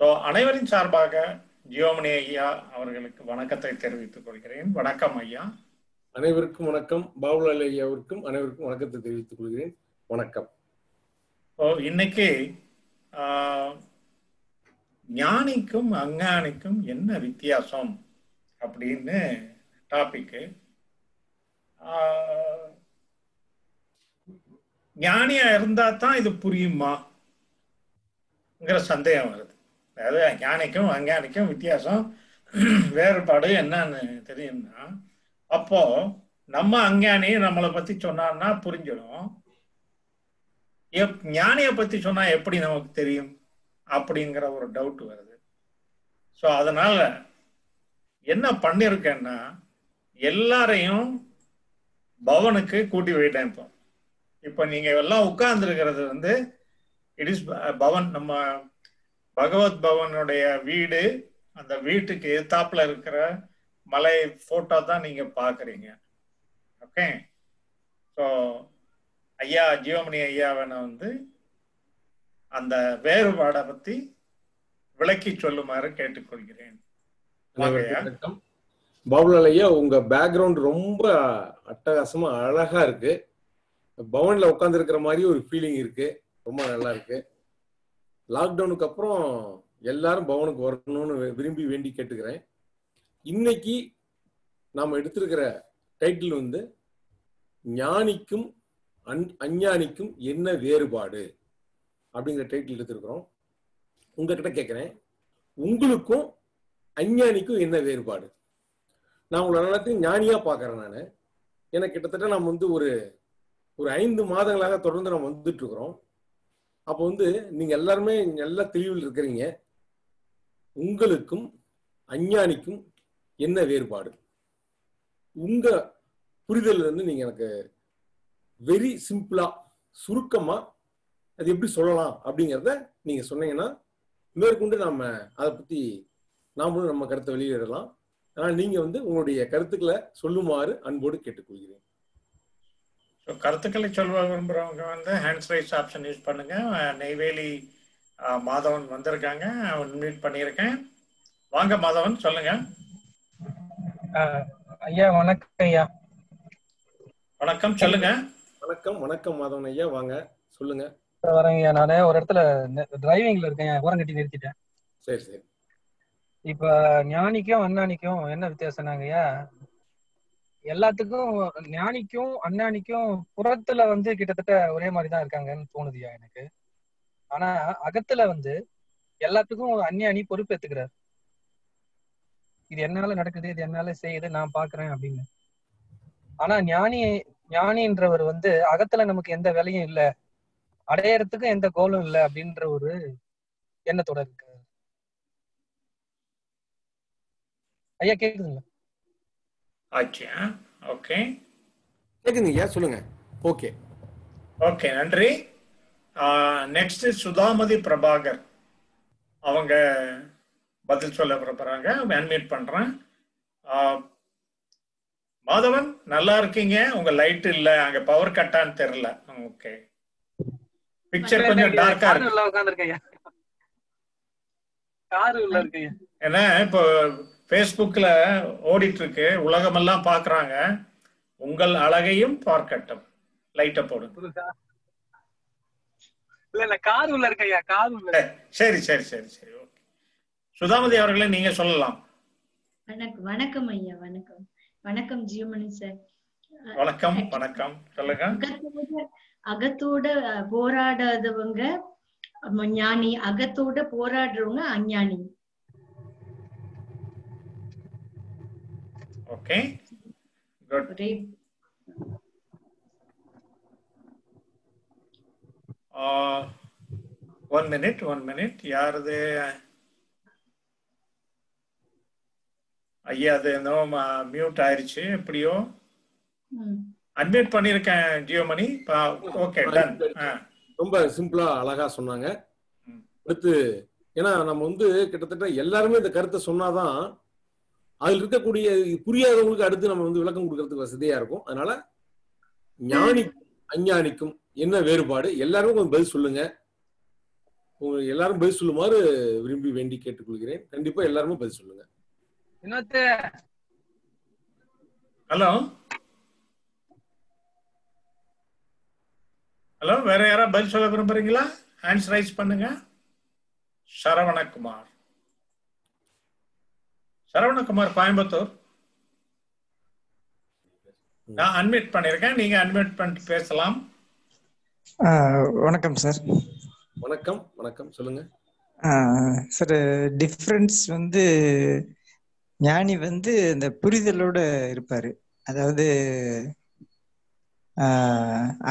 So அனைவரின் சார்பாக ஜியோமணி ஐயா அவர்களுக்கு வணக்கத்தை தெரிவித்துக் கொள்கிறேன். வணக்கம் ஐயா. அனைவருக்கும் வணக்கம். பாபுலால் ஐயாவிற்கும் அனைவருக்கும் வணக்கத்தை தெரிவித்துக் கொள்கிறேன். வணக்கம். ஸோ இன்னைக்கு ஞானிக்கும் அஞ்ஞானிக்கும் என்ன வித்தியாசம் அப்படின்னு டாபிக்கு ஞானியா இருந்தா தான் இது புரியுமாங்கிற சந்தேகம் வருது. அதாவது ஞானிக்கும் அஞ்ஞானிக்கும் வித்தியாசம். வேறுபாடு என்னன்னு தெரியும்னா அப்போ நம்ம அஞ்ஞானி நம்மளை பத்தி சொன்னான்னா புரிஞ்சிடும். எப் ஞானியை பத்தி சொன்னா எப்படி நமக்கு தெரியும்? அப்படிங்கிற ஒரு டவுட் வருது. ஸோ அதனால என்ன பண்ணிருக்கேன்னா எல்லாரையும் பவனுக்கு கூட்டி போயிட்டேன் இப்போ. இப்போ நீங்க எல்லாம் உட்கார்ந்துருக்கிறது வந்து இட் இஸ் பவன் நம்ம பகவத் பவனுடைய வீடு அந்த வீட்டுக்கு எதிர்த்தாப்புல இருக்கிற மலை போட்டோ தான் நீங்க பாக்குறீங்க. ஓகே ஸோ ஐயா ஜீவமணி ஐயாவனை வந்து அந்த வேறுபாடை பத்தி விளக்கி சொல்லுமாறு கேட்டுக்கொள்கிறேன். வாங்க ஐயா. ஐயா உங்க பேக்ரவுண்ட் ரொம்ப அட்டகாசமா அழகா இருக்கு. பவன்ல உட்கார்ந்து இருக்கிற மாதிரி ஒரு ஃபீலிங் இருக்கு. ரொம்ப நல்லா இருக்கு. லாக்டவுனுக்கு அப்புறம் எல்லாரும் பவனுக்கு வரணும்னு வி- விரும்பி வேண்டி கேட்டுக்கிறேன். இன்னைக்கு நாம் எடுத்திருக்கிற டைட்டில் வந்து ஞானிக்கும் அன் அஞ்ஞானிக்கும் என்ன வேறுபாடு? அப்படிங்கிற டைட்டில் எடுத்திருக்கிறோம். உங்ககிட்ட கேட்குறேன் உங்களுக்கும் அஞ்ஞானிக்கும் என்ன வேறுபாடு? நான் உங்களை எல்லாத்தையும் ஞானியாக பார்க்குறேன் நான். ஏன்னா கிட்டத்தட்ட நம்ம வந்து ஒரு ஒரு ஐந்து மாதங்களாக தொடர்ந்து நம்ம வந்துட்டு இருக்கிறோம். அப்போ வந்து நீங்க எல்லாருமே நல்ல தெளிவில் இருக்கிறீங்க. உங்களுக்கும் அஞ்ஞானிக்கும் என்ன வேறுபாடு? உங்க புரிதல் இருந்து நீங்க எனக்கு வெரி சிம்பிளா சுருக்கமா அது எப்படி சொல்லலாம் அப்படிங்கிறத நீங்க சொன்னீங்கன்னா மேற்கொண்டு நாம அதை பத்தி நாமளும் நம்ம கருத்தை வெளியிடலாம். ஆனால் நீங்க வந்து உங்களுடைய கருத்துக்களை சொல்லுமாறு அன்போடு கேட்டுக்கொள்கிறேன். ஸோ கருத்துக்களை சொல்ல விரும்புறவங்க வந்து ஹேண்ட்ஸ் ரைஸ் ஆப்ஷன் யூஸ் பண்ணுங்க. நெய்வேலி மாதவன் வந்திருக்காங்க. மீட் பண்ணியிருக்கேன். வாங்க மாதவன் சொல்லுங்க. ஆஹ் ஐயா வணக்கம் ஐயா. வணக்கம் சொல்லுங்க. வணக்கம் வணக்கம் மாதவன் ஐயா. வாங்க சொல்லுங்க. வரேங்க ஐயா. நானு ஒரு இடத்துல டிரைவிங்ல இருக்கேன் ஓரம் கட்டி நிறுத்திட்டேன். சரி சரி. இப்ப ஞானிக்கும் அண்ணானிக்கும் என்ன வித்தியாசம்னாங்க ஐயா? எல்லாத்துக்கும் ஞானிக்கும் அஞ்ஞானிக்கும் புறத்துல வந்து கிட்டத்தட்ட ஒரே மாதிரிதான் இருக்காங்கன்னு தோணுதுயா எனக்கு. ஆனா அகத்துல வந்து எல்லாத்துக்கும் அஞ்ஞானி பொறுப்பேத்துக்கிறார். இது என்னால நடக்குது இது என்னால செய்யுது நான் பாக்குறேன் அப்படின்னு. ஆனா ஞானி ஞானின்றவர் வந்து அகத்துல நமக்கு எந்த வேலையும் இல்ல. அடையறதுக்கு எந்த கோலும் இல்ல அப்படின்ற ஒரு எண்ணத்தோட இருக்கு ஐயா கேக்குதுங்களா? ஆச்சு? ஓகே. கேக்குதுங்க ஐயா சொல்லுங்க. ஓகே. ஓகே நன்றி. நெக்ஸ்ட் சுதாமதி பிரபாகர். அவங்க பதில் சொல்ல விரும்புறாங்க அன்மியூட் பண்றேன். ஆஹ், மாதவன் நல்லா இருக்கீங்க? உங்க லைட் இல்ல அங்க பவர் கட்டான்னு தெரியல. ஓகே. பிக்சர் கொஞ்சம் டார்க்கா இருக்கு காரு உள்ள ஏன்னா இப்போ ஃபேஸ்புக்ல ஓடிட்டு இருக்கு உலகமெல்லாம் பாக்குறாங்க. உங்கள் அழகையும் பார்க்கட்டும். லைட்டை புதுசா? இல்ல இல்ல கார் உள்ள இருக்கு ஐயா கார் உள்ள. சரி சரி சரி சரி ஓகே சுதாமதி அவர்களே நீங்க சொல்லலாம். வணக்கம் வணக்கம் ஐயா வணக்கம். வணக்கம் ஜீவமணி சார் வணக்கம் வணக்கம். சொல்லுங்க. அகத்தோட போராடாதவங்க ஞானி அகத்தோட போராடுறவங்க அஞ்ஞானி. ஓகே குட் ஒரே ஒன் மினிட் ஒன் மினிட் யாரது? ஐயா அது என்னோ மியூட் ஆயிருச்சு. எப்படியோ? அட்மிட் பண்ணியிருக்கேன் ஜியோமணி. ஓகே டன் ரொம்ப சிம்பிளா அழகா சொன்னாங்க. அடுத்து ஏன்னா நம்ம வந்து கிட்டத்தட்ட எல்லாருமே இந்த கருத்தை சொன்னாதான் அதுல இருக்கக்கூடிய புரியாதவங்களுக்கு அடுத்து நம்ம வந்து விளக்கம் கொடுக்கறதுக்கு வசதியா இருக்கும். அதனால ஞானிக்கும் அஞ்ஞானிக்கும் என்ன வேறுபாடு? எல்லாருமே கொஞ்சம் பதில் சொல்லுங்க. உங்க எல்லாரும் பதில் சொல்லுமாறு விரும்பி வேண்டி கேட்டுக்கொள்கிறேன். கண்டிப்பா எல்லாருமே பதில் சொல்லுங்க. ஹலோ. ஹலோ வேற யாராவது பதில் சொல்ல விரும்புறீங்களா? ஹேண்ட்ஸ் ரைஸ் பண்ணுங்க. சரவணகுமார். சரவணகுமார் கோயம்புத்தூர். நான் அன்மியூட் பண்ணிருக்கேன் நீங்க அன்மியூட் பண்ணிட்டு பேசலாம். வணக்கம் சார். வணக்கம் வணக்கம். சொல்லுங்க. சார் டிஃப்ரென்ஸ் வந்து ஞானி வந்து இந்த புரிதலோட இருப்பாரு. அதாவது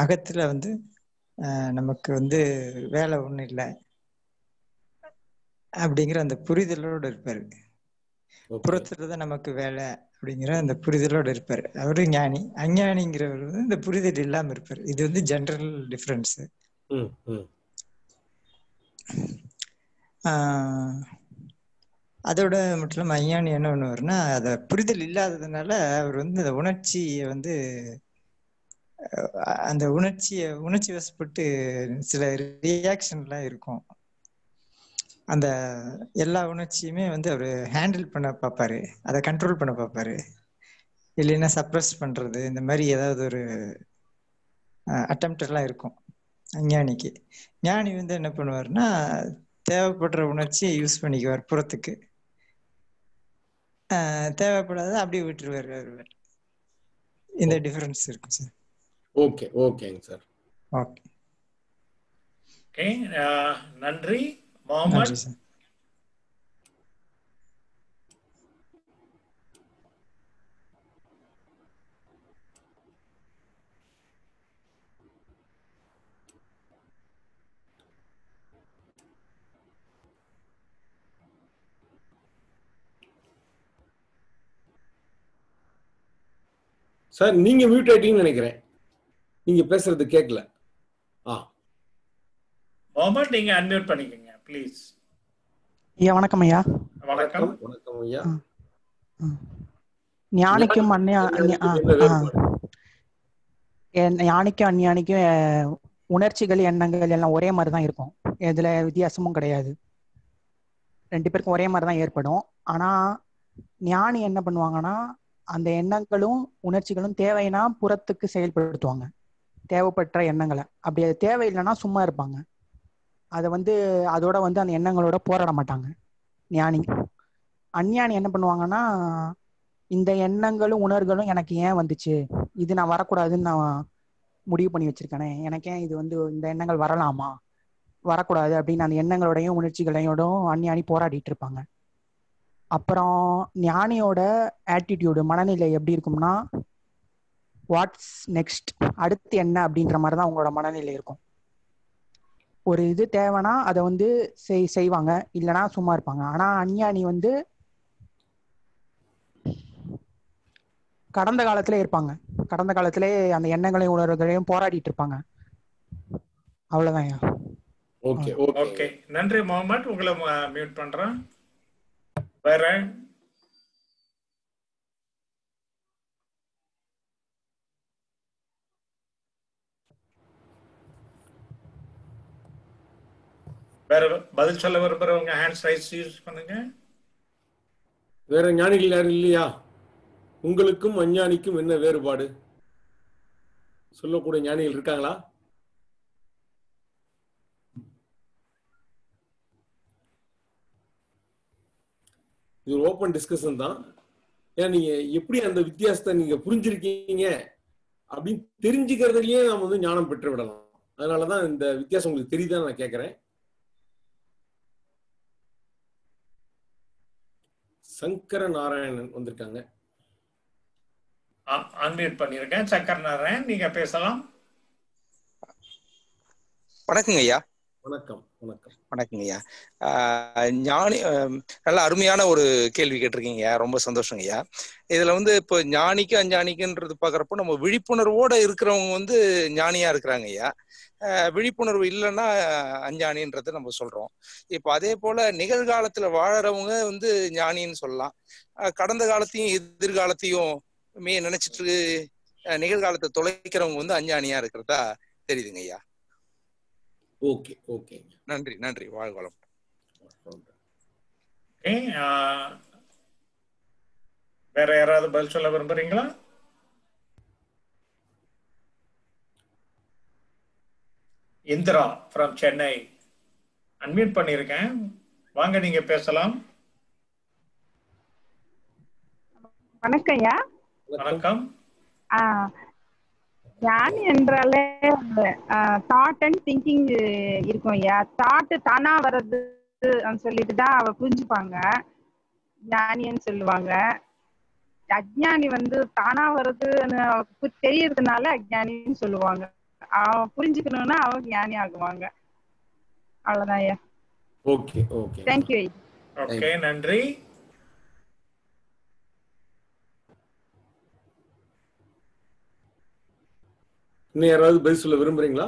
அகத்துல வந்து நமக்கு வந்து வேலை ஒண்ணும் இல்லை. அப்படிங்கிற அந்த புரிதலோட இருப்பாரு. Okay. புறத்துல தான் நமக்கு வேலை அப்படிங்கிற அந்த புரிதலோட இருப்பாரு. அவரு ஞானி. அஞ்ஞானிங்கிறவர் வந்து இந்த புரிதல் இல்லாம இருப்பாரு. இது வந்து ஜெனரல் டிஃபரன்ஸ் அதோட மட்டும் இல்லாம ஐயானி என்ன பண்ணுவாருன்னா அத புரிதல் இல்லாததுனால அவர் வந்து அந்த உணர்ச்சியை வந்து அந்த உணர்ச்சியை உணர்ச்சி வசப்பட்டு சில ரியாக்ஷன்லாம் இருக்கும். அந்த எல்லா உணர்ச்சியுமே வந்து அவர் ஹேண்டில் பண்ண பார்ப்பாரு அதை கண்ட்ரோல் பண்ண பார்ப்பாரு இல்லைன்னா சப்ரஸ் பண்றது இந்த மாதிரி ஏதாவது ஒரு அட்டம்ப்ட் எல்லாம் இருக்கும். ஞானிக்கு. ஞானி வந்து என்ன பண்ணுவாருன்னா தேவைப்படுற உணர்ச்சியை யூஸ் பண்ணிக்குவார் புறத்துக்கு. தேவைப்படாத அப்படியே விட்டுருவாரு அவர். இந்த டிஃபரன்ஸ் இருக்கும் சார் ஓகே ஓகேங்க சார் ஓகே ஓகே நன்றி. முகமது நன்றி சார் சார் நீங்க மியூட் ஆயிட்டீங்கன்னு நினைக்கிறேன். நீங்க பேசுறது கேட்கல ஆ. முகமது நீங்க அன்மியூட் பண்ணிக்கோங்க. ப்ளீஸ் ஐயா வணக்கம் ஐயா. வணக்கம். வணக்கம் ஐயா. ஞானிக்கும் அந்நியா ஞானிக்கும் அஹ், உணர்ச்சிகள் எண்ணங்கள் எல்லாம் ஒரே மாதிரி தான் இருக்கும். இதுல வித்தியாசமும் கிடையாது. ரெண்டு பேருக்கும் ஒரே மாதிரி தான் ஏற்படும். ஆனா ஞானி என்ன பண்ணுவாங்கன்னா அந்த எண்ணங்களும் உணர்ச்சிகளும் தேவைன்னா புறத்துக்கு செயல்படுத்துவாங்க. தேவைப்பட்ட எண்ணங்களை. அப்படி அது தேவையில்லைன்னா சும்மா இருப்பாங்க. அதை வந்து அதோட வந்து அந்த எண்ணங்களோட போராட மாட்டாங்க. ஞானி. அஞ்ஞானி என்ன பண்ணுவாங்கன்னா இந்த எண்ணங்களும் உணர்வுகளும் எனக்கு ஏன் வந்துச்சு? இது நான் வரக்கூடாதுன்னு நான் முடிவு பண்ணி வச்சிருக்கேனே. எனக்கு ஏன் இது வந்து இந்த எண்ணங்கள் வரலாமா? வரக்கூடாது அப்படின்னு அந்த எண்ணங்களோடையும் உணர்ச்சிகளையோடும் அந்நியானி போராடிட்டு இருப்பாங்க. அப்புறம் ஞானியோட ஆட்டிடியூடு மனநிலை எப்படி இருக்கும்னா வாட்ஸ் நெக்ஸ்ட் அடுத்து என்ன அப்படின்ற மாதிரி தான் அவங்களோட மனநிலை இருக்கும். ஒரு இது தேவைன்னா அதை வந்து செய் செய்வாங்க. இல்லைன்னா சும்மா இருப்பாங்க. ஆனா அஞ்ஞானி வந்து கடந்த காலத்திலே இருப்பாங்க. கடந்த காலத்திலே அந்த எண்ணங்களையும் உணர்வுகளையும் போராடிட்டு இருப்பாங்க. அவ்வளவுதான் ஓகே ஓகே. நன்றி முகமது. உங்களை மியூட் பண்றேன். வேற? வேற பதில் சொல்ல விரும்புறவங்க ஹேண்ட்ஸ் ரைஸ் யூஸ் பண்ணுங்க. வேற ஞானிகள் யாரும் இல்லையா? உங்களுக்கும் அஞ்ஞானிக்கும் என்ன வேறுபாடு? சொல்லக்கூடிய ஞானிகள் இருக்காங்களா? இது ஒரு ஓப்பன் டிஸ்கஷன் தான். ஏன்னா நீங்க எப்படி அந்த வித்தியாசத்தை நீங்க புரிஞ்சிருக்கீங்க அப்படின்னு தெரிஞ்சுக்கிறதுலயே நம்ம வந்து ஞானம் பெற்று விடலாம். அதனாலதான் இந்த வித்தியாசம் உங்களுக்கு தெரியுதான்னு நான் கேட்கறேன் சங்கர நாராயணன் வந்திருக்காங்க அன்மியூட் பண்ணியிருக்கேன். சங்கர் நாராயண் நீங்க பேசலாம். வணக்கங்க ஐயா வணக்கம் வணக்கம். வணக்கங்கய்யா. ஆஹ் ஞானி நல்ல அருமையான ஒரு கேள்வி கேட்டிருக்கீங்க ரொம்ப சந்தோஷங்க ஐயா இதுல வந்து இப்போ ஞானிக்கு அஞ்ஞானிக்குன்றது பாக்குறப்போ நம்ம விழிப்புணர்வோட இருக்கிறவங்க வந்து ஞானியா இருக்கிறாங்க ஐயா ஆஹ் விழிப்புணர்வு இல்லைன்னா அஞ்ஞானின்றதை நம்ம சொல்றோம். இப்போ அதே போல நிகழ்காலத்துல வாழறவங்க வந்து ஞானின்னு சொல்லலாம். கடந்த காலத்தையும் எதிர்காலத்தையும் மே நினைச்சிட்டு நிகழ்காலத்தை தொலைக்கிறவங்க வந்து அஞ்ஞானியா இருக்கிறதா தெரியுதுங்க ஐயா ஓகே ஓகேங்க நன்றி நன்றி. வாழ்க வளம் ஓகே வேற யாராவது பதில் சொல்ல விரும்புறீங்களா? இந்திரா ஃப்ரம் சென்னை. அன்மியூட் பண்ணியிருக்கேன் வாங்க நீங்க பேசலாம். வணக்கம் ஐயா. வணக்கம். ஞானி என்றாலே தாட் அண்ட் திங்கிங் இருக்கும் ஐயா. தாட் தானா வர்றது சொல்லிட்டு தான் அவ புரிஞ்சுப்பாங்க. ஞானின்னு சொல்லுவாங்க. அஜ்ஞானி வந்து தானா வர்றதுன்னு தெரியறதுனால அஜ்ஞானின்னு சொல்லுவாங்க. அவன் புரிஞ்சுக்கணும்னா அவன் ஞானி ஆகுவாங்க. அவ்வளவுதான் ஐயா. ஓகே ஓகே தேங்க்யூ ஐயா. ஓகே நன்றி. இன்னும் யாராவது பதில் சொல்ல விரும்புறீங்களா?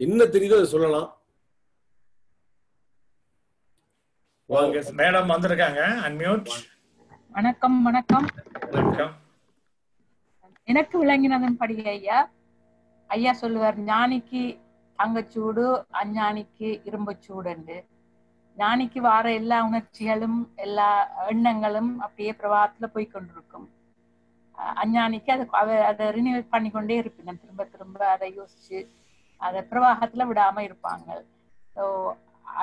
என்ன தெரியுதோ அதை சொல்லலாம். வாங்க. மேடம் வந்திருக்காங்க. அன்மியூட் வணக்கம் வணக்கம். வணக்கம். எனக்கு விளங்கினதன்படி ஐயா. ஐயா சொல்லுவார் ஞானிக்கு தங்கச்சூடு அஞ்ஞானிக்கு இரும்புச்சூடுண்டு ஞானிக்கு வார எல்லா உணர்ச்சிகளும் எல்லா எண்ணங்களும் அப்படியே பிரவாகத்துல போய் கொண்டிருக்கும். அஞ்ஞானிக்கு அது அவ- அதை ரினியூவல் பண்ணி கொண்டே இருப்பீங்க திரும்ப திரும்ப அதை யோசிச்சு அதை பிரவாகத்துல விடாம இருப்பாங்க. ஸோ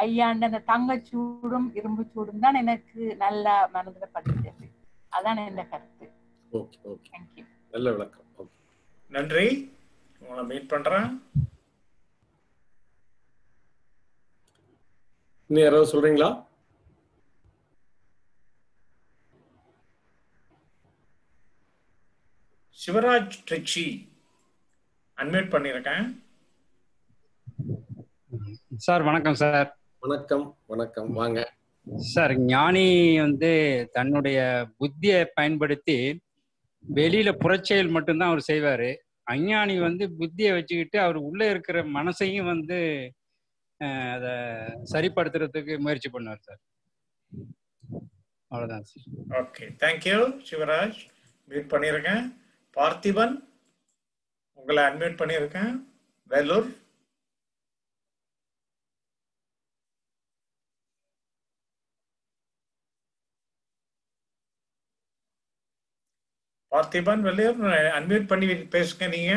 ஐயாண்ட அந்த தங்கச்சூடும் இரும்பு சூடும் தான் எனக்கு நல்லா மனதுல படிக்கிறது அதான் என் கருத்து. ஓகே ஓகே தேங்க்யூ நல்ல விளக்கம். ஓகே நன்றி. உங்களை மீட் பண்றேன். இன்னும் யாராவது சொல்றீங்களா? சிவராஜ் ட்ரிச்சி அன்மியூட் பண்ணியிருக்கேன். சார் வணக்கம் சார். வணக்கம் வணக்கம். வாங்க. சார் ஞானி வந்து தன்னுடைய புத்தியை பயன்படுத்தி வெளியில புறச்செயல் மட்டும்தான் அவர் செய்வாரு. அஞ்ஞானி வந்து புத்தியை வச்சுக்கிட்டு அவர் உள்ள இருக்கிற மனசையும் வந்து அதை சரிப்படுத்துறதுக்கு முயற்சி பண்ணுவார் சார். அவ்வளோதான் sir. Okay thank you Sivaraj. Mute பண்ணியிருக்கேன் பார்த்திபன் உங்களை அன்மியூட் பண்ணியிருக்கேன் வேலூர். பார்த்திபன் வேலூர் அன்மியூட் பண்ணி பேசுங்க நீங்க.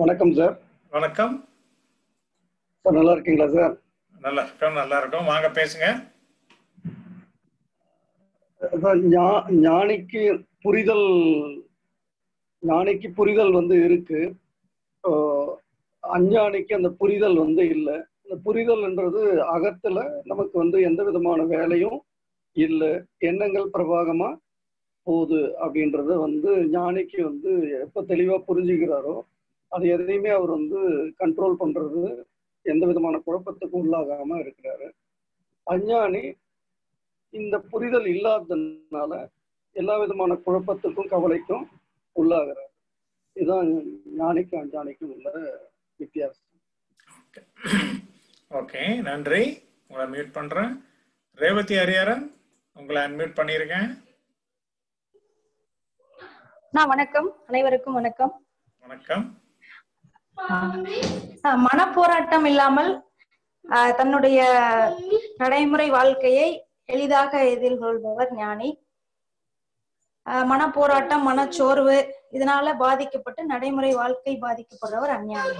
வணக்கம் சார் வணக்கம். சார் நல்லா இருக்கீங்களா சார் நல்லா இருக்கோம் நல்லா இருக்கோம். வாங்க பேசுங்க. ஞானிக்கு புரிதல் ஞானிக்கு புரிதல் வந்து இருக்கு. அஞ்ஞானிக்கு அந்த புரிதல் வந்து இல்லை. இந்த புரிதல்ன்றது அகத்துல நமக்கு வந்து எந்த விதமான வேலையும் இல்லை. எண்ணங்கள் பிரபாகமா போகுது அப்படின்றத வந்து ஞானிக்கு வந்து எப்ப தெளிவா புரிஞ்சுக்கிறாரோ அது எதையுமே அவர் வந்து கண்ட்ரோல் பண்றது எந்த விதமான குழப்பத்துக்கு உள்ளாகாம இருக்கிறாரு. அஞ்ஞானி இந்த புரிதல் இல்லாததுனால எல்லா விதமான குழப்பத்துக்கும் கவலைக்கும் உள்ளாகிறார். இதுதான் ஞானிக்கும் அஞ்ஞானிக்கும் உள்ள வித்தியாசம். ஓகே நன்றி. உங்களை மியூட் பண்றேன். ரேவதி ஹரிஹரன் உங்களை அன்மியூட் பண்ணியிருக்கேன். நான் வணக்கம். அனைவருக்கும் வணக்கம். வணக்கம். ஆஹ் மனப்போராட்டம் இல்லாமல் தன்னுடைய நடைமுறை வாழ்க்கையை எளிதாக எதிர்கொள்பவர் ஞானி. ஆஹ் மனப்போராட்டம் மனச்சோர்வு இதனால பாதிக்கப்பட்டு நடைமுறை வாழ்க்கை பாதிக்கப்படுறவர் அஞ்ஞானி.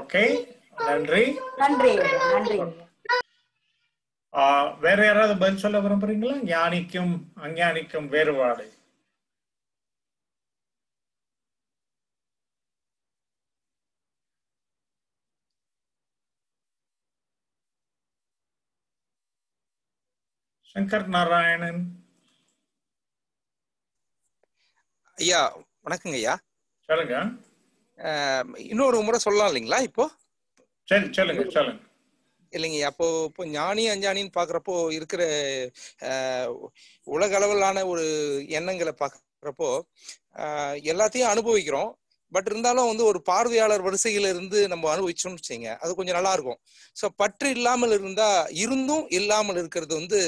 ஓகே நன்றி. நன்றி நன்றி. வேற யாராவது பதில் சொல்ல விரும்புறீங்களா? ஞானிக்கும் அஞ்ஞானிக்கும் வேறுபாடு. சங்கர் நாராயணன். ஐயா வணக்கங்க ஐயா. சொல்லுங்க. இன்னொரு முறை சொல்லலாம் இல்லைங்களா இப்போ? சரி சொல்லுங்க சொல்லுங்க. இல்லைங்க அப்போ இப்போ ஞானி அஞ்ஞானின்னு பாக்குறப்போ இருக்கிற உலக அளவிலான ஒரு எண்ணங்களை பாக்குறப்போ எல்லாத்தையும் அனுபவிக்கிறோம். பட் இருந்தாலும் வந்து ஒரு பார்வையாளர் வரிசையில இருந்து நம்ம அனுபவிச்சோம்னு வச்சுங்க அது கொஞ்சம் நல்லா இருக்கும் ஸோ பற்று இல்லாமல் இருந்தா இருந்தும் இல்லாமல் இருக்கிறது வந்து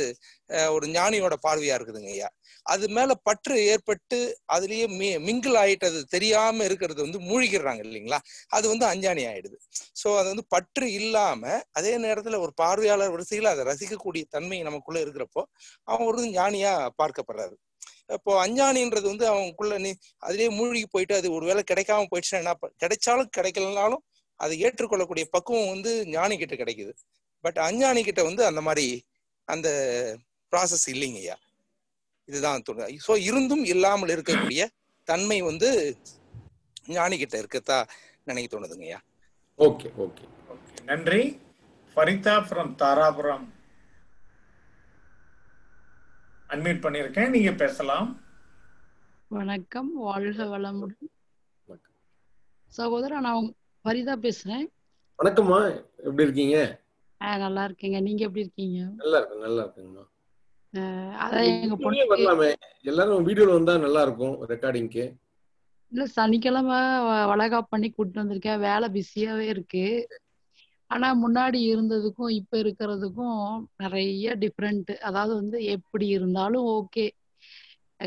ஒரு ஞானியோட பார்வையா இருக்குதுங்க ஐயா. அது மேல பற்று ஏற்பட்டு அதுலயே மி மிங்கிள் ஆயிட்டு அது தெரியாம இருக்கிறது வந்து மூழ்கிடுறாங்க இல்லைங்களா? அது வந்து அஞ்ஞானி ஆயிடுது. ஸோ அது வந்து பற்று இல்லாம அதே நேரத்துல ஒரு பார்வையாளர் வரிசையில் அதை ரசிக்கக்கூடிய தன்மை நமக்குள்ள இருக்கிறப்போ அவன் ஒரு ஞானியா பார்க்கப்படுறாரு. இப்போ அஞ்ஞானின்றது வந்து அவனுக்குள்ள நீ அதுலயே மூழ்கி போயிட்டு அது ஒருவேளை கிடைக்காம போயிடுச்சுன்னா என்ன கிடைச்சாலும் கிடைக்கலனாலும் அதை ஏற்றுக்கொள்ளக்கூடிய பக்குவம் வந்து ஞானி கிட்ட கிடைக்குது. பட் அஞ்ஞானி கிட்ட வந்து அந்த மாதிரி அந்த ப்ராசஸ் இல்லைங்கய்யா இதுதான் தோணுது ஸோ இருந்தும் இல்லாமல் இருக்கக்கூடிய தன்மை வந்து ஞானி கிட்ட இருக்கத்தா நினைக்க தோணுதுங்கய்யா ஓகே ஓகே. நன்றி. ஃபரிதா ஃப்ரம் தாராபுரம். அன்மியூட் பண்ணியிருக்கேன். நீங்க பேசலாம். வணக்கம். வாழ்க வளமுடன். சகோதரா நான் ஃபரிதா பேசுறேன். வணக்கம்மா. எப்படி இருக்கீங்க? ஆ, நல்லா இருக்கேங்க. நீங்க எப்படி இருக்கீங்க? நல்லா இருக்கு நல்லா இருக்குங்கம்மா. அதான் எங்க பொண்ணு வரலாமே. எல்லாரும் வீடியோல வந்தா நல்லா இருக்கும் ரெக்கார்டிங்க்கு இல்ல சனிக்கிழமை வ- வளகாப்பு பண்ணி கூட்டிட்டு வந்திருக்கேன். வேலை பிஸியாவே இருக்கு. ஆனா முன்னாடி இருந்ததுக்கும் இப்ப இருக்கிறதுக்கும் நிறைய டிஃப்ரெண்ட் அதாவது வந்து எப்படி இருந்தாலும் ஓகே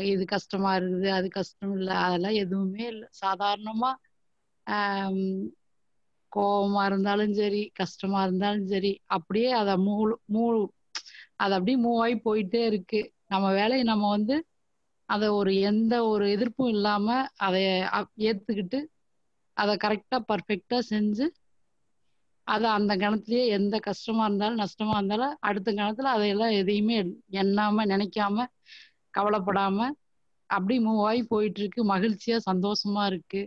இது கஷ்டமா இருக்குது அது கஷ்டம் இல்லை அதெல்லாம் எதுவுமே இல்லை. சாதாரணமா கோபமா இருந்தாலும் சரி கஷ்டமா இருந்தாலும் சரி அப்படியே அதை மூ மூ அது அப்படியே மூவ் ஆகி போயிட்டே இருக்கு. நம்ம வேலையை நம்ம வந்து அதை ஒரு எந்த ஒரு எதிர்ப்பும் இல்லாம அதை அப்- ஏத்துக்கிட்டு அதை கரெக்டா பர்ஃபெக்டா செஞ்சு அதை அந்த கணத்திலேயே எந்த கஷ்டமா இருந்தாலும் நஷ்டமா இருந்தாலும் அடுத்த கணத்துல அதையெல்லாம் எதையுமே எண்ணாம நினைக்காம கவலைப்படாம அப்படி மூவ் ஆகி போயிட்டு இருக்கு மகிழ்ச்சியா சந்தோஷமா இருக்கு.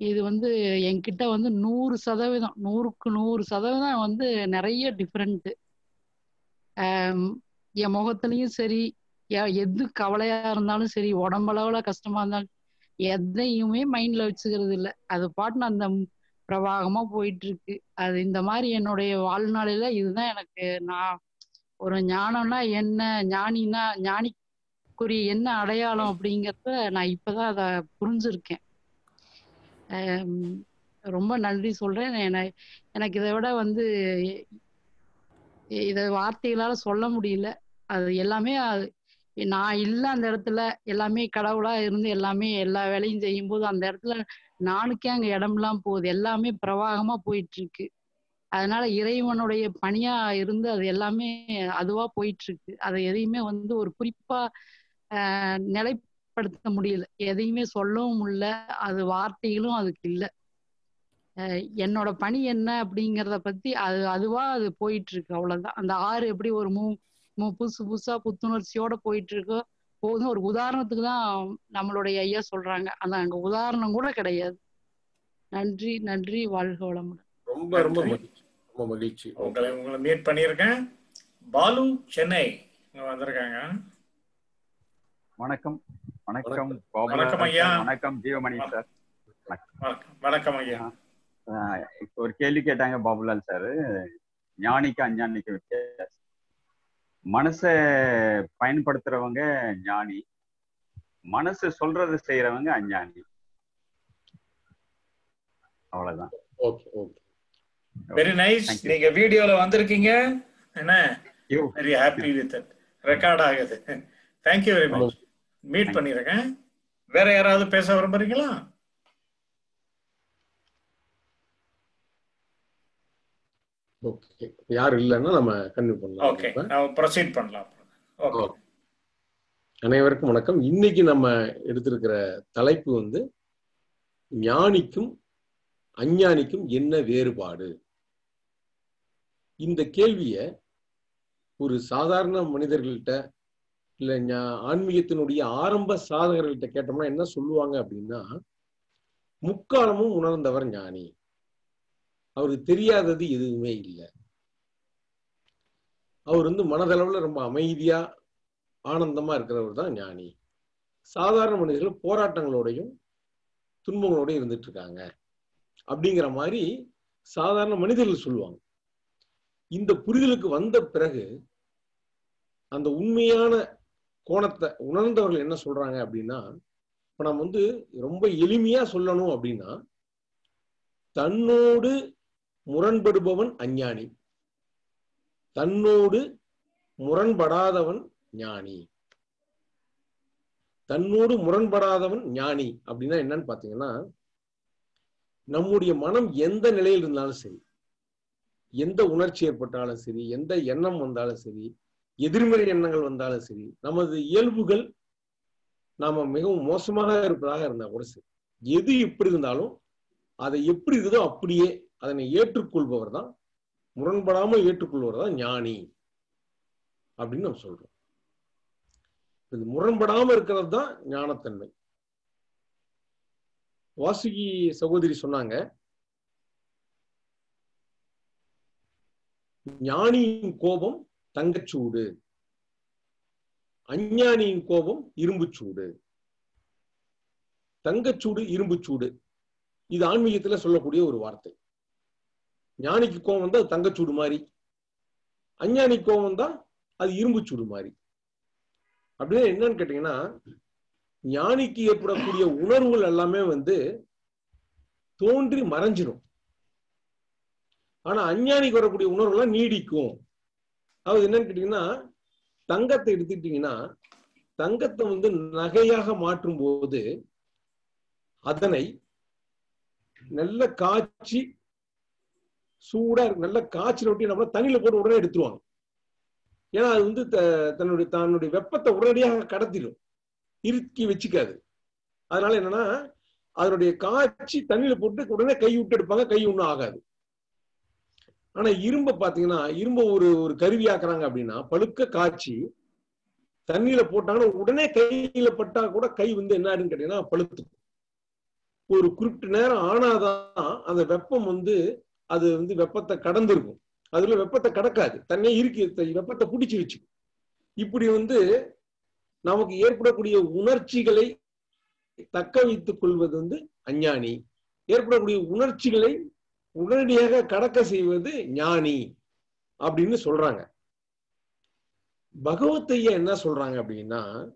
இது வந்து என்கிட்ட வந்து நூறு சதவீதம் நூறுக்கு நூறு சதவீதம் வந்து நிறைய டிஃப்ரெண்ட்டு என் முகத்துலையும் சரி எது கவலையா இருந்தாலும் சரி உடம்பளவுல கஷ்டமா இருந்தாலும் எதையுமே மைண்ட்ல வச்சுக்கிறது இல்லை. அது பாட்டுன்னு அந்த பிரவாகமா போயிட்டு இருக்கு அது இந்த மாதிரி என்னுடைய வாழ்நாளில இதுதான் எனக்கு நான் ஒரு ஞானம்னா என்ன ஞானினா ஞானிக்குரிய என்ன அடையாளம் அப்படிங்கறத நான் இப்பதான் அதை புரிஞ்சிருக்கேன். ரொம்ப நன்றி சொல்றேன். என்ன எனக்கு இதை விட வந்து இதை வார்த்தைகளால சொல்ல முடியல. அது எல்லாமே அது நான் இல்ல அந்த இடத்துல எல்லாமே கடவுளா இருந்து எல்லாமே எல்லா வேலையும் செய்யும் போது அந்த இடத்துல நானுக்கே அங்க இடம்லாம் போகுது. எல்லாமே பிரவாகமா போயிட்டு இருக்கு அதனால இறைவனுடைய பணியா இருந்து அது எல்லாமே அதுவா போயிட்டு இருக்கு அதை எதையுமே வந்து ஒரு குறிப்பா ஆஹ் நிலைப்படுத்த முடியல. எதையுமே சொல்லவும் இல்லை அது வார்த்தைகளும் அதுக்கு இல்லை. அஹ் என்னோட பணி என்ன அப்படிங்கிறத பத்தி அது அதுவா அது போயிட்டு இருக்கு அவ்வளவுதான். அந்த ஆறு எப்படி ஒரு மூ மூ புதுசு புதுசா புத்துணர்ச்சியோட போயிட்டு இருக்கோ போதும் ஒரு உதாரணத்துக்கு தான் நம்மளுடைய ஐயா சொல்றாங்க. அந்த அங்க உதாரணம் கூட கிடையாது. நன்றி நன்றி வாழ்க வளமுடன். ரொம்ப ரொம்ப. மகிழ்ச்சி. ரொம்ப மகிழ்ச்சி. உங்களை உங்களை மீட் பண்ணியிருக்கேன். பாலு சென்னை. இங்க வந்திருக்காங்க. வணக்கம். வணக்கம் வணக்கம். ஐயா. வணக்கம் ஜீவமணி சார். வணக்கம். ஐயா. ஆஹ் இப்போ ஒரு கேள்வி கேட்டாங்க பாபுலால் சார். ஞானிக்கு அஞ்ஞானிக்கு வித்தியாசம். மனசை பயன்படுத்துறவங்க ஞானி மனசு சொல்றது செய்யறவங்க அஞ்ஞானி. அவ்வளவுதான். Okay okay. Very nice. நீங்க வீடியோல வந்திருக்கீங்க. என்ன? வெரி ஹாப்பி வித் ரெக்கார்ட் ஆகுது. Thank you very much meet பண்ணிருக்கேன் வேற யாராவது பேச விரும்புறீங்களா? ஓகே யாரும் இல்லைன்னா நம்ம கன்டினியூ பண்ணலாம். ஓகே ப்ரொசீட் பண்ணலாம். ஓகே. அனைவருக்கும் வணக்கம். இன்னைக்கு நம்ம எடுத்திருக்கிற தலைப்பு வந்து ஞானிக்கும் அஞ்ஞானிக்கும் என்ன வேறுபாடு? இந்த கேள்விய ஒரு சாதாரண மனிதர்கள்ட்ட இல்ல ஆன்மீகத்தினுடைய ஆரம்ப சாதகர்கள்ட்ட கேட்டோம்னா என்ன சொல்லுவாங்க அப்படின்னா முக்காலமும் உணர்ந்தவர் ஞானி. அவருக்கு தெரியாதது எதுவுமே இல்லை. அவர் வந்து மனதளவுல ரொம்ப அமைதியா ஆனந்தமா இருக்கிறவர் தான் ஞானி. சாதாரண மனிதர்கள் போராட்டங்களோடையும் துன்பங்களோடையும் இருந்துட்டு இருக்காங்க. அப்படிங்கிற மாதிரி சாதாரண மனிதர்கள் சொல்லுவாங்க. இந்த புரிதலுக்கு வந்த பிறகு அந்த உண்மையான கோணத்தை உணர்ந்தவர்கள் என்ன சொல்றாங்க அப்படின்னா இப்ப நம்ம வந்து ரொம்ப எளிமையா சொல்லணும் அப்படின்னா தன்னோடு முரண்படுபவன் அஞ்ஞானி. தன்னோடு முரண்படாதவன் ஞானி. தன்னோடு முரண்படாதவன் ஞானி அப்படின்னா என்னன்னு பாத்தீங்கன்னா நம்முடைய மனம் எந்த நிலையில் இருந்தாலும் சரி எந்த உணர்ச்சி ஏற்பட்டாலும் சரி எந்த எண்ணம் வந்தாலும் சரி எதிர்மறை எண்ணங்கள் வந்தாலும் சரி நமது இயல்புகள் நாம மிகவும் மோசமாக இருப்பதாக இருந்தா கூட சரி. எது எப்படி இருந்தாலும் அதை எப்படி இருக்குதோ அப்படியே அதனை ஏற்றுக்கொள்பவர் தான் முரண்படாமல் ஏற்றுக்கொள்வர் தான் ஞானி அப்படின்னு நம்ம சொல்றோம். இது முரண்படாம இருக்கிறது தான் ஞானத்தன்மை. வாசுகி சகோதரி சொன்னாங்க ஞானியின் கோபம் தங்கச்சூடு அஞ்ஞானியின் கோபம் இரும்புச்சூடு. தங்கச்சூடு இரும்புச்சூடு. இது ஆன்மீகத்துல சொல்லக்கூடிய ஒரு வார்த்தை. ஞானிக்கு கோவம் வந்தா அது தங்கச்சூடு மாதிரி. அஞ்ஞானி கோவம் வந்தா அது இரும்பு சூடு மாதிரி. அப்படின்னா என்னன்னு கேட்டீங்கன்னா ஞானிக்கு ஏற்படக்கூடிய உணர்வுகள் எல்லாமே வந்து தோன்றி மறைஞ்சிடும் ஆனா அஞ்ஞானிக்கு வரக்கூடிய உணர்வுலாம் நீடிக்கும். அதாவது என்னன்னு கேட்டீங்கன்னா தங்கத்தை எடுத்துக்கிட்டீங்கன்னா தங்கத்தை வந்து நகையாக மாற்றும் போது அதனை நல்ல காய்ச்சி சூடா இருக்கு. நல்ல காய்ச்சல் ஒட்டி நம்ம தண்ணியில போட்டு உடனே எடுத்துருவாங்க. ஏன்னா அது வந்து த- தன்னுடைய தன்னுடைய வெப்பத்தை உடனடியாக கடத்திடும். இறுக்கி வச்சுக்காது. அதனால என்னன்னா அதனுடைய காய்ச்சி தண்ணியில போட்டு உடனே கை விட்டு எடுப்பாங்க. கை ஒன்றும் ஆகாது. ஆனா இரும்ப பாத்தீங்கன்னா இரும்பை ஒரு ஒரு கருவியாக்குறாங்க அப்படின்னா பழுக்க காய்ச்சி தண்ணியில போட்டாங்கன்னா உடனே கையில பட்டா கூட கை வந்து என்ன ஆயிடுன்னு கேட்டீங்கன்னா பழுத்து ஒரு குறிப்பிட்ட நேரம் ஆனாதான் அந்த வெப்பம் வந்து அது வந்து வெப்பத்தை கடந்திருக்கும். அதுல வெப்பத்தை கடக்காது. தன்னை இறுக்கி வெப்பத்தை பிடிச்சி வச்சு இப்படி வந்து நமக்கு ஏற்படக்கூடிய உணர்ச்சிகளை தக்க வைத்துக் கொள்வது வந்து அஞ்ஞானி. ஏற்படக்கூடிய உணர்ச்சிகளை உடனடியாக கடக்க செய்வது ஞானி அப்படின்னு சொல்றாங்க. பகவத்தைய என்ன சொல்றாங்க அப்படின்னா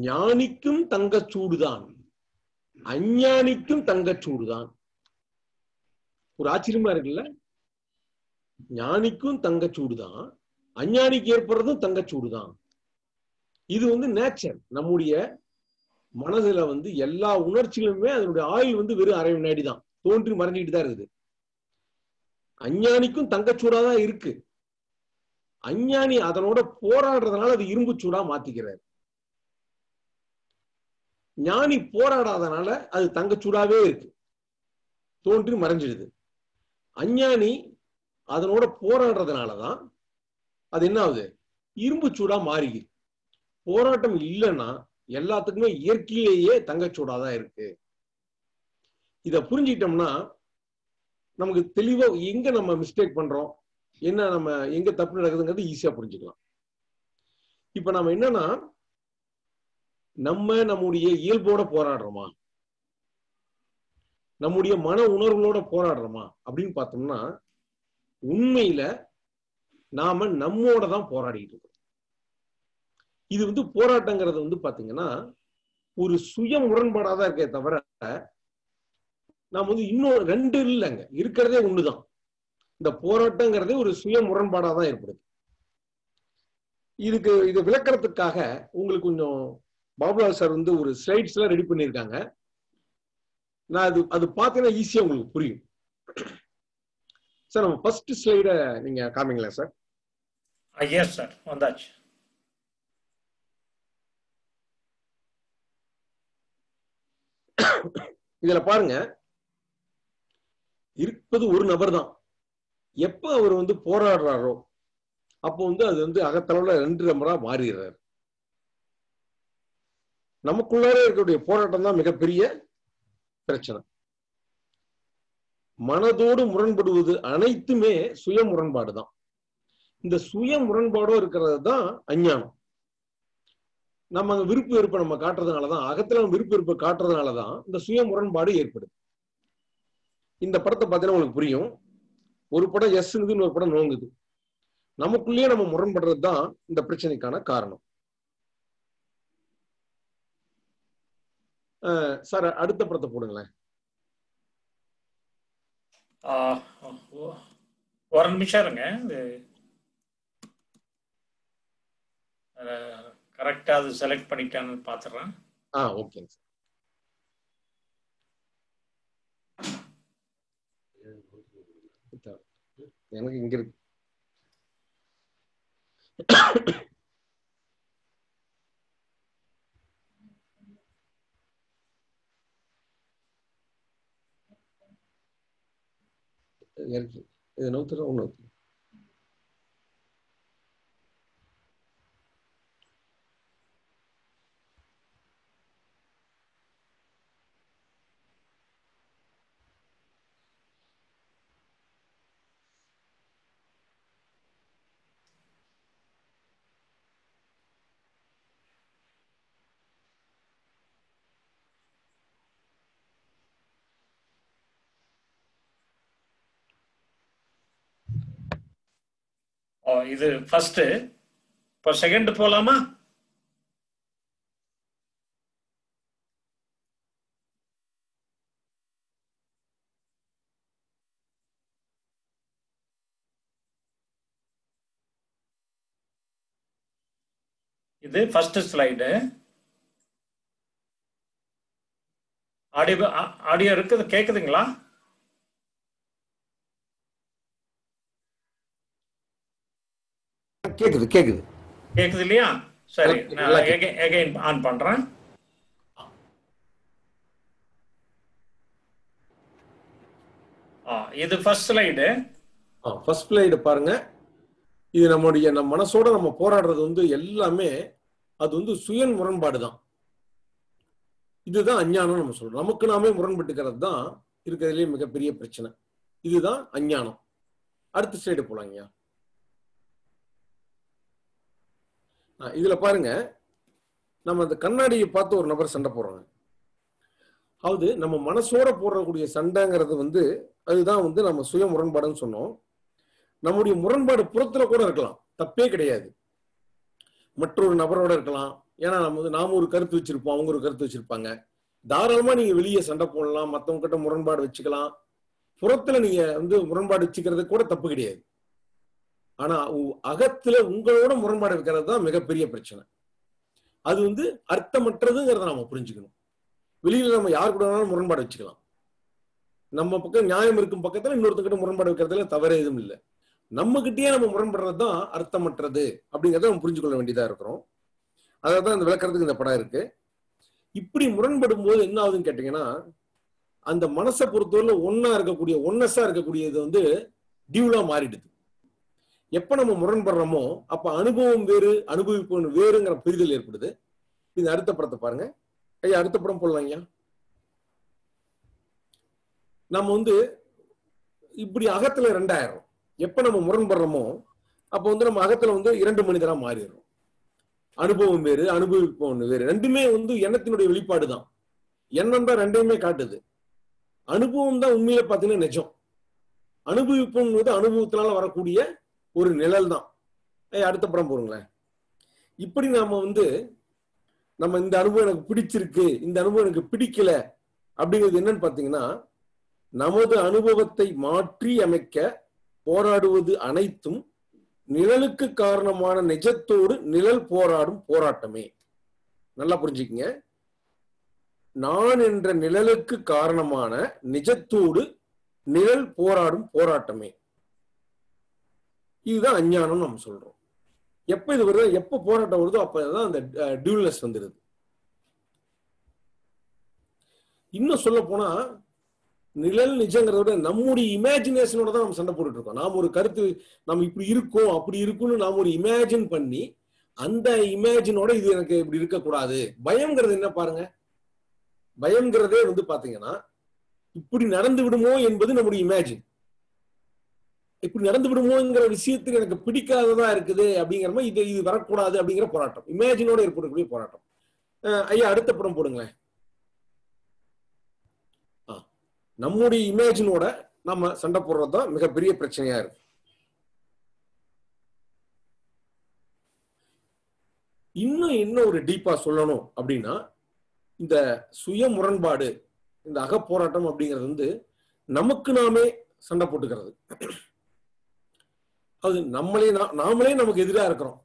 ஞானிக்கும் தங்கச்சூடுதான் அஞ்ஞானிக்கும் தங்கச்சூடுதான் ஒரு ஆச்சரியமா இருக்குல்ல? ஞானிக்கும் தங்கச்சூடுதான் அஞ்ஞானிக்கு ஏற்படுறதும் தங்கச்சூடுதான் இது வந்து நேச்சர் நம்முடைய மனதுல வந்து எல்லா உணர்ச்சிகளுமே அதனுடைய ஆயுள் வந்து வெறும் அரை வினாடி தான் தோன்றி மறைஞ்சிட்டு தான் இருக்குது. அஞ்ஞானிக்கும் தங்கச்சூடா தான் இருக்கு. அஞ்ஞானி அதனோட போராடுறதுனால அது இரும்பு சூடா மாத்திக்கிறார். ஞானி போராடாதனால அது தங்கச்சூடாவே இருக்கு. தோன்றி மறைஞ்சிடுது. அஞ்ஞானி அதனோட போராடுறதுனாலதான் அது என்ன ஆகுது? இரும்பு சூடா மாறிக்குது. போராட்டம் இல்லைன்னா எல்லாத்துக்குமே இயற்கையிலேயே தங்கச்சூடாதான் இருக்கு. இத புரிஞ்சுக்கிட்டோம்னா நமக்கு தெளிவா எங்க நம்ம மிஸ்டேக் பண்றோம்? என்ன நம்ம எங்க தப்பு நடக்குதுங்கிறது ஈஸியா புரிஞ்சுக்கலாம். இப்ப நம்ம என்னன்னா நம்ம நம்முடைய இயல்போட போராடுறோமா? நம்முடைய மன உணர்வுகளோட போராடுறோமா? அப்படின்னு பார்த்தோம்னா உண்மையில நாம நம்மோட தான் போராடிட்டு இருக்கோம். இது வந்து போராட்டங்கிறது வந்து பாத்தீங்கன்னா ஒரு சுய முரண்பாடாதான் இருக்கே தவிர நாம வந்து இன்னும் ரெண்டு இல்லைங்க. இருக்கிறதே ஒண்ணுதான். இந்த போராட்டங்கிறதே ஒரு சுய முரண்பாடாதான் ஏற்படுது. இதுக்கு இது விளக்கறதுக்காக உங்களுக்கு கொஞ்சம் பாபுலால் சார் வந்து ஒரு ஸ்லைட்ஸ் எல்லாம் ரெடி பண்ணியிருக்காங்க. நான் அது அது பார்த்தீங்கன்னா ஈஸியா உங்களுக்கு புரியும். சார் நம்ம ஃபர்ஸ்ட் ஸ்லைட நீங்க காமிங்களா சார்? எஸ் சார் வந்தாச்சு. இதுல பாருங்க. இருப்பது ஒரு நபர் தான். எப்ப அவர் வந்து போராடுறாரோ அப்போ வந்து அது வந்து அகத்தளவுல ரெண்டு நபரா மாறிடுறாரு. நமக்குள்ளார இருக்கக்கூடிய போராட்டம் தான் மிகப்பெரிய பிரச்சனை. மனதோடு முரண்படுவது அனைத்துமே சுய முரண்பாடு தான் இந்த சுய முரண்பாடோ இருக்கிறது தான் அஞ்ஞானம். நம்ம அங்க விருப்பு வெறுப்பை நம்ம காட்டுறதுனாலதான் அகத்துல நம்ம விருப்பு வெறுப்பை காட்டுறதுனாலதான் இந்த சுய முரண்பாடு ஏற்படுது. இந்த படத்தை பார்த்தீங்கன்னா உங்களுக்கு புரியும். ஒரு படம் எஸ்ங்குது ஒரு படம் நோங்குது. நமக்குள்ளேயே நம்ம முரண்படுறது தான் இந்த பிரச்சனைக்கான காரணம். சார் அடுத்த படத்தை போடுங்களேன். ஒரு நிமிஷம் இருங்க. இது கரெக்டாக அது செலக்ட் பண்ணிட்டான்னு பார்த்துறேன் ஆ ஓகேங்க சார் எனக்கு இங்க இருக்கு. இருக்கு இது நூத்துல ஒண்ணு ஓ இது ஃபர்ஸ்ட் இப்போ செகண்ட் போலாமா? இது ஃபர்ஸ்ட் ஸ்லைடு ஆடியோ ஆடியோ இருக்குது கேக்குதுங்களா? கேக்குது கேக்குது. கேக்குது இல்லையா? சரி நான் ஆன் பண்றேன். இது ஃபர்ஸ்ட் ஸ்லைடு ஃபர்ஸ்ட் ஸ்லைடு பாருங்க. இது நம்முடைய நம்ம மனசோட நம்ம போராடுறது வந்து எல்லாமே அது வந்து சுய முரண்பாடு தான். இதுதான் அஞ்ஞானம் நம்ம சொல்றோம். நமக்கு நாமே முரண்பட்டுக்கிறது தான் இருக்கிறதுலே மிகப்பெரிய பிரச்சனை. இதுதான் அஞ்ஞானம். அடுத்த ஸ்லைடு போலாங்கய்யா ஆ, இதுல பாருங்க. நம்ம அந்த கண்ணாடியை பார்த்து ஒரு நபர் சண்டை போடுறாங்க. அதாவது நம்ம மனசோட போடக்கூடிய சண்டைங்கிறது வந்து அதுதான் வந்து நம்ம சுய முரண்பாடுன்னு சொன்னோம். நம்முடைய முரண்பாடு புறத்துல கூட இருக்கலாம். தப்பே கிடையாது. மற்றொரு நபரோட இருக்கலாம். ஏன்னா நம்ம வந்து நாம ஒரு கருத்து வச்சிருப்போம் அவங்க ஒரு கருத்து வச்சிருப்பாங்க. தாராளமா நீங்க வெளியே சண்டை போடலாம் மற்றவங்க கிட்ட முரண்பாடு வச்சுக்கலாம். புறத்துல நீங்க வந்து முரண்பாடு வச்சுக்கிறது கூட தப்பு கிடையாது. ஆனா அகத்துல உங்களோட முரண்பாடு வைக்கிறது தான் மிகப்பெரிய பிரச்சனை. அது வந்து அர்த்தமற்றதுங்கிறத நாம புரிஞ்சுக்கணும். வெளியில நம்ம யார் கூட வேணாலும் முரண்பாடு வச்சுக்கலாம். நம்ம பக்கம் நியாயம் இருக்கும் பக்கத்துல இன்னொருத்தங்கிட்ட முரண்பாடு வைக்கிறதுல தவறு எதுவும் இல்லை. நம்ம கிட்டேயே நம்ம முரண்படுறது தான் அர்த்தமற்றது அப்படிங்கறத நம்ம புரிஞ்சு கொள்ள வேண்டியதா இருக்கிறோம். அதான் இந்த விளக்கறதுக்கு இந்த படம் இருக்கு. இப்படி முரண்படும் போது என்ன ஆகுதுன்னு கேட்டீங்கன்னா அந்த மனசை பொறுத்தவரை ஒன்னா இருக்கக்கூடிய ஒன்னஸா இருக்கக்கூடியது வந்து டியூலா மாறிடுது. எப்ப நம்ம முரண்படுறோமோ அப்ப அனுபவம் வேறு அனுபவிப்பு வேறுங்கிற புரிதல் ஏற்படுது. இந்த அடுத்த படத்தை பாருங்க. ஐயா அடுத்த படம் போடலாம் ஐயா. நம்ம வந்து இப்படி அகத்துல ரெண்டாயிரம் எப்ப நம்ம முரண்படுறோமோ அப்ப வந்து நம்ம அகத்துல வந்து இரண்டு மனிதரா மாறிடுறோம். அனுபவம் வேறு அனுபவிப்பவன் வேறு. ரெண்டுமே வந்து எண்ணத்தினுடைய வெளிப்பாடு தான். எண்ணம் தான் ரெண்டையுமே காட்டுது. அனுபவம் தான் உண்மையில பார்த்தீங்கன்னா நிஜம். அனுபவிப்புங்கிறது அனுபவத்தினால வரக்கூடிய ஒரு நிழல் தான் ஏய், அடுத்த படம் போடுங்களேன். இப்படி நாம வந்து நம்ம இந்த அனுபவம் எனக்கு பிடிச்சிருக்கு இந்த அனுபவம் எனக்கு பிடிக்கல அப்படிங்கிறது என்னன்னு பாத்தீங்கன்னா நமது அனுபவத்தை மாற்றி அமைக்க போராடுவது அனைத்தும் நிழலுக்கு காரணமான நிஜத்தோடு நிழல் போராடும் போராட்டமே. நல்லா புரிஞ்சுக்கங்க. நான் என்ற நிழலுக்கு காரணமான நிஜத்தோடு நிழல் போராடும் போராட்டமே. இதுதான் அஞ்ஞானம் நம்ம சொல்றோம். எப்ப இது வருதோ எப்ப போராட்டம் வருதோ அப்பதான் அந்த டியூல்னஸ் வந்துருது. இன்னும் சொல்ல போனா நிழல் நிஜங்கிறத விட நம்முடைய இமேஜினேஷனோட தான் நம்ம சண்டை போட்டுட்டு இருக்கோம் நாம் ஒரு கருத்து நம்ம இப்படி இருக்கோம் அப்படி இருக்கும்னு நாம் ஒரு இமேஜின் பண்ணி அந்த இமேஜினோட இது எனக்கு இப்படி இருக்கக்கூடாது. பயம்ங்கிறது என்ன பாருங்க? பயம்ங்கிறதே வந்து பாத்தீங்கன்னா இப்படி நடந்து விடுமோ என்பது நம்முடைய இமேஜின் இப்படி நடந்து விடுமோங்கிற விஷயத்துக்கு எனக்கு பிடிக்காததா இருக்குது அப்படிங்கிற மாதிரி இது இது வரக்கூடாது அப்படிங்கிற போராட்டம். இமேஜினோட ஏற்படக்கூடிய போராட்டம். ஐயா அடுத்த படம் போடுங்களேன். ஆ, நம்முடைய இமேஜினோட நம்ம சண்டை போடுறது தான் மிகப்பெரிய பிரச்சனையா இருக்கு. இன்னும் என்ன ஒரு டீப்பா சொல்லணும் அப்படின்னா இந்த சுய முரண்பாடு இந்த அகப்போராட்டம் அப்படிங்கிறது வந்து நமக்கு நாமே சண்டை போட்டுக்கிறது. அது நம்மளே நாமளே நமக்கு எதிராக இருக்கிறோம்.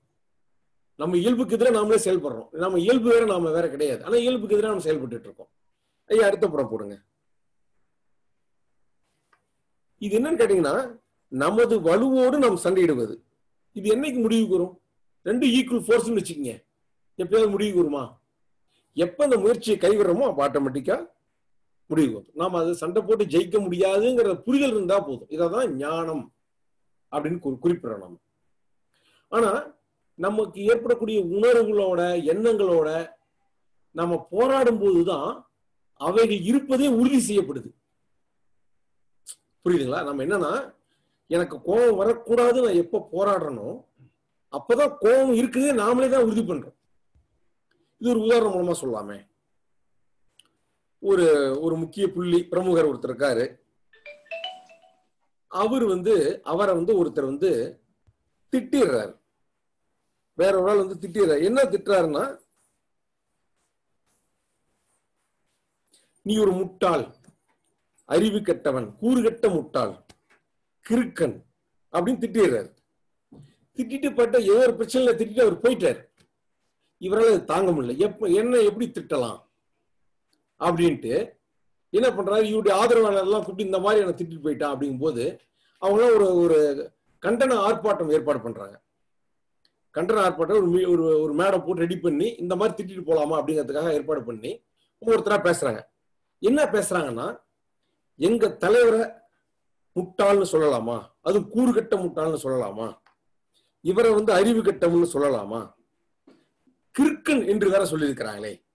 நம்ம இயல்புக்கு எதிராக நாமளே செயல்படுறோம். நம்ம இயல்பு வேற நாம வேற கிடையாது. ஆனா இயல்புக்கு எதிராக நம்ம செயல்பட்டு இருக்கோம். ஐயா அடுத்த புறம் போடுங்க. இது என்னன்னு கேட்டீங்கன்னா நமது வலுவோடு நாம் சண்டையிடுவது. இது என்னைக்கு முடிவுக்கு வரும் ரெண்டு ஈக்குவல் ஃபோர்ஸ்னு வச்சுக்கோங்க. எப்பயாவது முடிவுக்கு வருமா எப்ப அந்த முயற்சியை கைவிடுறோமோ அப்போ ஆட்டோமேட்டிக்கா முடிவுக்கு வரும் நாம அது சண்டை போட்டு ஜெயிக்க முடியாதுங்கிற புரிதல் இருந்தா போதும். இதான் ஞானம். அப்படின்னு குறி- நம்ம ஆனா நமக்கு ஏற்படக்கூடிய உணர்வுகளோட எண்ணங்களோட நம்ம போராடும் போதுதான் அவைகள் இருப்பதே உறுதி செய்யப்படுது. புரியுதுங்களா? நம்ம என்னன்னா எனக்கு கோபம் வரக்கூடாது நான் எப்ப போராடுறனோ அப்பதான் கோபம் இருக்குதே நாமளே தான் உறுதி பண்றோம். இது ஒரு உதாரணம் மூலமா சொல்லலாமே ஒரு ஒரு முக்கிய புள்ளி பிரமுகர் ஒருத்தர் இருக்காரு. அவர் வந்து அவரை வந்து ஒருத்தர் வந்து திட்டிடுறாரு வேற ஒரு ஆள் வந்து திட்டிடுறாரு என்ன திட்டுறாருன்னா நீ ஒரு முட்டாள் அறிவு கெட்டவன் கூறுகட்ட முட்டாள் கிறுக்கன் அப்படின்னு திட்டிடுறாரு திட்டிட்டு பட்ட ஏதோ ஒரு பிரச்சனையில திட்டிட்டு அவர் போயிட்டார். இவரால் அது தாங்க முடியல. எப்ப என்ன எப்படி திட்டலாம்? அப்படின்ட்டு என்ன பண்றாரு? இவருடைய ஆதரவாளர்லாம் கூப்பிட்டு இந்த மாதிரி எனக்கு திட்டிட்டு போயிட்டான் அப்படிங்கும்போது அவங்களாம் ஒரு ஒரு கண்டன ஆர்ப்பாட்டம் ஏற்பாடு பண்றாங்க. கண்டன ஆர்ப்பாட்டம் ஒரு ஒரு ஒரு மேடை போட்டு ரெடி பண்ணி இந்த மாதிரி திட்டிட்டு போலாமா அப்படிங்கிறதுக்காக ஏற்பாடு பண்ணி ஒவ்வொருத்தரா பேசுறாங்க. என்ன பேசுறாங்கன்னா எங்க தலைவரை முட்டாள்னு சொல்லலாமா? அது கூறுகட்ட முட்டாள்னு சொல்லலாமா? இவரை வந்து அறிவு கட்டம்னு சொல்லலாமா? கிறுக்கன் என்று வேற சொல்லியிருக்கிறாங்களே.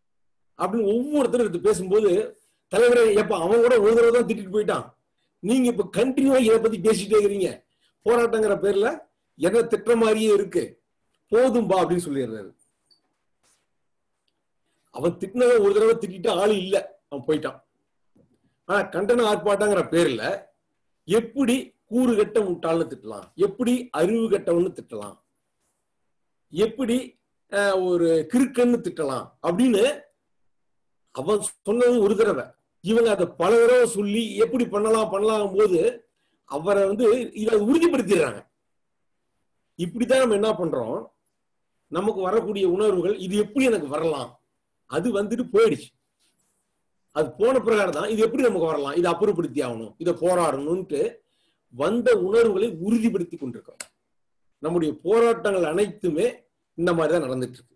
அப்படின்னு ஒவ்வொருத்தரும் எடுத்து பேசும்போது தலைவரே எப்ப அவன் கூட ஒரு தடவை தான் திட்டிட்டு போயிட்டான். நீங்க இப்ப கண்டினியூவா இதை பத்தி பேசிட்டே இருக்கிறீங்க. போராட்டங்கிற பேர்ல என்ன திட்டுற மாதிரியே இருக்கு. போதும்பா அப்படின்னு சொல்லிடுறாரு. அவன் திட்டினதை ஒரு தடவை திட்டிட்டு ஆள் இல்ல. அவன் போயிட்டான். ஆனா கண்டன ஆர்ப்பாட்டங்கிற பேர்ல எப்படி கூறு கட்ட முட்டாள்னு திட்டலாம். எப்படி அறிவு கட்டவன்னு திட்டலாம். எப்படி ஒரு கிறுக்கன்னு திட்டலாம் அப்படின்னு அவன் சொன்னது ஒரு தடவை. இவங்க அதை பல தடவை சொல்லி எப்படி பண்ணலாம் பண்ணலாம் போது அவரை வந்து இதை உறுதிப்படுத்திடுறாங்க. இப்படித்தான் நம்ம என்ன பண்றோம்? நமக்கு வரக்கூடிய உணர்வுகள் இது எப்படி எனக்கு வரலாம்? அது வந்துட்டு போயிடுச்சு. அது போன பிரகாரம் தான் இது எப்படி நமக்கு வரலாம்? இதை அப்புறப்படுத்தி ஆகணும் இதை போராடணும்ட்டு வந்த உணர்வுகளை உறுதிப்படுத்தி கொண்டிருக்கோம் நம்முடைய போராட்டங்கள் அனைத்துமே இந்த மாதிரி தான் நடந்துட்டு இருக்கு.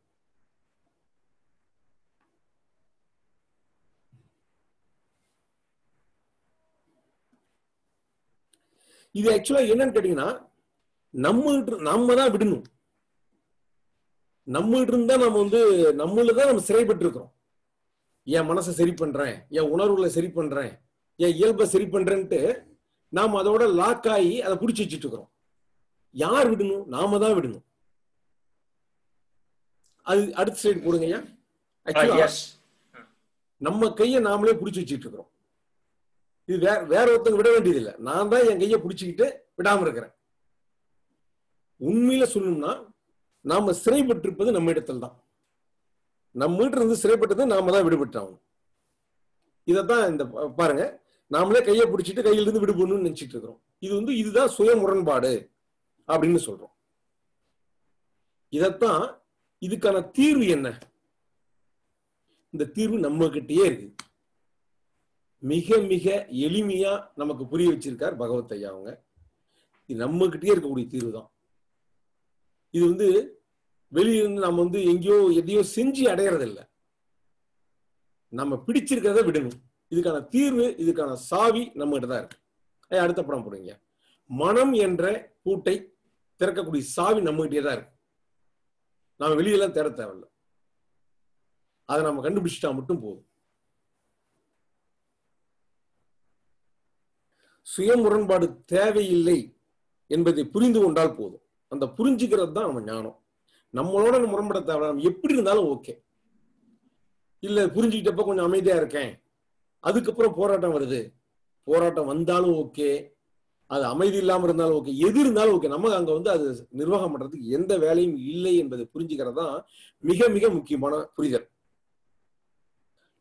இது ஆக்சுவலா என்னன்னு கேட்டீங்கன்னா நம்ம நம்ம தான் விடணும். நம்ம இருந்தா நம்ம வந்து நம்மள தான் நம்ம சிறைப்பட்டு இருக்கிறோம் என் மனசை சரி பண்றேன் என் உணர்வுகளை சரி பண்றேன் என் இயல்பை சரி பண்றேன்ட்டு நாம் அதோட லாக் ஆகி அதை பிடிச்சி வச்சுட்டு இருக்கிறோம் யார் விடணும்? நாம தான் விடணும். அது அடுத்த சைடு போடுங்க ஐயா. நம்ம கையை நாமளே பிடிச்சி வச்சுட்டு இருக்கிறோம் இது வேற வேற ஒருத்தங்க விட வேண்டியதில்லை. நான் தான் என் கையை பிடிச்சிக்கிட்டு விடாம இருக்கிறேன். உண்மையில சொல்லணும்னா நாம சிறைப்பட்டிருப்பது நம்ம இடத்துல தான். நம்ம வீட்டுல இருந்து சிறைப்பட்டது நாம தான் விடுபட்டாகும் இதைத்தான் இந்த பாருங்க. நாமளே கையை பிடிச்சிட்டு கையில இருந்து விடுபடணும்னு நினைச்சிட்டு இருக்கிறோம். இது வந்து இதுதான் சுய முரண்பாடு அப்படின்னு சொல்றோம். இதத்தான் இதுக்கான தீர்வு என்ன? இந்த தீர்வு நம்ம கிட்டேயே இருக்கு. மிக மிக எளிமையா நமக்கு புரிய வச்சிருக்கார் பகவத் ஐயா அவங்க. இது நம்ம கிட்டயே இருக்கக்கூடிய தீர்வு தான் இது வந்து வெளியிருந்து நம்ம வந்து எங்கேயோ எதையோ செஞ்சு அடையறது நம்ம பிடிச்சிருக்கிறத விடணும். இதுக்கான தீர்வு இதுக்கான சாவி நம்ம கிட்ட தான் இருக்கு. ஐயா, அடுத்த படம் போடுங்க. மனம் என்ற பூட்டை திறக்கக்கூடிய சாவி நம்ம கிட்டே தான் இருக்கு. நாம வெளியெல்லாம் தேட தேவையில்லை. அதை நம்ம கண்டுபிடிச்சிட்டா மட்டும் போதும். சுய முரண்பாடு தேவையில்லை என்பதை புரிந்து கொண்டால் போதும். அந்த புரிஞ்சுக்கிறது தான் நம்ம ஞானம். நம்மளோட முரண்பட தேவை. நம்ம எப்படி இருந்தாலும் ஓகே. இல்ல புரிஞ்சுக்கிட்டப்ப கொஞ்சம் அமைதியா இருக்கேன். அதுக்கப்புறம் போராட்டம் வருது. போராட்டம் வந்தாலும் ஓகே. அது அமைதி இல்லாம இருந்தாலும் ஓகே. எது இருந்தாலும் ஓகே. நம்ம அங்க வந்து அது நிர்வாகம் பண்றதுக்கு எந்த வேலையும் இல்லை என்பதை புரிஞ்சுக்கிறது தான் மிக மிக முக்கியமான புரிதல்.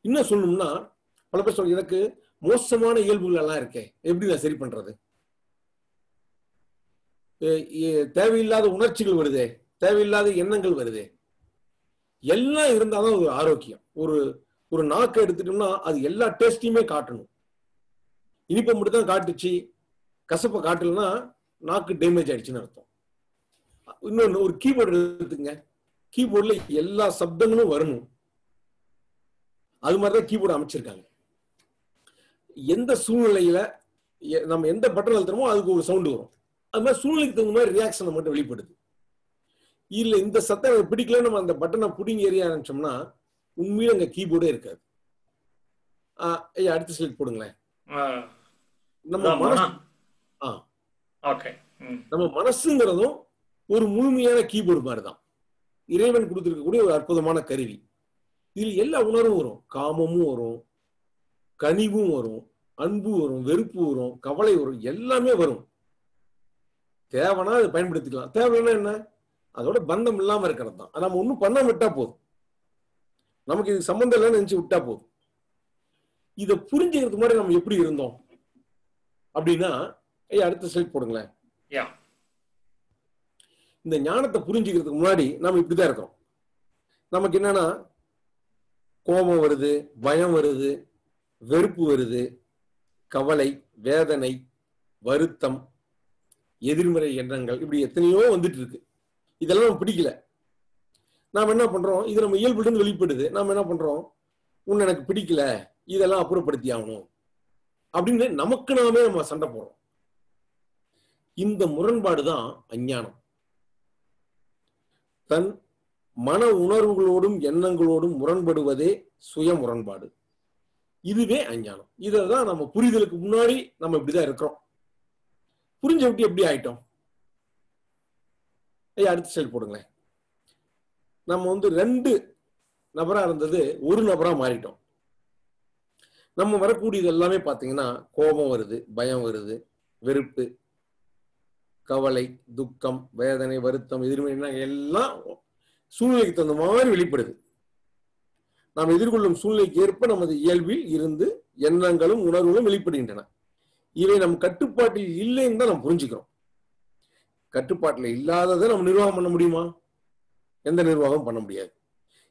இன்னும் சொல்லணும்னா பல பேர் சொல்ல எனக்கு மோசமான இயல்புகள் எல்லாம் இருக்கேன் எப்படி நான் சரி பண்றது? தேவையில்லாத உணர்ச்சிகள் வருதே. தேவையில்லாத எண்ணங்கள் வருதே. எல்லாம் இருந்தாதான் ஒரு ஆரோக்கியம். ஒரு ஒரு நாக்கை எடுத்துட்டோம்னா அது எல்லா டேஸ்டையுமே காட்டணும். இனிப்பை மட்டும் தான் காட்டுச்சு. கசப்பை காட்டலன்னா நாக்கு டேமேஜ் ஆயிடுச்சுன்னு அர்த்தம். இன்னொன்னு ஒரு கீபோர்டு எடுத்துங்க கீபோர்டில் எல்லா சப்தங்களும் வரணும். அது மாதிரிதான் கீபோர்டு அமைச்சிருக்காங்க. எந்த சூழ்நிலையில நம்ம எந்த பட்டன் அழுத்துறோமோ அதுக்கு ஒரு சவுண்ட் வரும். அது மாதிரி சூழ்நிலைக்கு தகுந்த மாதிரி ரியாக்ஷனை மட்டும் வெளிப்படுது. இல்ல இந்த சத்தம் எனக்கு பிடிக்கல நம்ம அந்த பட்டனை புடிங்கி எறிய ஆரம்பிச்சோம்னா உண்மையில அங்க கீபோர்டே இருக்காது. ஐயா அடுத்த ஸ்லைட் போடுங்களேன். நம்ம மனசு நம்ம மனசுங்கிறதும் ஒரு முழுமையான கீபோர்டு மாதிரி தான் இறைவன் கொடுத்திருக்கக்கூடிய ஒரு அற்புதமான கருவி. இதில் எல்லா உணர்வும் வரும். காமமும் வரும். கனிவும் வரும் அன்பு வரும் வெறுப்பு வரும் கவலை வரும் எல்லாமே வரும். தேவைன்னா அதை பயன்படுத்திக்கலாம். தேவைன்னா என்ன? அதோட பந்தம் இல்லாம இருக்கிறது தான். நம்ம ஒன்றும் பண்ண விட்டா போதும். நமக்கு இது சம்பந்தம் இல்லைன்னு நினைச்சு விட்டா போதும். இதை புரிஞ்சுக்கிறதுக்கு முன்னாடி நம்ம எப்படி இருந்தோம்? அப்படின்னா ஐயா அடுத்த ஸ்லைட் போடுங்களேன். இந்த ஞானத்தை புரிஞ்சுக்கிறதுக்கு முன்னாடி நம்ம இப்படிதான் இருக்கோம் நமக்கு என்னன்னா கோபம் வருது பயம் வருது வெறுப்பு வருது கவலை வேதனை வருத்தம் எதிர்மறை எண்ணங்கள் இப்படி எத்தனையோ வந்துட்டு இருக்கு. இதெல்லாம் நம்ம பிடிக்கல. நாம் என்ன பண்றோம்? இது நம்ம இயல்புலேருந்து வெளிப்படுது. நாம் என்ன பண்றோம்? உன்னை எனக்கு பிடிக்கல. இதெல்லாம் அப்புறப்படுத்தி ஆகணும். அப்படின்னு நமக்கு நாமே நம்ம சண்டை போடுறோம். இந்த முரண்பாடு தான் அஞ்ஞானம். தன் மன உணர்வுகளோடும் எண்ணங்களோடும் முரண்படுவதே சுய முரண்பாடு. இதுவே அஞ்ஞானம். இதை தான் நம்ம புரிதலுக்கு முன்னாடி நம்ம இப்படிதான் இருக்கிறோம். புரிஞ்ச விட்டு எப்படி ஆயிட்டோம்? ஐயா அடுத்த ஸ்டைல் போடுங்களேன். நம்ம வந்து ரெண்டு நபரா இருந்தது ஒரு நபரா மாறிட்டோம். நம்ம வரக்கூடியது எல்லாமே பார்த்தீங்கன்னா கோபம் வருது பயம் வருது வெறுப்பு கவலை துக்கம் வேதனை வருத்தம் எதிர்மறை எல்லாம் சூழ்நிலைக்கு தகுந்த மாதிரி வெளிப்படுது. நாம் எதிர்கொள்ளும் சூழ்நிலைக்கு ஏற்ப நமது இயல்பில் இருந்து எண்ணங்களும் உணர்வுகளும் வெளிப்படுகின்றன. இவை நம் கட்டுப்பாட்டில் இல்லைன்னு தான் நம்ம புரிஞ்சுக்கிறோம். கட்டுப்பாட்டில் இல்லாததை நம்ம நிர்வாகம் பண்ண முடியுமா? எந்த நிர்வாகம் பண்ண முடியாது.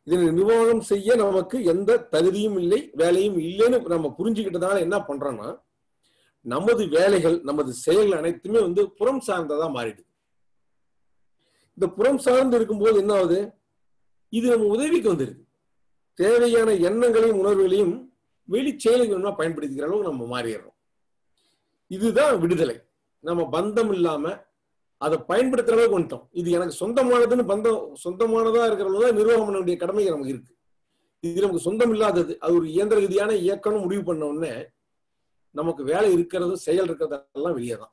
இதனை நிர்வாகம் செய்ய நமக்கு எந்த தகுதியும் இல்லை வேலையும் இல்லைன்னு நம்ம புரிஞ்சுக்கிட்டதால என்ன பண்றோம்னா நமது வேலைகள் நமது செயல்கள் அனைத்துமே வந்து புறம் சார்ந்ததா மாறிடுது. இந்த புறம் சார்ந்து இருக்கும்போது என்ன ஆகுது? இது நம்ம உதவிக்கு வந்துருது. தேவையான எண்ணங்களையும் உணர்வுகளையும் வெளி செயல்கள் பயன்படுத்திக்கிற அளவுக்கு நம்ம மாறிடுறோம். இதுதான் விடுதலை. நம்ம பந்தம் இல்லாம அதை பயன்படுத்துற அளவுக்கு வந்துட்டோம். இது எனக்கு சொந்தமானதுன்னு பந்தம் சொந்தமானதா இருக்கிறவங்க தான் நிர்வாகம் பண்ண வேண்டிய கடமை நமக்கு இருக்கு. இது நமக்கு சொந்தம் இல்லாதது அது ஒரு இயந்திர ரீதியான இயக்கம்னு முடிவு பண்ண உடனே நமக்கு வேலை இருக்கிறது செயல் இருக்கிறதெல்லாம் வெளியே தான்.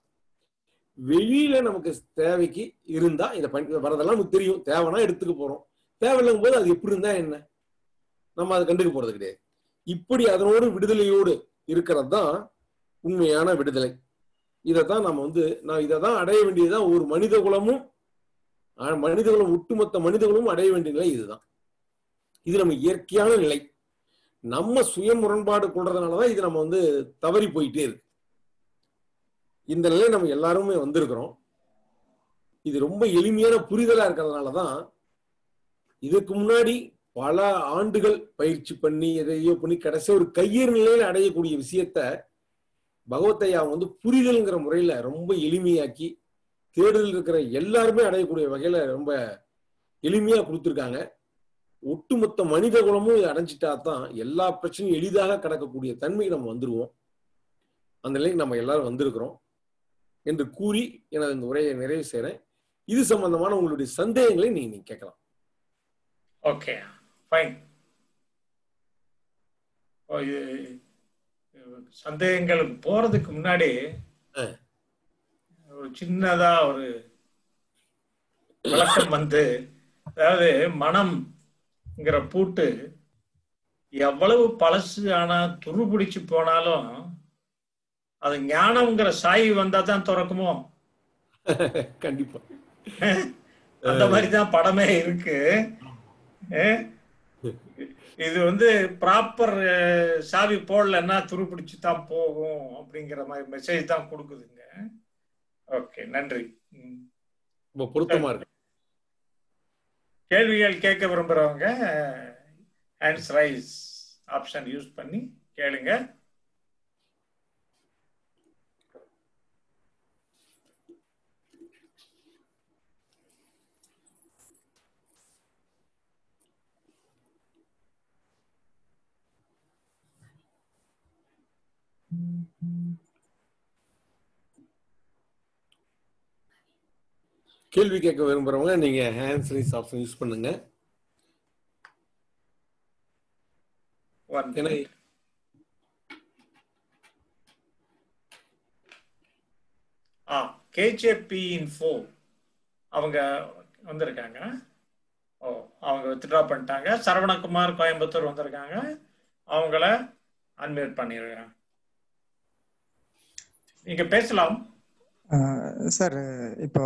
வெளியில நமக்கு தேவைக்கு இருந்தா இதை பயன் வரதெல்லாம் நமக்கு தெரியும். தேவைன்னா எடுத்துக்க போறோம். தேவையில்லைங்கும் போது அது எப்படி இருந்தா என்ன? நம்ம அதை கண்டுக்க போறது கிடையாது. இப்படி அதனோடு விடுதலையோடு இருக்கிறது தான் உண்மையான விடுதலை. இதை தான் நம்ம வந்து நான் இதை தான் அடைய வேண்டியதுதான் ஒரு மனித குலமும் ஆஹ் மனித குலம் ஒட்டுமொத்த மனித குலமும் அடைய வேண்டிய நிலை இதுதான். இது நம்ம இயற்கையான நிலை. நம்ம சுய முரண்பாடு கொள்றதுனாலதான் இது நம்ம வந்து தவறி போயிட்டே இருக்கு. இந்த நிலை நம்ம எல்லாருமே வந்திருக்கிறோம். இது ரொம்ப எளிமையான புரிதலா இருக்கிறதுனாலதான் இதுக்கு முன்னாடி பல ஆண்டுகள் பயிற்சி பண்ணி எதையோ பண்ணி கடைசி ஒரு கையேறு நிலையில அடையக்கூடிய விஷயத்த பகவத்தையா வந்து புரிதல்ங்கிற முறையில ரொம்ப எளிமையாக்கி தேடுதல் இருக்கிற எல்லாருமே அடையக்கூடிய வகையில ரொம்ப எளிமையா கொடுத்துருக்காங்க. ஒட்டுமொத்த மனித குலமும் இதை அடைஞ்சிட்டா தான் எல்லா பிரச்சனையும் எளிதாக கடக்கக்கூடிய தன்மைக்கு நம்ம வந்துருவோம். அந்த நிலைக்கு நம்ம எல்லாரும் வந்திருக்கிறோம் என்று கூறி எனது இந்த உரையை நிறைவு செய்கிறேன் இது சம்பந்தமான உங்களுடைய சந்தேகங்களை நீங்க கேட்கலாம். ஓகே ஃபைன் சந்தேகங்களுக்கு போறதுக்கு முன்னாடி ஒரு சின்னதா ஒரு விளக்கம் வந்து அதாவது மனம்ங்கிற பூட்டு எவ்வளவு பழசு ஆனா துரு பிடிச்சு போனாலும் அது ஞானம்ங்கிற சாய் வந்தா தான் திறக்குமோ? கண்டிப்பா. அந்த மாதிரி தான் படமே இருக்கு. இது வந்து ப்ராப்பர் சாவி போடலன்னா துருப்பிடிச்சு தான் போகும் அப்படிங்கிற மாதிரி மெசேஜ் தான் கொடுக்குதுங்க. ஓகே நன்றி. ரொம்ப பொருத்தமா இருக்கு. கேள்விகள் கேட்க விரும்புறவங்க ஹேண்ட்ஸ் ரைஸ் ஆப்ஷன் யூஸ் பண்ணி கேளுங்க. கேள்வி கேட்க விரும்புறவங்க நீங்க ஹேண்ட்ஸ் ரைஸ் ஆப்ஷன் யூஸ் பண்ணுங்க. ஏன்னா ஆ கேஜேபி இன்ஃபோ அவங்க வந்திருக்காங்க. ஓ அவங்க வித்ட்ரா பண்ணிட்டாங்க. சரவணகுமார் கோயம்புத்தூர் வந்திருக்காங்க. அவங்கள அன்மியூட் பண்ணிடுறேன். நீங்க பேசலாம். சார் இப்போ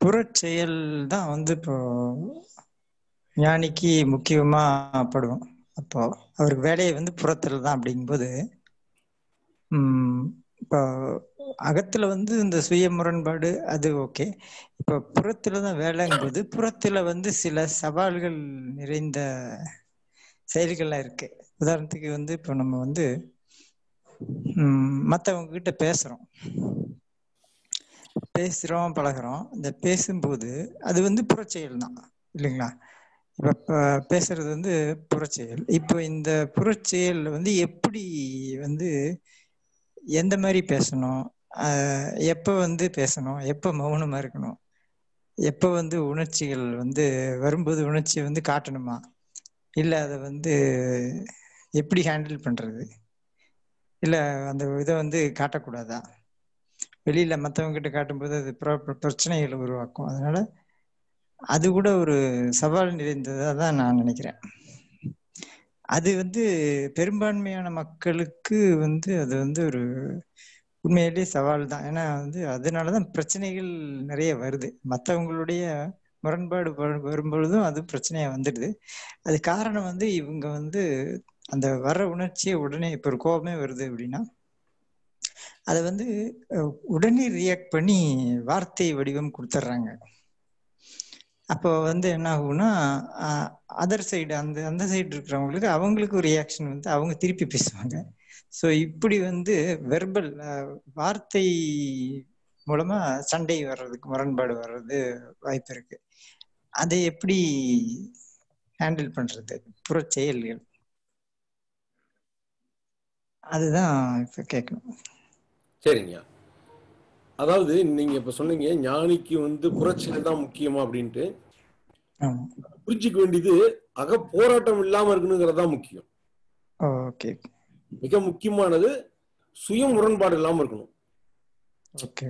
புறச்செயல் தான் வந்து இப்போ ஞானிக்கு முக்கியமா படும் அப்போ அவருக்கு வேலையை வந்து புறத்துல தான் அப்படிங்கும்போது இப்போ அகத்துல வந்து இந்த சுய முரண்பாடு அது ஓகே. இப்போ புறத்துல தான் வேலைங்கும்போது புறத்துல வந்து சில சவால்கள் நிறைந்த செயல்கள்லாம் இருக்கு. உதாரணத்துக்கு வந்து இப்போ நம்ம வந்து மற்றவங்க கிட்ட பேசுகிறோம் பேசுகிறோம் பழகுறோம். இந்த பேசும்போது அது வந்து புறச்செயல் தான் இல்லைங்களா? இப்போ பேசுறது வந்து புறச்செயல். இப்போ இந்த புறச்செயல் வந்து எப்படி வந்து எந்த மாதிரி பேசணும்? எப்போ வந்து பேசணும்? எப்போ மௌனமாக இருக்கணும்? எப்போ வந்து உணர்ச்சிகள் வந்து வரும்போது உணர்ச்சியை வந்து காட்டணுமா? இல்லை அதை வந்து எப்படி ஹேண்டில் பண்ணுறது இல்ல அந்த இதை வந்து காட்டக்கூடாதா? வெளியில மத்தவங்க கிட்ட காட்டும்போது அது பிரச்சனைகளை உருவாக்கும். அதனால அது கூட ஒரு சவால் நிறைந்ததா தான் நான் நினைக்கிறேன். அது வந்து பெரும்பான்மையான மக்களுக்கு வந்து அது வந்து ஒரு உண்மையிலேயே சவால் தான். ஏன்னா வந்து அதனாலதான் பிரச்சனைகள் நிறைய வருது. மற்றவங்களுடைய முரண்பாடு வரும்பொழுதும் அது பிரச்சனையா வந்துடுது. அது காரணம் வந்து இவங்க வந்து அந்த வர்ற உணர்ச்சியை உடனே இப்ப ஒரு கோபமே வருது அப்படின்னா அதை வந்து உடனே ரியாக்ட் பண்ணி வார்த்தை வடிவம் கொடுத்துட்றாங்க அப்போ வந்து என்ன ஆகும்னா அதர் சைடு அந்த அந்த சைடு இருக்கிறவங்களுக்கு அவங்களுக்கு ஒரு ரியாக்ஷன் வந்து அவங்க திருப்பி பேசுவாங்க. ஸோ இப்படி வந்து வெர்பல் வார்த்தை மூலமா சண்டை வர்றதுக்கு முரண்பாடு வர்றது வாய்ப்பு இருக்கு. அதை எப்படி ஹேண்டில் பண்றது? புற செயல்கள். அதுதான் இப்ப கேட்கணும் சரிங்க. அதாவது நீங்க இப்ப சொன்னீங்க ஞானிக்கு வந்து புரட்சிகள் தான் முக்கியமா அப்படின்ட்டு. புரிஞ்சுக்க வேண்டியது அக போராட்டம் இல்லாம இருக்கணுங்கிறது தான் முக்கியம். ஓகே. மிக முக்கியமானது சுய முரண்பாடு இல்லாம இருக்கணும்.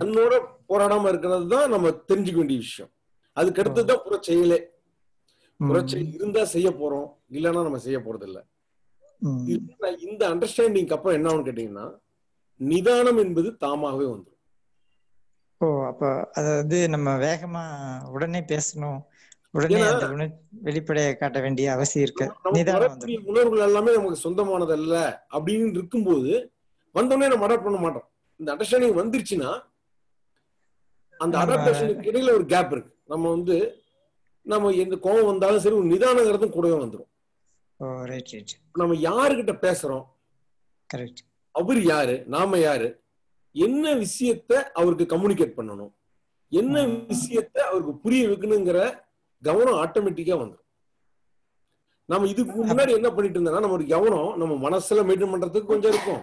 தன்னோட போராடாம இருக்கிறது தான் நம்ம தெரிஞ்சுக்க வேண்டிய விஷயம். அதுக்கு அடுத்தது தான் புற செயலே புறச்செயல் இருந்தா செய்ய போறோம் இல்லைன்னா நம்ம செய்ய போறது இல்ல இந்த அண்டர்ஸ்டாண்டிங் அப்புறம் என்ன கேட்டீங்கன்னா நிதானம் என்பது தாமாகவே வந்துடும் ஓ அப்ப அதாவது நம்ம வேகமா உடனே பேசணும். உடனே அந்த வெளிப்படையை காட்ட வேண்டிய அவசியம் இருக்கு. நிதானம் உணர்வுகள் எல்லாமே நமக்கு சொந்தமானது அல்ல அப்படின்னு இருக்கும்போது வந்தோடனே நம்ம அடாப்ட் பண்ண மாட்டோம். இந்த அண்டர்ஸ்டாண்டிங் வந்துருச்சுன்னா அந்த அடாப்டேஷனுக்கு இடையில ஒரு கேப் இருக்கு. நம்ம வந்து நம்ம எந்த கோபம் வந்தாலும் சரி ஒரு நிதானங்கிறதும் கூடவே வந்துடும் ரைட் ரைட் நம்ம யாருகிட்ட பேசுறோம்? கரெக்ட் அவர் யாரு? நாம யாரு? என்ன விஷயத்த அவருக்கு கம்யூனிகேட் பண்ணணும்? என்ன விஷயத்த அவருக்கு புரிய வைக்கணுங்கிற கவனம் ஆட்டோமேட்டிக்கா வந்துடும் நம்ம இதுக்கு முன்னாடி என்ன பண்ணிட்டு இருந்தோம்னா நம்ம கவனம் நம்ம மனசுல மெயின்டைன் பண்றதுக்கு கொஞ்சம் இருக்கும்.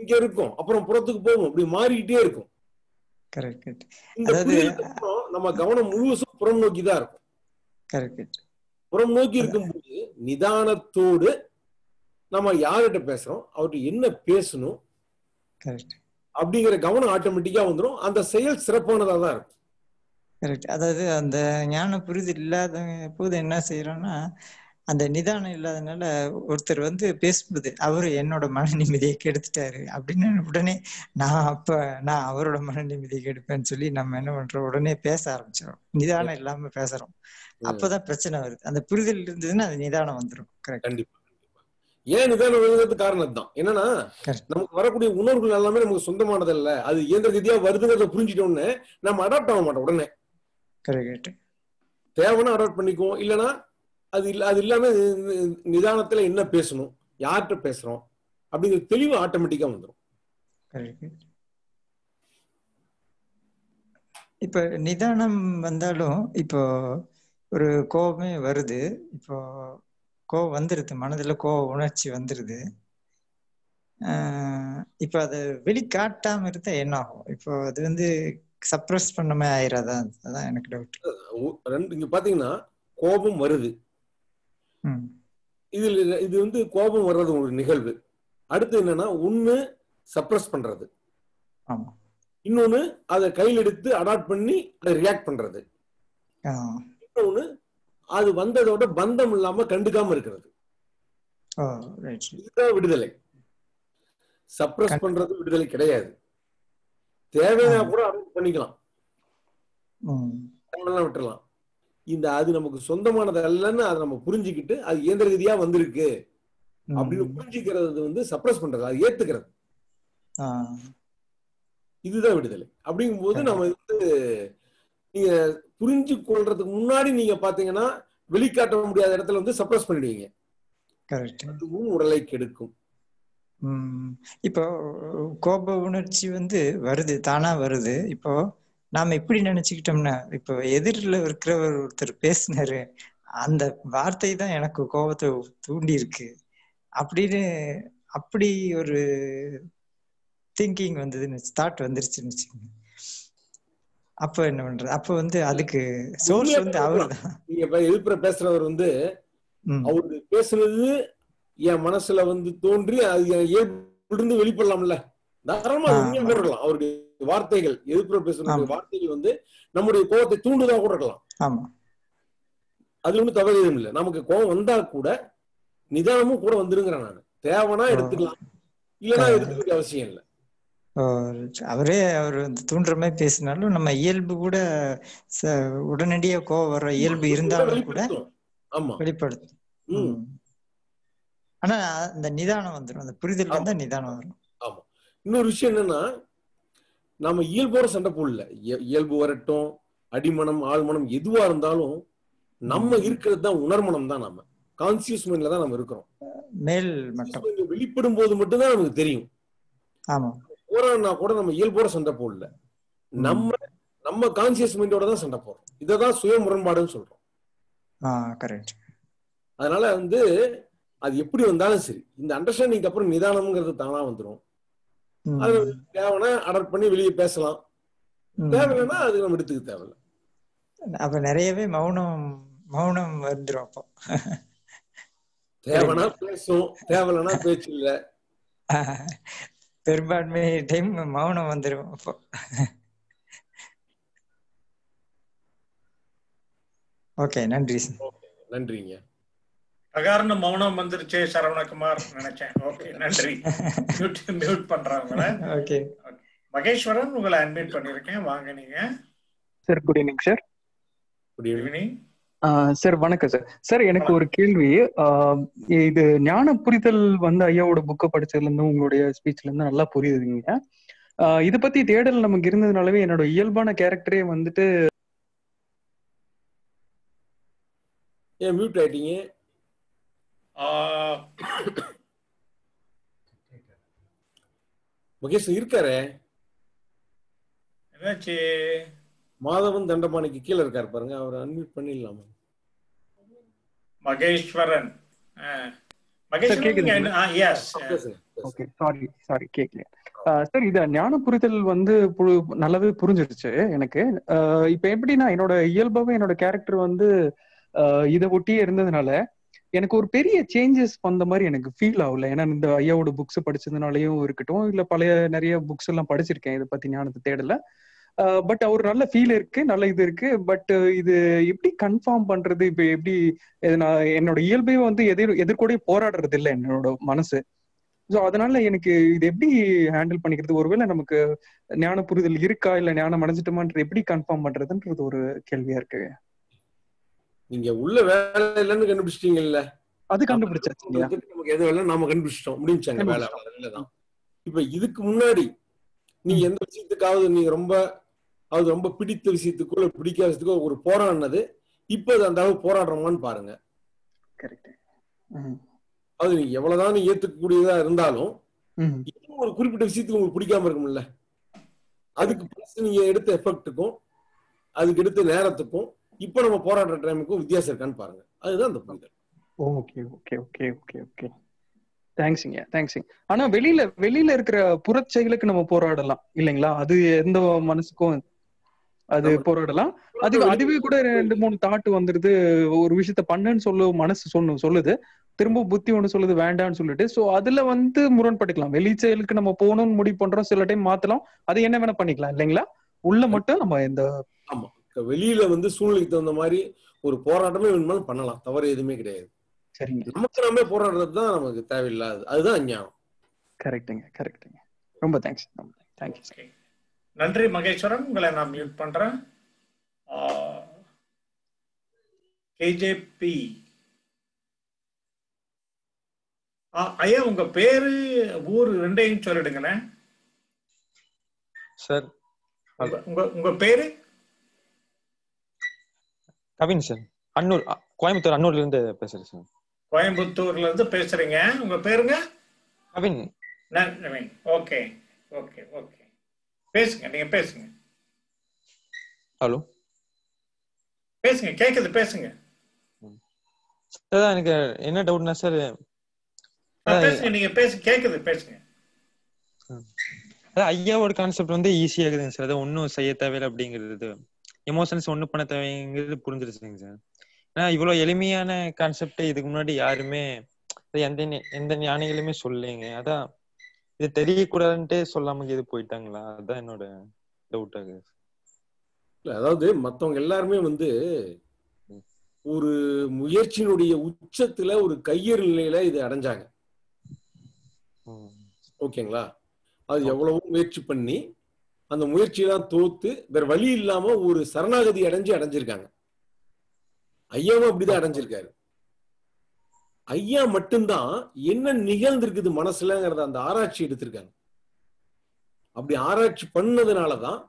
இங்க இருக்கும். அப்புறம் புறத்துக்கு போகும். இப்படி மாறிக்கிட்டே இருக்கும். நம்ம கவனம் முழுசும் புறம் நோக்கி தான் இருக்கும். கரெக்ட் புறம் நோக்கி இருக்கும்போது நிதானத்தோடு நம்ம யார்கிட்ட பேசுறோம்? அவர்கிட்ட என்ன பேசணும்? கரெக்ட் அப்படிங்கிற கவனம் ஆட்டோமேட்டிக்கா வந்துடும் அந்த செயல் சிறப்பானதா தான் இருக்கும். கரெக்ட் அதாவது அந்த ஞான புரிதல் இல்லாத போது என்ன செய்யறோம்னா அந்த நிதானம் இல்லாதனால ஒருத்தர் வந்து பேசும்போது அவரு என்னோட மன நிம்மதியை கெடுத்துட்டாரு அப்படின்னு உடனே நான் அப்ப நான் அவரோட மன நிம்மதியை கெடுப்பேன்னு சொல்லி நம்ம என்ன பண்றோம்? உடனே பேச ஆரம்பிச்சிடும் நிதானம் இல்லாம பேசுறோம். அப்பதான் பிரச்சனை வருது. அந்த புரிதல் இருந்ததுன்னா அது நிதானம் வந்துடும் கண்டிப்பா ஏன் நிதானம் வருகிறது காரணம் தான் என்னன்னா நமக்கு வரக்கூடிய உணர்வுகள் எல்லாமே நமக்கு சொந்தமானது இல்ல அது இயந்திர ரீதியா வருதுங்கிறத புரிஞ்சிட்டோன்னு நம்ம அடாப்ட் ஆக மாட்டோம் உடனே. கரெக்ட் தேவைன்னா அடாப்ட் பண்ணிக்குவோம். இல்லைன்னா அது இல்ல அது இல்லாம நி- நிதானத்துல என்ன பேசணும் யார்கிட்ட பேசுறோம் அப்படிங்கிற தெளிவு ஆட்டோமேட்டிக்கா வந்துடும் இப்ப நிதானம் வந்தாலும் இப்போ ஒரு கோபமே வருது. இப்போ கோவம் வந்துருது மனதுல கோவ உணர்ச்சி வந்துருது. ஆஹ் இப்ப அதை வெளிக்காட்டாம இருந்தா என்ன ஆகும் இப்போ அது வந்து சப்ரஸ் பண்ணமே ஆயிராதா? அதான் எனக்கு டவுட் ரெண்டு இங்க பாத்தீங்கன்னா கோபம் வருது. இதுல இது வந்து கோபம் வர்றது ஒரு நிகழ்வு. அடுத்து என்னன்னா ஒண்ணு சப்ரஸ் பண்றது. இன்னொன்னு அதை கையில் எடுத்து அடாப்ட் பண்ணி அதை ரியாக்ட் பண்றது. இன்னொன்னு அது வந்ததோட பந்தம் இல்லாம கண்டுக்காம இருக்கிறது. இதுதான் விடுதலை. சப்ரஸ் பண்றது விடுதலை கிடையாது. தேவையா கூட அடாப்ட் பண்ணிக்கலாம். ம். தேவைன்னா விட்டுறலாம். இந்த அது நமக்கு சொந்தமானது அல்லன்னு அதை நம்ம புரிஞ்சுக்கிட்டு அது இயந்திர ரீதியா வந்திருக்கு. அப்படின்னு புரிஞ்சுக்கிறது வந்து சப்ரஸ் பண்றது அது ஏத்துக்கிறது. இதுதான் விடுதலை. அப்படிங்கும்போது நம்ம வந்து நீங்க புரிஞ்சு கொள்றதுக்கு முன்னாடி நீங்க பாத்தீங்கன்னா வெளிக்காட்ட முடியாத இடத்துல வந்து சப்ரஸ் பண்ணிடுவீங்க. அதுவும் உடலை கெடுக்கும். இப்போ கோப உணர்ச்சி வந்து வருது தானா வருது. இப்போ நாம இப்படி நினைச்சுக்கிட்டோம்னா இப்போ எதிரில் இருக்கிறவர் ஒருத்தர் பேசினாரு அந்த வார்த்தை தான் எனக்கு கோபத்தை தூண்டி இருக்கு அப்படின்னு அப்படி ஒரு திங்கிங் வந்ததுன்னு தாட் வந்துருச்சுன்னு வச்சுக்கோங்க. அப்ப என்ன பண்றது? அப்ப வந்து அதுக்கு சோர்ஸ் வந்து அவரு நீங்க எதிர்ப்புற பேசுறவர் வந்து அவரு பேசுனது என் மனசுல வந்து தோன்றி அது இயல்பிலிருந்து வெளிப்படலாம்ல. தாராளமா உண்மையா இருக்கலாம் அவருடைய வார்த்தைகள் எதிர்ப்புற பேசுற வார்த்தைகள் வந்து நம்முடைய கோபத்தை தூண்டுதா கூட இருக்கலாம். ஆமா. அது ஒண்ணும் தவறு எதுவும் இல்லை. நமக்கு கோபம் வந்தா கூட நிதானமும் கூட வந்துருங்கிறேன் நான். தேவைன்னா எடுத்துக்கலாம். இல்லைன்னா எடுத்துக்க அவசியம் இல்லை. அவரே அவர் தூண்டுற மாதிரி பேசினாலும் நம்ம இயல்பு கூட உடனடியா கோவம் வர இயல்பு இருந்தாலும் கூட வெளிப்படுத்தும். ஆனா அந்த நிதானம் வந்துடும் அந்த புரிதல் வந்தா நிதானம் வரும். ஆமா. இன்னொரு விஷயம் என்னன்னா நாம இயல்போட சண்டை போடல. இய- இயல்பு வரட்டும் அடிமனம் ஆழ்மனம் எதுவா இருந்தாலும் நம்ம இருக்கிறது தான் உணர்மனம் தான் நாம. கான்சியஸ் மைண்ட்ல தான் நம்ம இருக்கிறோம். மேல் வெளிப்படும் போது மட்டும்தான் நமக்கு தெரியும். ஆமா. போராடினா கூட நம்ம இயல்போட சண்டை போடல. நம்ம நம்ம கான்சியஸ் மைண்டோட தான் சண்டை போடுறோம். இததான் சுய முரண்பாடுன்னு சொல்றோம். கரெக்ட் அதனால வந்து அது எப்படி வந்தாலும் சரி. இந்த அண்டர்ஸ்டாண்டிங் அப்புறம் நிதானம்ங்கிறது தானா வந்துடும் அது தேவைன்னா அடர் பண்ணி வெளியே பேசலாம். தேவையில்லைன்னா அது நம்ம எடுத்துக்க தேவையில்ல. அப்ப நிறையவே மௌனம் மௌனம் வந்துரும் அப்போ. தேவைன்னா பேசும் தேவையில்லைன்னா பேச்சு இல்ல. பெரும்பான்மை டைம் மௌனம் வந்துரும் அப்போ. ஓகே நன்றி நன்றிங்க. அகாரண மௌனம் வந்துருச்சு சரவணகுமார் நினைச்சேன். ஓகே நன்றி. மியூட் மியூட் பண்றவங்கள. ஓகே மகேஸ்வரன் உங்களை அட்மிட் பண்ணிருக்கேன் வாங்க நீங்க. Sir good evening sir good evening sir வணக்கம் சார் சார் எனக்கு ஒரு கேள்வி. இது ஞான புரிதல் வந்து ஐயாவோட புக்கை படிச்சதுல இருந்து உங்களுடைய ஸ்பீச்ல இருந்து நல்லா புரியுதுங்க. இத பத்தி தேடல் நமக்கு இருந்ததுனாலவே என்னோட இயல்பான கேரக்டரே வந்துட்டு ஏன் மியூட் ஆயிட்டீங்க? முகேஷ் இருக்காரே? என்னாச்சு? மாதவன் தண்டபாணிக்கு கீழே இருக்காரு பாருங்க அவர் அன்மியூட் பண்ணிடலாமா? மகேஸ்வரன். சார் இத ஞான புரிதல் வந்து நல்லாவே புரிஞ்சிருச்சு எனக்கு. இப்ப எப்படின்னா என்னோட இயல்பாவே என்னோட கேரக்டர் வந்து ஆஹ் இதை ஒட்டியே இருந்ததுனால எனக்கு ஒரு பெரிய சேஞ்சஸ் வந்த மாதிரி எனக்கு ஃபீல் ஆகல. ஏன்னா இந்த ஐயாவோட புக்ஸ் படிச்சதுனாலயும் இருக்கட்டும் இல்ல பழைய நிறைய புக்ஸ் எல்லாம் படிச்சிருக்கேன் இதை பத்தி ஞானத்தை தேடல. பட் அவர் நல்ல ஃபீல் இருக்கு நல்ல இது இருக்கு. பட் இது எப்படி கன்ஃபார்ம் பண்றது இப்ப எப்படி நான் என்னோட இயல்பே வந்து எதிர் எதிர்கூட போராடுறது இல்லை என்னோட மனசு. ஸோ அதனால எனக்கு இது எப்படி ஹேண்டில் பண்ணிக்கிறது? ஒருவேளை நமக்கு ஞான புரிதல் இருக்கா? இல்ல ஞானம் அடைஞ்சிட்டோமான்றது எப்படி கன்ஃபார்ம் பண்றதுன்றது ஒரு கேள்வியா இருக்கு. நீங்க உள்ள வேலை இல்லைன்னு கண்டுபிடிச்சிட்டீங்கல்ல? அது கண்டுபிடிச்சாச்சுங்க நமக்கு எது வேலை நாம கண்டுபிடிச்சிட்டோம். முடிஞ்சாங்க வேலை இல்லதான் இப்ப இதுக்கு முன்னாடி நீங்க எந்த விஷயத்துக்காவது நீங்க ரொம்ப அது ரொம்ப பிடித்த விஷயத்துக்கோ பிடிக்காத விஷயத்துக்கோ ஒரு போராடினது இப்ப அது அந்த அளவு போராடுறோமான்னு பாருங்க. கரெக்ட் அது நீங்க எவ்வளவுதான் நீங்க ஏத்துக்கக்கூடியதா இருந்தாலும் இன்னும் ஒரு குறிப்பிட்ட விஷயத்துக்கு உங்களுக்கு பிடிக்காம இருக்கும்ல. அதுக்கு நீங்க எடுத்த எஃபெக்ட்டுக்கும் அதுக்கு எடுத்த நேரத்துக்கும் இப்ப நம்ம போராடுற டைமுக்கும் வித்தியாசம் இருக்கான்னு பாருங்க. அதுதான் அந்த புரிதல். Okay okay okay okay okay. தேங்க்ஸுங்க தேங்க்ஸுங்க ஆனா வெளியில வெளியில இருக்கிற புறச்செயலுக்கு நம்ம போராடலாம் இல்லைங்களா? அது எந்த மனசுக்கும் அது போராடலாம். அது அதுவே கூட ரெண்டு மூணு தாட்டு வந்துருது. ஒரு விஷயத்த பண்ணுன்னு சொல்லு மனசு சொல்லு சொல்லுது. திரும்ப புத்தி ஒண்ணு சொல்லுது வேண்டாம்னு சொல்லிட்டு. சோ அதுல வந்து முரண்பட்டுக்கலாம். வெளி செயலுக்கு நம்ம போகணும்னு முடிவு பண்றோம் சில டைம் மாத்தலாம். அது என்ன வேணா பண்ணிக்கலாம் இல்லைங்களா? உள்ள மட்டும் நம்ம இந்த வெளியில வந்து சூழ்நிலைக்கு தகுந்த மாதிரி ஒரு போராட்டமே வேணுமாலும் பண்ணலாம். தவறு எதுவுமே கிடையாது. சரிங்க நமக்கு நம்ம போராடுறது தான் நமக்கு தேவையில்லாது அதுதான் அஞ்ஞானம். கரெக்டுங்க கரெக்டுங்க ரொம்ப தேங்க்ஸ் தேங்க்யூ நன்றி மகேஸ்வரன். உங்களை நான் மியூட் பண்றேன். கேஜேபி ஐயா உங்க பேரு ஊர் ரெண்டையும் சொல்லிடுங்களேன். சார் உங்க உங்க பேரு? கவின் சார் அன்னூர் கோயம்புத்தூர் அன்னூர்ல இருந்து பேசுறேன் சார். கோயம்புத்தூர்ல இருந்து பேசுறீங்க. உங்க பேருங்க? Kavin. Naveen okay okay okay. பேசுங்க நீங்க பேசுங்க. ஹலோ. பேசுங்க கேக்குது பேசுங்க. சார் எனக்கு என்ன டவுட்னா சார் பேசுங்க நீங்க பேசு கேக்குது பேசுங்க. ஐயாவோட கான்செப்ட் வந்து ஈஸியா இருக்குதுங்க சார். அதை ஒன்றும் செய்ய தேவையில்லை அப்படிங்கிறது. எமோஷன்ஸ் ஒன்றும் பண்ண தேவைங்கிறது புரிஞ்சிருச்சுங்க சார். ஏன்னா இவ்வளவு எளிமையான கான்செப்ட் இதுக்கு முன்னாடி யாருமே எந்த எந்த ஞானிகளுமே சொல்லலைங்க. அதான் இது தெரியக்கூடாதுன்ட்டு சொல்லாம இது போயிட்டாங்களா? அதான் என்னோட டவுட் ஆகுது அதாவது மத்தவங்க எல்லாருமே வந்து ஒரு முயற்சியினுடைய உச்சத்துல ஒரு கையறு நிலையில இது அடைஞ்சாங்க. ஓகேங்களா? அது எவ்வளவோ முயற்சி பண்ணி அந்த முயற்சியெல்லாம் தோத்து வேற வழி இல்லாம ஒரு சரணாகதி அடைஞ்சு அடைஞ்சிருக்காங்க. ஐயாவும் அப்படிதான் அடைஞ்சிருக்காரு. ஐயா மட்டும்தான் என்ன நிகழ்ந்திருக்குது மனசுலங்கிறத அந்த ஆராய்ச்சி எடுத்திருக்காங்க. அப்படி ஆராய்ச்சி பண்ணதுனாலதான்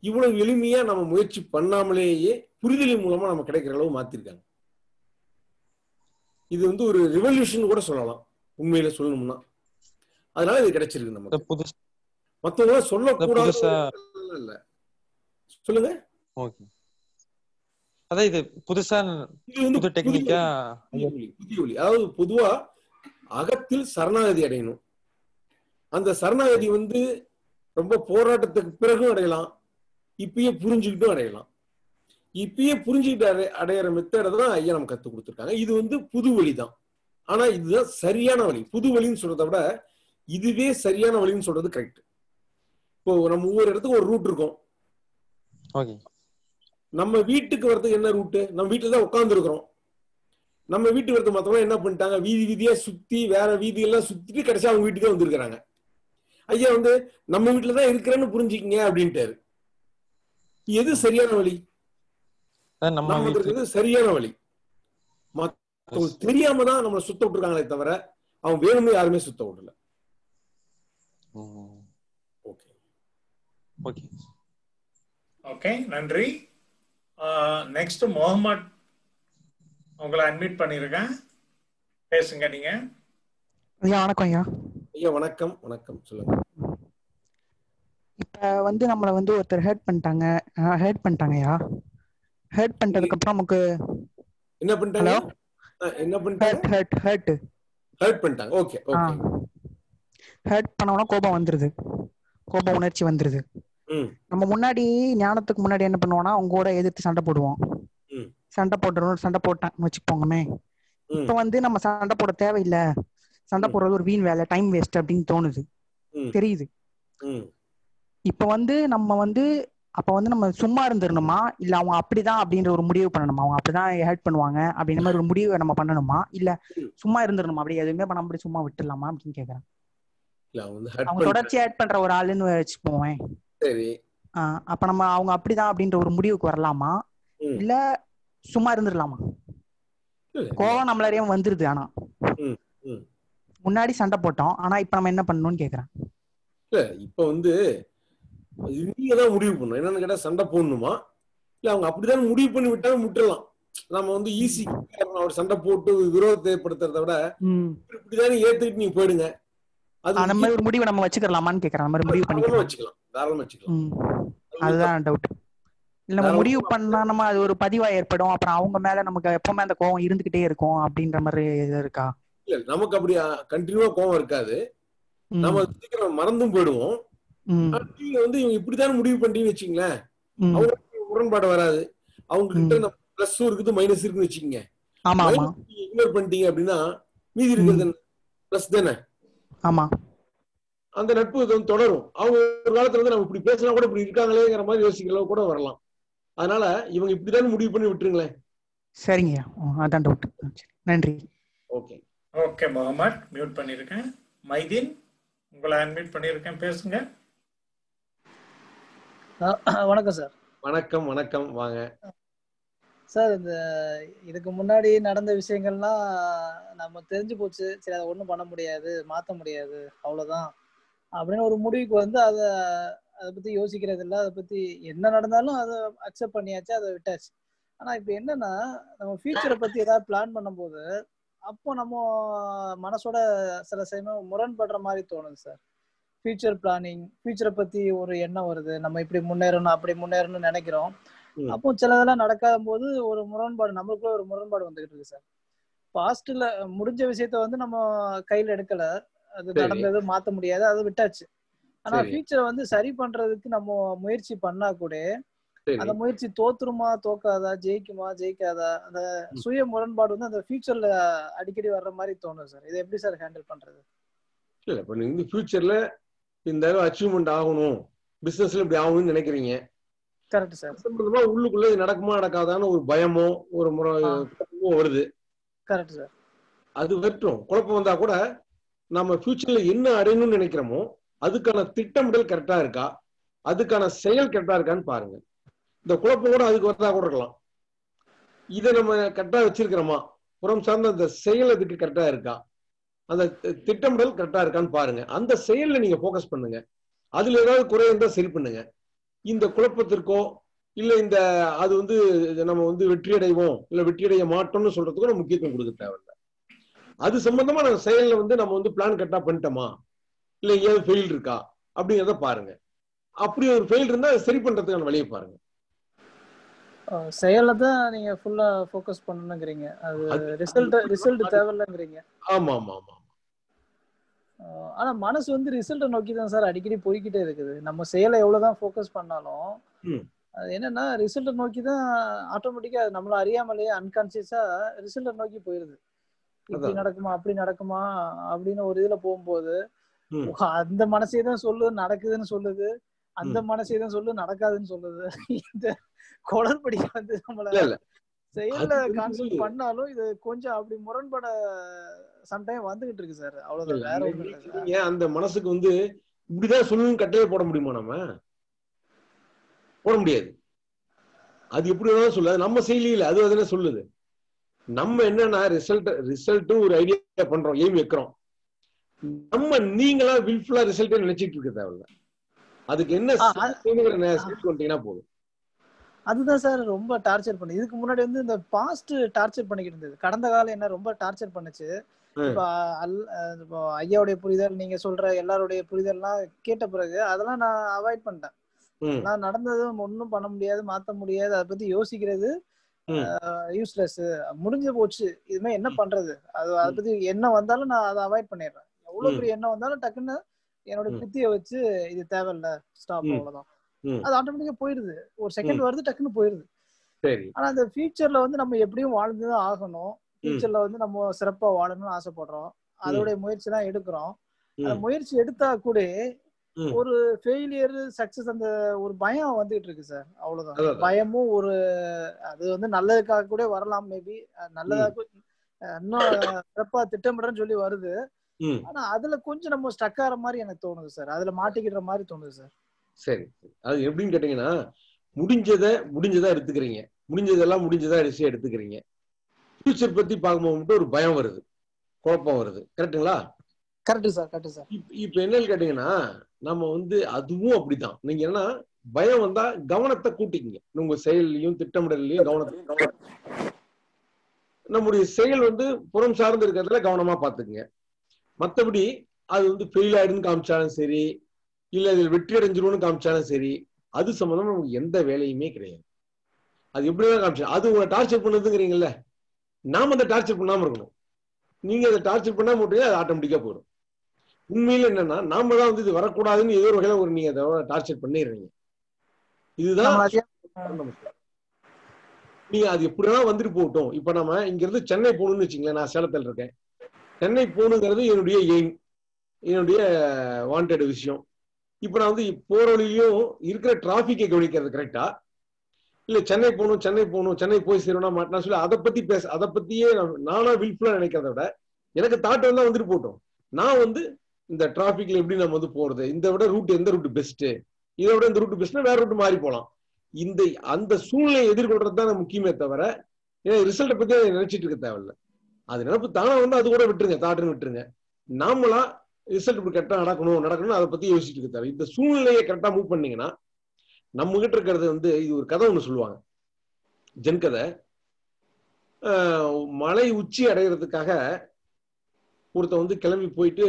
இவ்வளவு எளிமையா நம்ம முயற்சி பண்ணாமலேயே புரிதலின் மூலமா நம்ம கிடைக்கிற அளவு மாத்திருக்காங்க. இது வந்து ஒரு ரிவல்யூஷன் கூட சொல்லலாம். உண்மையில சொல்லணும்னா. அதனால இது கிடைச்சிருக்கு நமக்கு. புதுசு மத்தவங்க சொல்லக்கூடாது இல்ல சொல்லுங்க. ஓகே. அதான் இது புதுசா இது வந்து டெக்னிக்கா புதிய ஒளி அதாவது பொதுவா அகத்தில் சரணாகதி அடையணும். அந்த சரணாகதி வந்து ரொம்ப போராட்டத்துக்கு பிறகும் அடையலாம். இப்பயே புரிஞ்சுக்கிட்டும் அடையலாம். இப்பயே புரிஞ்சுக்கிட்டு அடை அடையிற மெத்தடை தான் ஐயா நம்ம கத்து கொடுத்துருக்காங்க. இது வந்து புது வழி தான். ஆனா இதுதான் சரியான வழி. புது வழின்னு சொல்றதை விட இதுவே சரியான வழின்னு சொல்றது கரெக்ட் இப்போ நம்ம ஒவ்வொரு இடத்துக்கும் ஒரு ரூட் இருக்கும். நம்ம வீட்டுக்கு வரதுக்கு என்ன ரூட்டு நம்ம வீட்டுல தான் உட்கார்ந்து இருக்கிறோம் நம்ம வீட்டுக்கு வரது மத்தவங்க என்ன பண்ணிட்டாங்க? வீதி வீதியா சுத்தி வேற வீதி எல்லாம் சுத்திட்டு கடைசி அவங்க வீட்டுக்கே வந்திருக்கிறாங்க. ஐயா வந்து நம்ம வீட்டுல தான் இருக்கிறேன்னு புரிஞ்சுக்கிங்க அப்படின்ட்டாரு. எது சரியான வழி? நம்ம இருக்கிறது சரியான வழி. தெரியாம தான் நம்மளை சுத்த விட்டுருக்காங்களே தவிர அவங்க வேணும்னு யாருமே சுத்த விடல. ஓகே ஓகே நன்றி. நெக்ஸ்ட் முகமது உங்களை அட்மிட் பண்ணிருக்கேன். பேசுங்க நீங்க. ஐயா வணக்கம் ஐயா. ஐயா வணக்கம் வணக்கம் சொல்லுங்க. இப்ப வந்து நம்மள வந்து ஒருத்தர் ஹேட் பண்ணிட்டாங்க. ஹேட் பண்ணிட்டாங்கய்யா ஹேட் பண்ணிட்டதுக்கு அப்புறம் நமக்கு என்ன பண்ணிட்டாங்க? என்ன பண்ணிட்டாங்க? ஹேட் ஹேட் ஹர்ட் பண்ணிட்டாங்க. ஓகே ஓகே ஹேட் பண்ணவனா கோபம் வந்துருது. கோபம் உணர்ச்சி வந்துருது. நம்ம முன்னாடி ஞானத்துக்கு முன்னாடி என்ன பண்ணுவோம்னா அவங்க கூட எதிர்த்து சண்டை போடுவோம். சண்டை போடுறோம் சண்டை போட்டேன் வச்சுப்போங்கமே இப்ப வந்து நம்ம சண்டை போட தேவையில்லை. சண்டை போடுறது ஒரு வீண் வேலை டைம் வேஸ்ட் அப்படின்னு தோணுது. தெரியுது. இப்ப வந்து நம்ம வந்து அப்ப வந்து நம்ம சும்மா இருந்துடணுமா? இல்ல அவங்க அப்படிதான் அப்படின்ற ஒரு முடிவு பண்ணணுமா? அவங்க அப்படிதான் ஹெல்ப் பண்ணுவாங்க அப்படின்ற மாதிரி ஒரு முடிவை நம்ம பண்ணணுமா? இல்ல சும்மா இருந்துடணுமா? அப்படி எதுவுமே பண்ணாம அப்படி சும்மா விட்டுடலாமா அப்படின்னு கேக்குறேன். அவங்க ஹர்ட் அவங்க பண்ற ஒரு ஆளுன்னு வச்சுப்போவேன் சரி. அப்ப நம்ம அவங்க அப்படிதான் அப்படின்ற ஒரு முடிவுக்கு வரலாமா. இல்ல சும்மா இருந்துடலாமா? கோவம் நம்மள அறியாம வந்துருது ஆனா. முன்னாடி சண்டை போட்டோம். ஆனா இப்ப நம்ம என்ன பண்ணணும்னு கேக்குறேன். இல்ல இப்ப வந்து நீங்க தான் முடிவு பண்ணணும். என்னன்னு கேட்டா சண்டை போடணுமா? இல்ல அவங்க அப்படிதான் முடிவு பண்ணி விட்டாலும் விட்டுறலாம் நம்ம வந்து ஈஸி அவர் சண்டை போட்டு விரோதத்தை ஏற்படுத்துறத விட இப்படிதானே ஏத்துக்கிட்டு நீங்க போயிடுங்க. அந்த மாதிரி ஒரு முடிவை நம்ம வச்சுக்கலாமான்னு கேக்குறேன். அந்த மாதிரி முடிவு பண்ணிக்கலாம். வச்சுக்கலாம். தாராளமா வச்சுக்கலாம். அதுதான் டவுட் இல்ல நம்ம முடிவு பண்ணா நம்ம அது ஒரு பதிவா ஏற்படும். அப்புறம் அவங்க மேல நமக்கு எப்பவுமே அந்த கோவம் இருந்துகிட்டே இருக்கும் அப்படின்ற மாதிரி இது இருக்கா? இல்ல நமக்கு அப்படி கண்டினியூவா கோவம் இருக்காது. நம்ம சீக்கிரம் மறந்தும் போயிடுவோம். நீங்க வந்து இவங்க இப்படித்தான் முடிவு பண்ணிட்டீங்கன்னு வச்சுங்களேன். அவங்க முரண்பாடு வராது. அவங்க கிட்ட பிளஸும் இருக்குது மைனஸ் இருக்குன்னு வச்சுக்கோங்க. ஆமா ஆமா. மைனஸ் நீங்க இக்னோர் பண்ணிட்டீங்க அப்படின்னா மீதி இருக்கிறது பிளஸ் தானே? ஆமா. அந்த நட்பு இது வந்து தொடரும். அவங்க ஒரு காலத்துல வந்து நம்ம இப்படி பேசினா கூட இப்படி இருக்காங்களேங்கிற மாதிரி யோசிக்கிற அளவு கூட வரலாம். அதனால இவங்க இப்படிதான் முடிவு பண்ணி விட்டுருங்களேன். சரிங்க. அதான் டவுட் நன்றி. ஓகே. ஓகே முகமது. மியூட் பண்ணியிருக்கேன். மைதீன் உங்களை அன்மியூட் பண்ணியிருக்கேன். பேசுங்க. வணக்கம் சார். வணக்கம் வணக்கம். வாங்க. சார் இந்த இதுக்கு முன்னாடி நடந்த விஷயங்கள்லாம் நம்ம தெரிஞ்சு போச்சு. சரி அதை ஒன்றும் பண்ண முடியாது மாற்ற முடியாது அவ்வளோதான் அப்படின்னு ஒரு முடிவுக்கு வந்து அதை அதை பற்றி யோசிக்கிறது இல்லை. அதை பற்றி என்ன நடந்தாலும் அதை அக்செப்ட் பண்ணியாச்சு அதை விட்டாச்சு. ஆனால் இப்போ என்னன்னா நம்ம ஃபியூச்சரை பற்றி ஏதாவது பிளான் பண்ணும்போது அப்போ நம்ம மனசோட சில சமயம் முரண்படுற மாதிரி தோணுது சார். ஃபியூச்சர் பிளானிங் ஃபியூச்சரை பற்றி ஒரு எண்ணம் வருது. நம்ம இப்படி முன்னேறணும் அப்படி முன்னேறணும்னு நினைக்கிறோம். அப்போ சிலதெல்லாம் நடக்காத போது ஒரு முரண்பாடு நம்மளுக்குள்ள ஒரு முரண்பாடு வந்துகிட்டு இருக்கு சார். பாஸ்ட்ல முடிஞ்ச விஷயத்த வந்து நம்ம கையில எடுக்கல. அது. நடந்தது மாத்த முடியாது அதை விட்டாச்சு. ஆனா சரி. ஃபியூச்சரை வந்து சரி பண்றதுக்கு நம்ம முயற்சி பண்ணா கூட அந்த முயற்சி தோத்துருமா தோக்காதா ஜெயிக்குமா ஜெயிக்காதா அந்த சுய முரண்பாடு வந்து அந்த ஃபியூச்சர்ல அடிக்கடி வர்ற மாதிரி தோணும் சார். இதை எப்படி சார் ஹேண்டில் பண்றது? இல்ல இப்ப நீங்க ஃபியூச்சர்ல இந்த அச்சீவ்மெண்ட் ஆகணும். பிசினஸ்ல இப்படி ஆகணும்னு நினைக்கிறீங்க. Correct sir. சம்பந்தமா உள்ளுக்குள்ள இது நடக்குமா நடக்காதான்னு ஒரு பயமோ ஒரு முறை வருது. Correct sir. அது வெற்றும் குழப்பம் வந்தா கூட நம்ம ஃபியூச்சர்ல என்ன அடையணும்னு நினைக்கிறோமோ அதுக்கான திட்டமிடல் கரெக்டா இருக்கா? அதுக்கான செயல் கரெக்டா இருக்கான்னு பாருங்க. இந்த குழப்பம் கூட அதுக்கு வரதா கூட இருக்கலாம். இதை நம்ம கரெக்டா வச்சிருக்கிறோமா? புறம் சார்ந்த அந்த செயல் அதுக்கு கரெக்டா இருக்கா? அந்த திட்டமிடல் கரெக்டா இருக்கான்னு பாருங்க. அந்த செயல்ல நீங்க ஃபோக்கஸ் பண்ணுங்க. அதுல ஏதாவது குறை இருந்தா சரி பண்ணுங்க. இந்த குழப்பத்திற்கோ இல்ல இந்த அது வந்து நம்ம வந்து வெற்றி அடைவோம் இல்ல வெற்றி அடைய மாட்டோம்னு சொல்றதுக்கோ நம்ம முக்கியத்துவம் கொடுக்க தேவையில்ல. அது சம்பந்தமா நம்ம செயல்ல வந்து நம்ம வந்து பிளான் கரெக்டா பண்ணிட்டோமா? இல்ல எங்கேயாவது ஃபெயில் இருக்கா? அப்படிங்கிறத பாருங்க. அப்படி ஒரு ஃபெயில் இருந்தா சரி பண்றதுக்கான வழியை பாருங்க. செயல தான் நீங்க ஃபுல்லா ஃபோக்கஸ் பண்ணணுங்கிறீங்க அது ரிசல்ட் ரிசல்ட் தேவையில்லைங்கிறீங்க. ஆமா ஆமா ஆமா. ஆனா மனசு வந்து ரிசல்ட்டை நோக்கி தான் சார் அடிக்கடி போய்க்கிட்டே இருக்குது நம்ம செயலை எவ்வளவுதான் ஃபோக்கஸ் பண்ணாலும். அது என்னன்னா ரிசல்ட்டை நோக்கி தான் ஆட்டோமேட்டிக்கா நம்மள அறியாமலேயே அன்கான்சியஸா ரிசல்ட்டை நோக்கி போயிருது இப்படி. நடக்குமா அப்படி நடக்குமா அப்படின்னு ஒரு இதுல போகும்போது. அந்த மனசே தான் சொல்லுது நடக்குதுன்னு சொல்லுது அந்த மனசே தான் சொல்லு நடக்காதுன்னு சொல்லுது இந்த குளறுபடி வந்து நம்மள வந்து- கான்சென்ட் பண்ணாலும் இது கொஞ்சம் அப்படி முரண்பட சம்டைம் வந்துகிட்டு இருக்கு சார். அவ்வளவுதான். வேற நீங்க- அந்த மனசுக்கு வந்து இப்படிதான் சொல்லணும்னு கட்டளை போட முடியுமா நம்ம? போட முடியாது. அது எப்படி வேணாலும் சொல்லு. அது நம்ம செயலியில் அது அதுல சொல்லுது. நம்ம என்னன்னா ரிசல்ட் ரிசல்ட்டும் ஒரு ஐடியா பண்றோம் எய்ம் வைக்கிறோம். நம்ம நீங்களா வில்ஃபுல்லா ரிசல்ட் நினைச்சிட்டு இருக்க தேவையில்ல. அதுக்கு என்ன வந்துட்டீங்கன்னா போதும். அதுதான் சார் ரொம்ப டார்ச்சர் பண்ணு இதுக்கு முன்னாடி வந்து இந்த பாஸ்ட் டார்ச்சர் பண்ணிக்கிட்டு இருந்தது கடந்த காலம் என்ன ரொம்ப டார்ச்சர் பண்ணுச்சு. இப்ப அல் இப்போ ஐயாவுடைய புரிதல் நீங்க சொல்ற எல்லாருடைய புரிதல்லாம் கேட்ட பிறகு அதெல்லாம் நான் அவாய்ட் பண்ணிட்டேன். நான் நடந்தது ஒன்றும் பண்ண முடியாது மாத்த முடியாது அதை பத்தி யோசிக்கிறது. யூஸ்லெஸ் முடிஞ்சு போச்சு இதுமே என்ன பண்றது அது அதை பத்தி என்ன வந்தாலும் நான் அதை அவாய்ட் பண்ணிடுறேன் எவ்வளவு. பெரிய எண்ணம் வந்தாலும் டக்குன்னு என்னோட. புத்திய வச்சு இது தேவையில்ல ஸ்டாப். அவ்வளவுதான். அது ஆட்டோமேட்டிக்கா போயிருது ஒரு செகண்ட். வருது டக்குன்னு போயிருது ஆனா அந்த ஃபியூச்சர்ல வந்து நம்ம எப்படியும் வாழ்ந்துதான் ஆகணும். ஃபியூச்சர்ல வந்து நம்ம சிறப்பா வாழணும்னு ஆசைப்படுறோம். அதோடைய முயற்சி தான் எடுக்கிறோம் அந்த. முயற்சி எடுத்தா கூட. ஒரு ஃபெயிலியர் சக்சஸ் அந்த ஒரு பயம் வந்துகிட்டு இருக்கு சார் அவ்வளவுதான். பயமும் ஒரு அது வந்து நல்லதுக்காக கூட வரலாம் மேபி நல்லதா ம். கூட- அஹ் இன்னும் சிறப்பா திட்டமிடுறேன்னு சொல்லி வருது. ஆனா அதுல கொஞ்சம் நம்ம ஸ்டக் ஆகிற மாதிரி எனக்கு தோணுது சார் அதுல மாட்டிக்கிற மாதிரி தோணுது சார் சரி சரி. அது எப்படின்னு கேட்டீங்கன்னா முடிஞ்சதை முடிஞ்சதா எடுத்துக்கிறீங்க. முடிஞ்சதெல்லாம் முடிஞ்சதா அரிசி எடுத்துக்கிறீங்க. ஃபியூச்சர் பத்தி பார்க்கும்போது மட்டும் ஒரு பயம் வருது. குழப்பம் வருது. கரெக்ட்டுங்களா கரெக்ட் சார் கரெக்ட் சார் இப்ப இப்ப என்னன்னு கேட்டீங்கன்னா நம்ம வந்து அதுவும் அப்படிதான். நீங்க என்ன பயம் வந்தா கவனத்தை கூட்டிக்கங்க. உங்க செயல்லையும் திட்டமிடலையும் கவனத்தை நம்முடைய செயல் வந்து புறம் சார்ந்து இருக்கிறதுல கவனமா பாத்துக்குங்க மத்தபடி அது வந்து ஃபெயில் ஆயிடுன்னு காமிச்சாலும் சரி இல்ல இதில் வெற்றி அடைஞ்சிரும்னு காமிச்சாலும் சரி அது சம்பந்தமா நமக்கு எந்த வேலையுமே கிடையாது. அது எப்படிதான் காமிச்சா அது உங்களை டார்ச்சர் பண்ணுதுங்கிறீங்கல்ல நாம அதை டார்ச்சர் பண்ணாம இருக்கணும். நீங்க அதை டார்ச்சர் பண்ணாம விட்டீங்க அது ஆட்டோமேட்டிக்கா போயிடும். உண்மையில என்னன்னா நாம தான் வந்து இது வரக்கூடாதுன்னு ஏதோ ஒரு வகையில ஒரு நீங்க அதை டார்ச்சர் பண்ணிடுறீங்க. இதுதான் நீங்க அது எப்படினா வந்துட்டு போகட்டும். இப்ப நம்ம இங்க இருந்து சென்னை போகணும்னு வச்சுங்களேன் நான் சேலத்துல இருக்கேன் சென்னை போகணுங்கிறது என்னுடைய எய்ம் என்னுடைய வாண்டட் விஷயம். இப்ப நான் வந்து போற வழியிலையும் இருக்கிற டிராபிக்கை கவனிக்கிறது கரெக்டா இல்ல சென்னை போகணும் சென்னை போகணும் சென்னை போய் சேரணும் மாட்டினா சொல்லி அதை பத்தி பேச அதை பத்தியே நான் நானா வில்ஃபுல்லா நினைக்கிறத விட எனக்கு தாட் வந்தா வந்துட்டு போட்டோம் நான் வந்து இந்த டிராபிக்ல எப்படி நம்ம வந்து போறது? இந்த விட ரூட் எந்த ரூட் பெஸ்ட் இதை விட இந்த ரூட் பெஸ்ட்னா வேற ரூட் மாறி போலாம் இந்த அந்த சூழ்நிலையை எதிர்கொள்றது தான் முக்கியமே தவிர ஏன்னா ரிசல்ட்டை பத்தி நினைச்சிட்டு இருக்க தேவையில்ல. அது நினைப்பு தானா வந்து அது கூட விட்டுருங்க தாட்டுன்னு விட்டுருங்க. நாமளா ரிசல்ட் இப்படி கரெக்டாக நடக்கணும் நடக்கணும் அதை பத்தி யோசிச்சுட்டு இருக்காரு இந்த சூழ்நிலையை கரெக்டாக மூவ் பண்ணீங்கன்னா நம்ம கிட்ட இருக்கிறது வந்து இது ஒரு கதை ஒன்று சொல்லுவாங்க. ஜென் கதை. மலை உச்சி அடைகிறதுக்காக ஒருத்தன் வந்து கிளம்பி போயிட்டு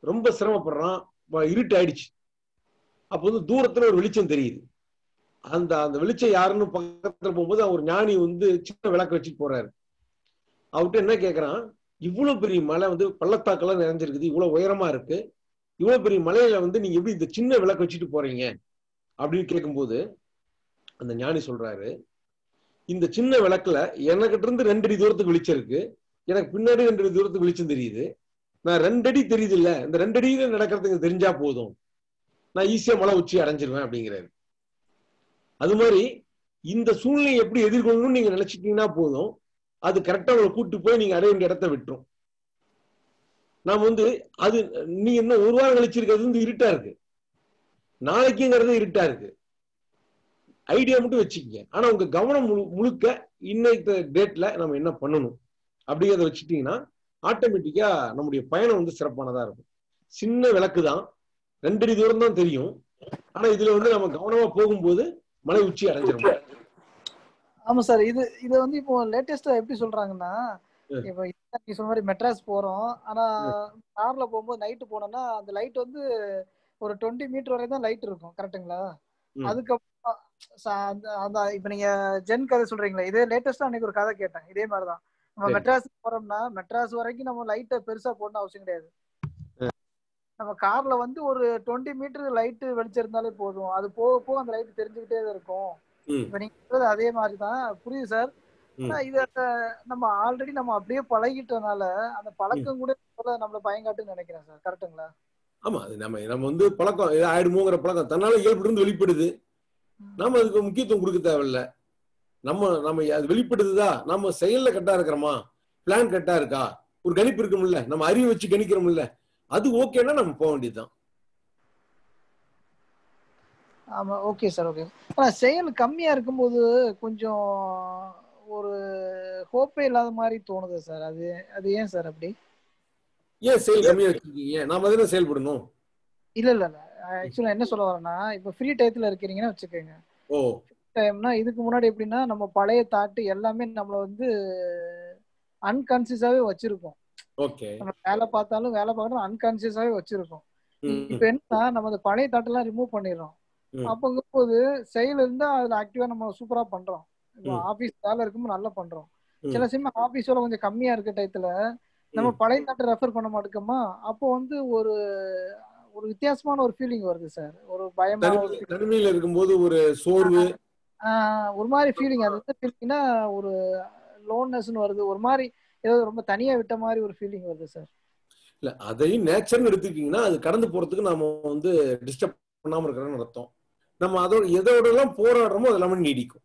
ரொம்ப சிரமப்படுறான் இருட்டு ஆயிடுச்சு அப்போ வந்து தூரத்துல ஒரு வெளிச்சம் தெரியுது. அந்த அந்த வெளிச்சம் யாருன்னு பக்கத்துல போகும்போது அவர் ஞானி வந்து சின்ன விளக்கு வச்சுட்டு போறாரு. அவர்கிட்ட என்ன கேக்குறான்? இவ்வளவு பெரிய மலை வந்து பள்ளத்தாக்கெல்லாம் நிறைஞ்சிருக்குது இவ்வளவு உயரமா இருக்கு. இவ்வளவு பெரிய மலையில வந்து நீங்க எப்படி இந்த சின்ன விளக்கு வச்சுட்டு போறீங்க? அப்படின்னு கேட்கும்போது அந்த ஞானி சொல்றாரு இந்த சின்ன விளக்குல எனக்கிட்ட இருந்து ரெண்டடி தூரத்துக்கு வெளிச்சம் இருக்கு. எனக்கு பின்னாடி ரெண்டடி தூரத்துக்கு வெளிச்சம் தெரியுது. நான் ரெண்டடி தெரியுது இல்ல இந்த ரெண்டடியில நடக்கிறதுக்கு தெரிஞ்சா போதும். நான் ஈஸியா மலை உச்சி அடைஞ்சிருவேன் அப்படிங்கிறாரு. அது மாதிரி இந்த சூழ்நிலையை எப்படி எதிர்கொள்ளணும்னு நீங்க நினைச்சிட்டீங்கன்னா போதும். அது கரெக்டா உங்களை கூட்டு போய் நீங்க அடைய வேண்டிய இடத்த விட்டுரும். நாம வந்து அது நீ என்ன ஒரு வாரம் கழிச்சிருக்கிறது வந்து இருட்டா இருக்கு. நாளைக்குங்கிறது இருட்டா இருக்கு. ஐடியா மட்டும் வச்சுக்கங்க. ஆனா உங்க கவனம் முழு முழுக்க இன்னைக்கு டேட்ல நம்ம என்ன பண்ணணும் அப்படிங்கிறத வச்சுட்டீங்கன்னா ஆட்டோமேட்டிக்கா நம்முடைய பயணம் வந்து சிறப்பானதா இருக்கும். சின்ன விளக்கு தான். ரெண்டடி தூரம் தான் தெரியும். ஆனா இதுல வந்து நம்ம கவனமா போகும்போது மலை உச்சி அடைஞ்சிரும். ஆமா சார் இது இது வந்து இப்போ லேட்டஸ்டா எப்படி சொல்றாங்கன்னா. இப்போ நீங்க சொன்ன மாதிரி மெட்ராஸ் போறோம் ஆனா கார்ல போகும்போது நைட்டு போனோம்னா அந்த லைட் வந்து ஒரு டுவெண்ட்டி மீட்டர் வரை தான் லைட் இருக்கும் கரெக்ட்டுங்களா ம். அதுக்கப்புறம் அந்த இப்ப நீங்க ஜென் கதை சொல்றீங்களே இதே லேட்டஸ்டா அன்னைக்கு ஒரு கதை கேட்டேன் இதே மாதிரிதான் நம்ம. மெட்ராஸ் போறோம்னா மெட்ராஸ் வரைக்கும் நம்ம லைட்டை பெருசா போடணும் அவசியம் கிடையாது நம்ம கார்ல வந்து ஒரு டுவெண்ட்டி மீட்டர் லைட் வெளிச்சம் இருந்தாலே போதும் அது போக போக அந்த லைட் தெரிஞ்சுக்கிட்டே இருக்கும். இப்ப நீங்க அதே மாதிரி தான் புரியுது சார்? இத நம்ம ஆல்ரெடி நம்ம அப்படியே பழகிட்டனால அந்த பழக்கம் கூட நம்மள பயங்காட்டுன்னு நினைக்கிறேன் சார். கரெக்ட்டுங்களா? ஆமா அது நம்ம நம்ம வந்து பழக்கம் இது ஆயிடுமோங்கிற பழக்கம். தன்னால இயல்பு இருந்து வெளிப்படுது. நாம அதுக்கு முக்கியத்துவம் கொடுக்க தேவையில்ல. நம்ம நம்ம அது வெளிப்படுதுதா? நம்ம செயல்ல கரெக்டா இருக்கிறோமா? பிளான் கரெக்டா இருக்கா? ஒரு கணிப்பு இருக்கும்ல. நம்ம அறிவு வச்சு கணிக்கிறோம்ல. அது ஓகேன்னா நம்ம போக வேண்டியதுதான். ஆமா ஓகே சார் ஓகே ஆனா செயல் கம்மியா இருக்கும்போது கொஞ்சம் ஒரு ஹோப்பே இல்லாத மாதிரி தோணுது சார் அது அது ஏன் சார் அப்படி? ஏன் செயல் கம்மியா வச்சிருக்கீங்க? நாம தானே செயல்படணும். இல்ல இல்ல இல்ல. ஆக்சுவலா என்ன சொல்ல வரேன்னா இப்ப ஃப்ரீ டயத்துல இருக்கிறீங்கன்னு வச்சுக்கோங்க. ஓ. டைம்னா இதுக்கு முன்னாடி எப்படின்னா நம்ம பழைய தாட்டு எல்லாமே நம்மள வந்து அன்கான்சியஸாவே வச்சிருக்கோம். ஓகே நம்ம வேலை பார்த்தாலும் வேலை பார்க்கணும் அன்கான்சியஸாவே வச்சிருக்கோம். இப்ப என்னன்னா நம்ம அந்த பழைய தாட்டெல்லாம் ரிமூவ் பண்ணிடுறோம். ம். அப்பங்கும்போது செயல் இருந்தா அதுல ஆக்டிவா நம்ம சூப்பரா பண்றோம். ஆபீஸ் வேலை இருக்கும்போது நல்லா பண்றோம். சில சமயம் ஆபீஸ் வேலை கொஞ்சம் கம்மியா இருக்க டயத்துல நம்ம. பழைய நாட்டை ரெஃபர் பண்ண மாட்டோமா? அப்போ வந்து ஒரு ஒரு வித்தியாசமான ஒரு ஃபீலிங் வருது சார் ஒரு பயமா தனிமையில இருக்கும்போது ஒரு சோர்வு. ஒரு மாதிரி ஃபீலிங் அது வந்து ஃபீலிங்னா ஒரு லோன்னஸ்னு வருது. ஒரு மாதிரி ஏதோ ரொம்ப தனியா விட்ட மாதிரி ஒரு ஃபீலிங் வருது சார் இல்ல அதையும் நேச்சர்னு எடுத்துக்கிட்டீங்கன்னா அது கடந்து போறதுக்கு நாம வந்து டிஸ்டர்ப் பண்ணாம இருக்கிறோம்னு அர்த்தம். நம்ம அதோட எதோட எல்லாம் போராடுறோமோ அது எல்லாமே நீடிக்கும்.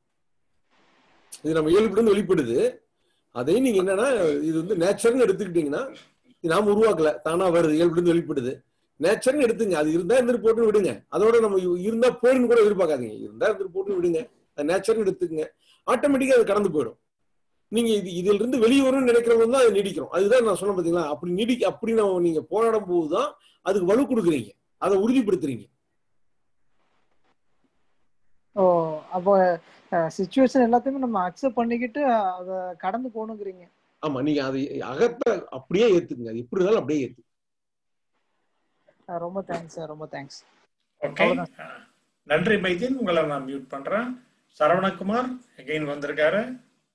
இது நம்ம இயல்புலேருந்து வெளிப்படுது. அதையும் நீங்க என்னன்னா இது வந்து நேச்சர்னு எடுத்துக்கிட்டீங்கன்னா இது நாம உருவாக்கல. தானா வருது இயல்புலேருந்து வெளிப்படுது. நேச்சர்னு எடுத்துங்க. அது இருந்தா இருந்துட்டு போட்டு விடுங்க. அதோட நம்ம இருந்தா போயின்னு கூட எதிர்பார்க்காதீங்க. இருந்தா இருந்துட்டு போட்டு விடுங்க. அது நேச்சர்னு எடுத்துக்கங்க. ஆட்டோமேட்டிக்கா அது கடந்து போயிடும். நீங்க இது இதுல இருந்து வெளியே வரும்னு நினைக்கிறவங்க தான் அது நீடிக்கிறோம். அதுதான் நான் சொன்னேன் பாத்தீங்களா? அப்படி நீடிக்க அப்படி நம்ம நீங்க போராடும் போதுதான் அதுக்கு வலு கொடுக்குறீங்க. அதை உறுதிப்படுத்துறீங்க. ஓ அப்போ சுச்சுவேஷன் எல்லாத்தையுமே நம்ம அக்செப்ட் பண்ணிக்கிட்டு அதை கடந்து போகணுங்கிறீங்க ஆமா நீங்க அது அகத்தை அப்படியே ஏத்துக்குங்க. அது எப்படி இருந்தாலும் அப்படியே ஏத்து அஹ் ரொம்ப தேங்க்ஸ் சார் ரொம்ப தேங்க்ஸ் ஓகே நன்றி மைதீன். உங்களை நான் மியூட் பண்றேன். சரவணகுமார் அகைன் வந்திருக்காரு.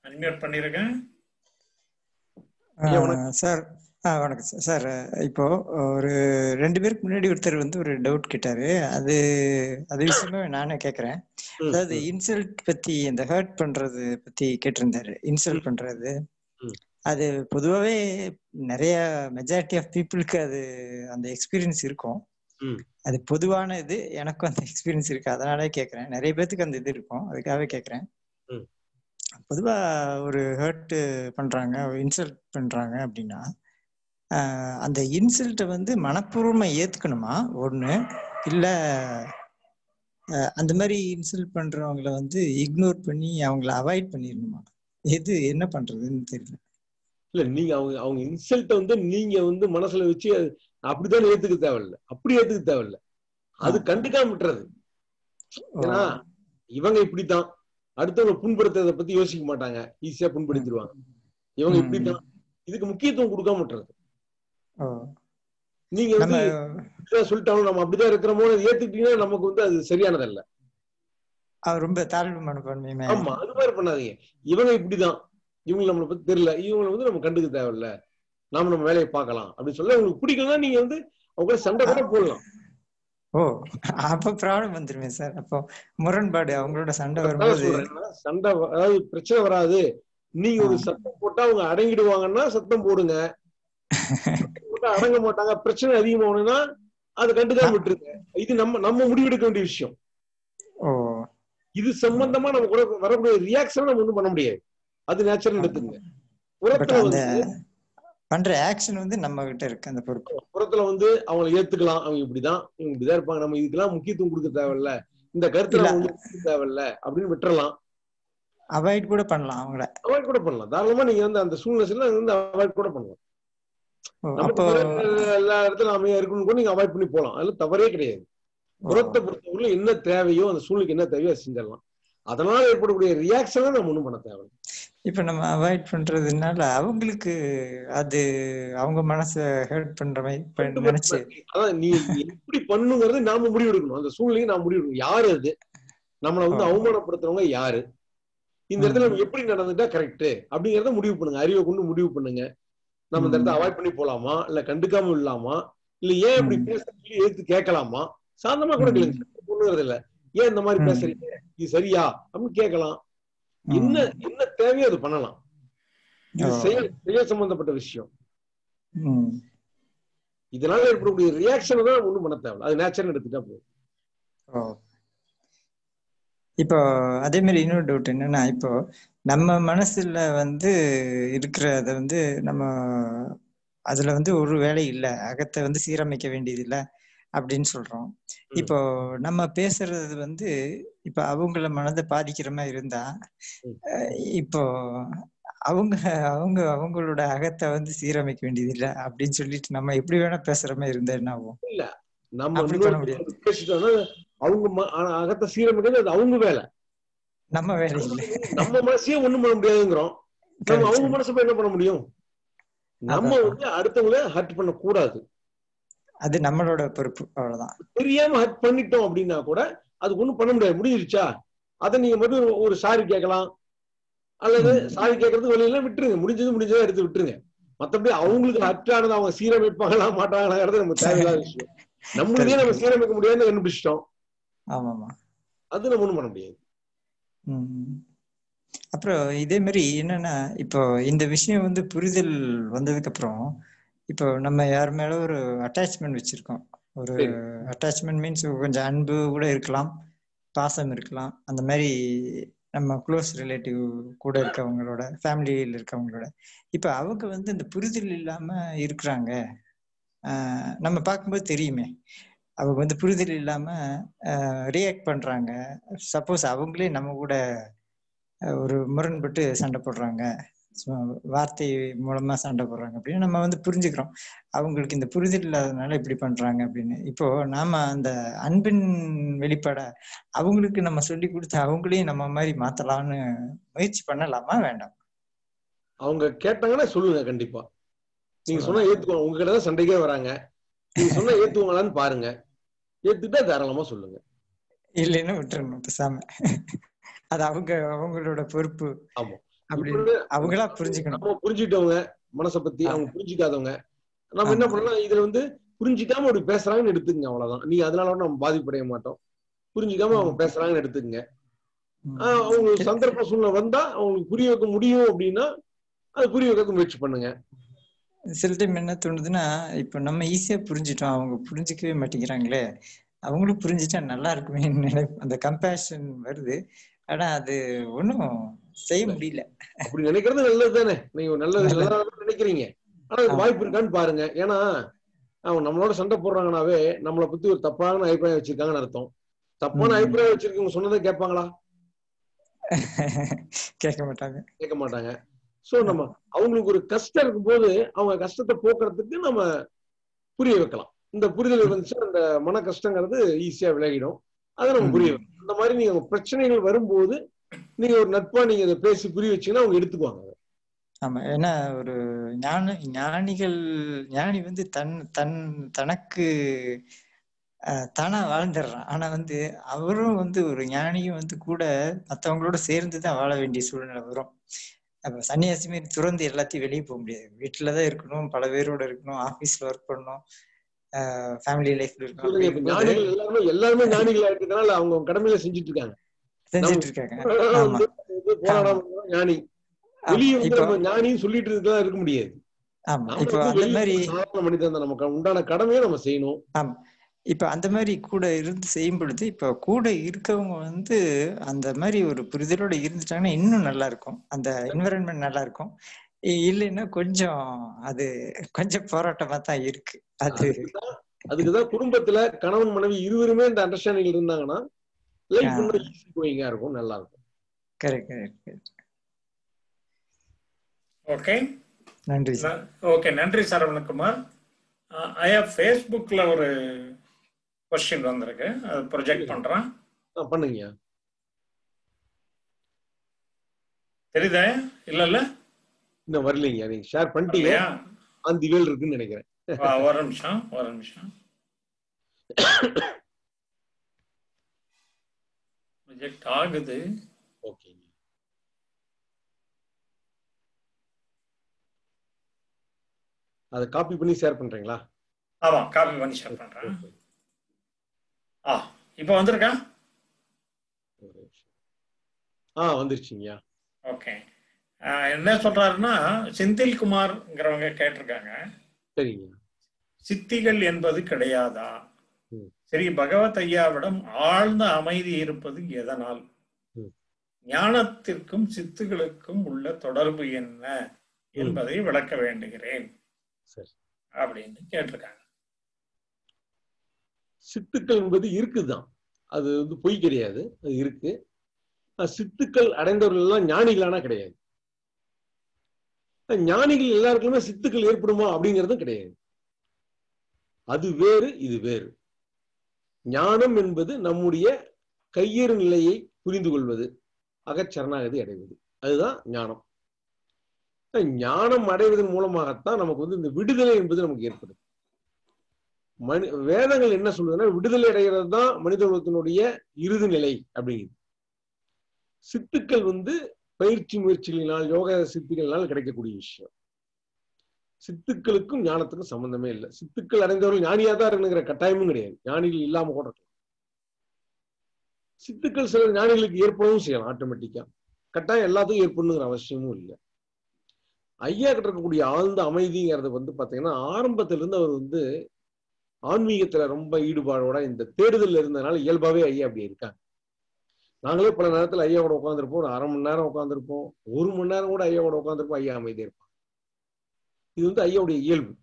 அன்மியூட் பண்ணிருக்கேன் சார் ஆ வணக்கம் சார். சார் இப்போ ஒரு ரெண்டு பேருக்கு முன்னாடி ஒருத்தர் வந்து ஒரு டவுட் கேட்டாரு. அது அது விஷயமா நானே கேட்கறேன் அதாவது இன்சல்ட் பத்தி இந்த ஹர்ட் பண்றது பத்தி கேட்டிருந்தாரு. இன்சல்ட் பண்றது. அது பொதுவாகவே நிறைய மெஜாரிட்டி ஆஃப் பீப்புளுக்கு அது அந்த எக்ஸ்பீரியன்ஸ் இருக்கும். அது பொதுவான இது. எனக்கும் அந்த எக்ஸ்பீரியன்ஸ் இருக்கு. அதனாலே கேட்கறேன் நிறைய பேத்துக்கு அந்த இது இருக்கும். அதுக்காகவே கேட்கறேன் பொதுவா ஒரு ஹர்ட் பண்றாங்க இன்சல்ட் பண்றாங்க அப்படின்னா அந்த இன்சல்ட்டை வந்து மனப்பூர்வமா ஏத்துக்கணுமா? ஒண்ணு இல்ல அந்த மாதிரி இன்சல்ட் பண்றவங்கள வந்து இக்னோர் பண்ணி அவங்கள அவாய்ட் பண்ணிடணுமா? எது என்ன பண்றதுன்னு தெரியல. இல்ல நீங்க அவங்க அவங்க இன்சல்ட்ட வந்து நீங்க வந்து மனசுல வச்சு அப்படிதான் ஏத்துக்க தேவையில்ல. அப்படி ஏத்துக்க தேவையில்ல. அது கண்டுக்காம விட்டுறது. ஏன்னா இவங்க இப்படித்தான். அடுத்தவங்க புண்படுத்துறத பத்தி யோசிக்க மாட்டாங்க. ஈஸியா புண்படுத்திடுவாங்க. இவங்க இப்படித்தான். இதுக்கு முக்கியத்துவம் கொடுக்காம விட்டுறது. நீங்க வந்து சொல்லிட்டாலும் நம்ம அப்படிதான் இருக்கிறோமோ ஏத்துக்கிட்டீங்கன்னா நமக்கு வந்து அது சரியானதல்ல. அவர் ரொம்ப தாழ்வு மனப்பான்மை ஆமா அது மாதிரி பண்ணாதீங்க. இவங்க இப்படிதான். இவங்க நம்மளை பத்தி தெரியல. இவங்களை வந்து நம்ம கண்டுக்க தேவையில்ல. நாம நம்ம வேலையை பார்க்கலாம். அப்படின்னு சொல்ல உங்களுக்கு பிடிக்கலன்னா நீங்க வந்து அவங்க சண்டை கூட போடலாம். ஓ அப்ப ப்ராப்ளம் வந்துருமே சார். அப்போ முரண்பாடு அவங்களோட சண்டை வரும்போது. சண்டை அதாவது பிரச்சனை வராது. நீங்க ஒரு சத்தம் போட்டா அவங்க அடங்கிடுவாங்கன்னா சத்தம் போடுங்க. அடங்க மாட்டாங்க. பிரச்சனை அதிகமாகணும்னா அதை கண்டுக்காம விட்டுருங்க. இது நம்ம நம்ம முடிவெடுக்க வேண்டிய விஷயம். இது சம்பந்தமா நம்ம கூட வரக்கூடிய ரியாக்ஷன் நம்ம ஒண்ணும் பண்ண முடியாது. அது நேச்சுரல் எடுத்துங்க புறத்துல வந்து பண்ற ஆக்ஷன் வந்து நம்ம கிட்ட இருக்கு அந்த பொறுப்பு புறத்துல வந்து அவங்களை ஏத்துக்கலாம். அவங்க இப்படிதான் இவங்க இப்படிதான் இருப்பாங்க. நம்ம இதுக்கெல்லாம் முக்கியத்துவம் கொடுக்க தேவையில்ல. இந்த கருத்தை தேவையில்ல அப்படின்னு விட்டுறலாம். அவாய்ட் கூட பண்ணலாம் அவங்கள. அவாய்ட் கூட பண்ணலாம். தாராளமா நீங்க வந்து அந்த சூழ்நிலை வந்து அவாய்ட் கூட பண்ணலாம் ஓ, நமக்கு அப்போ பிறகு எல்லா இடத்துல அமையா இருக்கணும் கூட நீங்க அவாய்ட் பண்ணி போலாம். அதுல தவறே கிடையாது. புறத்தை பொறுத்தவரை என்ன தேவையோ அந்த சூழ்நிலைக்கு என்ன தேவையோ செஞ்சிடலாம். அதனால ஏற்படக்கூடிய ரியாக்ஷனை நம்ம ஒண்ணும் பண்ண தேவை இப்ப நம்ம அவாய்ட் பண்றதுனால அவங்களுக்கு அது அவங்க மனசை ஹர்ட் பண்ற மாதிரி நினைச்சு. அதான் நீ நீ எப்படி பண்ணுங்கிறது நாம முடிவெடுக்கணும். அந்த சூழ்நிலையை நாம முடிவெடுக்கணும். யாரு அது? நம்மளை வந்து அவமானப்படுத்துறவங்க யாரு? இந்த இடத்துல நம்ம எப்படி நடந்துட்டா கரெக்ட் அப்படிங்கறத முடிவு பண்ணுங்க. அறிவை கொண்டு முடிவு பண்ணுங்க. நம்ம இந்த இடத்த அவாய்ட் பண்ணி போலாமா? இல்ல கண்டுக்காம விடலாமா? இல்ல ஏன் இப்படி பேச சொல்லி எடுத்து கேட்கலாமா? சாந்தமா கூட கேளுங்க. பொண்ணுங்கிறது இல்ல. ஏன் இந்த மாதிரி பேசுறீங்க? இது சரியா? அப்படின்னு கேட்கலாம். என்ன என்ன தேவையோ அது பண்ணலாம். இது. செயல் செயல் சம்பந்தப்பட்ட விஷயம். இதனால ஏற்படக்கூடிய ரியாக்ஷனை தான் ஒண்ணும் பண்ண தேவை அது நேச்சர் எடுத்துட்டா போதும். இப்போ அதே மாதிரி இன்னொரு டவுட் என்னன்னா இப்போ நம்ம மனசுல வந்து இருக்கிறத வந்து நம்ம அதுல வந்து ஒரு வேலை இல்லை அகத்தை வந்து சீரமைக்க வேண்டியது இல்லை அப்படின்னு சொல்றோம். இப்போ நம்ம பேசுறது வந்து இப்ப அவங்கள மனதை பாதிக்கிற மாதிரி இருந்தா இப்போ அவங்க அவங்க அவங்களோட அகத்தை வந்து சீரமைக்க வேண்டியது இல்லை அப்படின்னு சொல்லிட்டு நம்ம எப்படி வேணா பேசுற மாதிரி இருந்தா என்ன ஆகும்? இல்ல நம்ம அவங்க அகத்தை சீரமைக்கிறது அது அவங்க வேலை. நம்ம வேலை நம்ம மனசையே ஒண்ணும் பண்ண முடியாதுங்கிறோம். நம்ம அவங்க மனசு போய் என்ன பண்ண முடியும்? நம்ம. வந்து அடுத்தவங்கள ஹர்ட் பண்ண கூடாது அது நம்மளோட பொறுப்பு அவ்வளவுதான். தெரியாம ஹர்ட் பண்ணிட்டோம் அப்படின்னா கூட அதுக்கு ஒண்ணும் பண்ண முடியாது. முடிஞ்சிருச்சா? அதை நீங்க மட்டும் ஒரு- சாரி கேட்கலாம். அல்லது சாரி கேட்கறதுக்கு வெளியில விட்டுருங்க. முடிஞ்சது முடிஞ்சதா எடுத்து விட்டுருங்க. மத்தபடி அவங்களுக்கு ஹர்ட் ஆனது அவங்க சீரமைப்பாங்களா மாட்டாங்களாங்கிறது நம்ம தேவையில்லாத விஷயம். நம்மளுக்கே நம்ம சீரமைக்க முடியாதுன்னு கண்டுபிடிச்சிட்டோம். அது நம்ம ஒண்ணும் பண்ண முடியாது. அப்புறம் இதே மாதிரி என்னன்னா இப்போ இந்த விஷயம் வந்து புரிதல் வந்ததுக்கு அப்புறம் இப்போ நம்ம யார் மேல ஒரு அட்டாச்மெண்ட் வச்சிருக்கோம். ஒரு அட்டாச்மெண்ட் மீன்ஸ் கொஞ்சம் அன்பு கூட இருக்கலாம் பாசம் இருக்கலாம். அந்த மாதிரி நம்ம க்ளோஸ் ரிலேட்டிவ் கூட இருக்கவங்களோட ஃபேமிலியில் இருக்கவங்களோட. இப்போ அவங்க வந்து இந்த புரிதல் இல்லாம இருக்கிறாங்க. நம்ம பார்க்கும்போது தெரியுமே. அவங்க வந்து புரிதல் இல்லாம ரியாக்ட் பண்றாங்க. சப்போஸ் அவங்களே நம்ம கூட ஒரு முரண்பட்டு சண்டை போடுறாங்க. வார்த்தை மூலமா சண்டை போடுறாங்க அப்படின்னு நம்ம வந்து புரிஞ்சுக்கிறோம். அவங்களுக்கு இந்த புரிதல் இல்லாதனால இப்படி பண்றாங்க அப்படின்னு. இப்போ நாம அந்த அன்பின் வெளிப்பாட அவங்களுக்கு நம்ம சொல்லி கொடுத்து அவங்களையும் நம்ம மாதிரி மாத்தலாம்னு முயற்சி பண்ணலாமா வேண்டாம்? அவங்க கேட்டாங்கன்னா சொல்லுங்க கண்டிப்பா. நீங்க சொன்னா ஏத்துக்குவாங்க உங்ககிட்ட தான் சண்டைக்கே வராங்க. நீங்க சொன்னா ஏத்துவாங்களான்னு பாருங்க. ஏத்துட்டா தாராளமா சொல்லுங்க. இல்லைன்னு விட்டுறணும் பேசாம. அது அவங்க அவங்களோட பொறுப்பு. ஆமா. அப்படின்னு அவங்களா புரிஞ்சுக்கணும். நம்ம புரிஞ்சுட்டவங்க மனசை பத்தி அவங்க புரிஞ்சுக்காதவங்க நம்ம என்ன பண்ணலாம் இதுல வந்து புரிஞ்சுக்காம அப்படி பேசுறாங்கன்னு எடுத்துக்கங்க அவ்வளவுதான். நீங்க அதனால நம்ம பாதிப்படைய மாட்டோம். புரிஞ்சுக்காம அவங்க பேசுறாங்கன்னு எடுத்துக்கங்க. அவங்களுக்கு சந்தர்ப்ப சூழ்நிலை வந்தா அவங்களுக்கு புரிய வைக்க முடியும் அப்படின்னா அது புரிய வைக்க முயற்சி பண்ணுங்க. சில டைம் என்ன தோணுதுன்னா இப்போ நம்ம ஈஸியா புரிஞ்சுட்டோம். அவங்க புரிஞ்சுக்கவே மாட்டேங்கிறாங்களே. அவங்களும் புரிஞ்சுட்டா நல்லா இருக்குமே அந்த கம்பேஷன் வருது. ஆனா அது ஒண்ணும் செய்ய முடியல. அப்படி நினைக்கிறது நல்லது தானே நீங்க நல்லது நல்லா நினைக்கிறீங்க. ஆனா வாய்ப்பு இருக்கான்னு பாருங்க. ஏன்னா அவங்க நம்மளோட சண்டை போடுறாங்கனாவே நம்மளை பத்தி ஒரு தப்பான அபிப்பிராயம் வச்சிருக்காங்கன்னு அர்த்தம். தப்பான. அபிப்பிராயம் வச்சிருக்கவங்க சொன்னதை கேட்பாங்களா? கேட்க மாட்டாங்க. கேட்க மாட்டாங்க. சோ நம்ம அவங்களுக்கு ஒரு கஷ்டம் இருக்கும்போது அவங்க கஷ்டத்தை போக்குறதுக்கு நம்ம புரிய வைக்கலாம். இந்த புரிதல் வந்துச்சுன்னா அந்த மன கஷ்டங்கிறது ஈஸியா விலகிடும். அதை நம்ம புரிய வைக்கலாம். அந்த மாதிரி நீங்க பிரச்சனைகள் வரும்போது நீங்க ஒரு நட்பா நீங்க இதை பேசி புரிய வச்சீங்கன்னா அவங்க எடுத்துக்குவாங்க. ஆமா. ஏன்னா ஒரு ஞான ஞானிகள் ஞானி வந்து தன் தன் தனக்கு தானா வாழ்ந்துடுறான். ஆனா வந்து அவரும் வந்து ஒரு ஞானியும் வந்து கூட மத்தவங்களோட சேர்ந்து தான் வாழ வேண்டிய சூழ்நிலை வரும். அப்ப சன்னியாசி மாரி துறந்து எல்லாத்தையும் வெளியே போக முடியாது. வீட்டுலதான் இருக்கணும் பல பேரோட இருக்கணும் ஆபீஸ்ல ஒர்க் பண்ணணும் ஃபேமிலி லைஃப்ல இருக்கணும் எல்லாருமே எல்லாருமே ஞானிகளா இருக்கிறதுனால அவங்க கடமையில செஞ்சுட்டு இருக்காங்க. செஞ்சுட்டு இருக்காங்க ஞானி. வெளியே ஞானின்னு சொல்லிட்டு இருக்கலாம் இருக்க முடியாது. ஆமா. இப்போ அந்த மாதிரி மனிதன் நமக்கு உண்டான கடமையை நம்ம செய்யணும். ஆமா. இப்ப அந்த மாதிரி கூட இருந்து செய்யும் பொழுது இப்ப கூட இருக்கவங்க வந்து அந்த மாதிரி ஒரு புரிதலோட இருந்துட்டாங்கன்னா இன்னும் நல்லா இருக்கும் அந்த என்விரான்மெண்ட் நல்லா இருக்கும் இல்லைன்னா கொஞ்சம் அது கொஞ்சம் போராட்டமா தான் இருக்கு. அது அதுக்குதான் குடும்பத்துல கணவன் மனைவி இருவருமே இந்த அண்டர்ஸ்டாண்டிங் இருந்தாங்கன்னா லைஃப் இன்னும் இருக்கும் நல்லா இருக்கும் கரெக்ட் கரெக்ட் ஓகே நன்றி ஓகே நன்றி சரவணகுமார் ஐயா ஃபேஸ்புக்ல ஒரு கொஸ்டின் வந்திருக்கு. அது ப்ரொஜெக்ட் பண்றேன். பண்ணுங்க. தெரியுதா? இல்ல இல்ல இன்னும் வரலீங்க. நீங்க ஷேர் பண்ணிட்டீங்க? அந்த வேல் இருக்குன்னு நினைக்கிறேன். ஒரு நிமிஷம் ஒரு நிமிஷம். ப்ரொஜெக்ட் ஆகுது. ஓகே அதை காப்பி பண்ணி ஷேர் பண்றீங்களா? ஆமா காப்பி பண்ணி ஷேர் பண்றேன். ஆ இப்போ வந்திருக்கா? ஆ வந்துருச்சுங்கய்யா. ஓகே. என்ன சொல்றாருன்னா செந்தில் குமார்ங்கிறவங்க கேட்டிருக்காங்க. சரிங்க சித்திகள் என்பது கிடையாதா. சரி பகவத் ஐயாவிடம் ஆழ்ந்த அமைதி இருப்பது எதனால். ஞானத்திற்கும் சித்துகளுக்கும் உள்ள தொடர்பு என்ன? என்பதை விளக்க வேண்டுகிறேன். சரி. அப்படின்னு கேட்டிருக்காங்க. சித்துக்கள் என்பது இருக்குதான். அது வந்து பொய் கிடையாது. அது இருக்கு. சித்துக்கள் அடைந்தவர்கள் எல்லாம் ஞானிகளானா கிடையாது. ஞானிகள் எல்லாருக்குமே சித்துக்கள் ஏற்படுமா அப்படிங்கிறதும் கிடையாது. அது வேறு இது வேறு. ஞானம் என்பது நம்முடைய கையேறு நிலையை புரிந்து கொள்வது அகச்சரணாகதி அடைவது. அதுதான் ஞானம். ஞானம் அடைவதன் மூலமாகத்தான் நமக்கு வந்து இந்த விடுதலை என்பது நமக்கு ஏற்படுது. மனி வேதங்கள் என்ன சொல்லுதுன்னா விடுதலை அடைகிறது தான் மனித உலகத்தினுடைய இறுதி நிலை அப்படிங்குது. சித்துக்கள் வந்து பயிற்சி முயற்சிகளினால் யோக சித்துக்களினால் கிடைக்கக்கூடிய விஷயம். சித்துக்களுக்கும் ஞானத்துக்கும் சம்பந்தமே இல்லை. சித்துக்கள் அடைந்தவர்கள் ஞானியா தான் இருக்கணுங்கிற கட்டாயமும் கிடையாது. ஞானிகள் இல்லாம கூட இருக்கலாம். சித்துக்கள் சில ஞானிகளுக்கு ஏற்படவும் செய்யலாம் ஆட்டோமேட்டிக்கா கட்டாயம் எல்லாத்துக்கும் ஏற்படணுங்கிற அவசியமும் இல்லை. ஐயா கிட்ட இருக்கக்கூடிய ஆழ்ந்த அமைதிங்கிறது வந்து பாத்தீங்கன்னா ஆரம்பத்திலிருந்து அவர் வந்து ஆன்மீகத்துல ரொம்ப ஈடுபாடோட இந்த தேடுதல் இருந்ததுனால இயல்பாவே ஐயா அப்படி இருக்காங்க. நாங்களே பல நேரத்துல ஐயாவோட உட்காந்துருப்போம் ஒரு அரை மணி நேரம் உட்காந்துருப்போம் ஒரு மணி நேரம் கூட ஐயாவோட உட்காந்துருப்போம் ஐயா அமைதியா இருப்பாங்க. இது வந்து ஐயாவுடைய இயல்பு.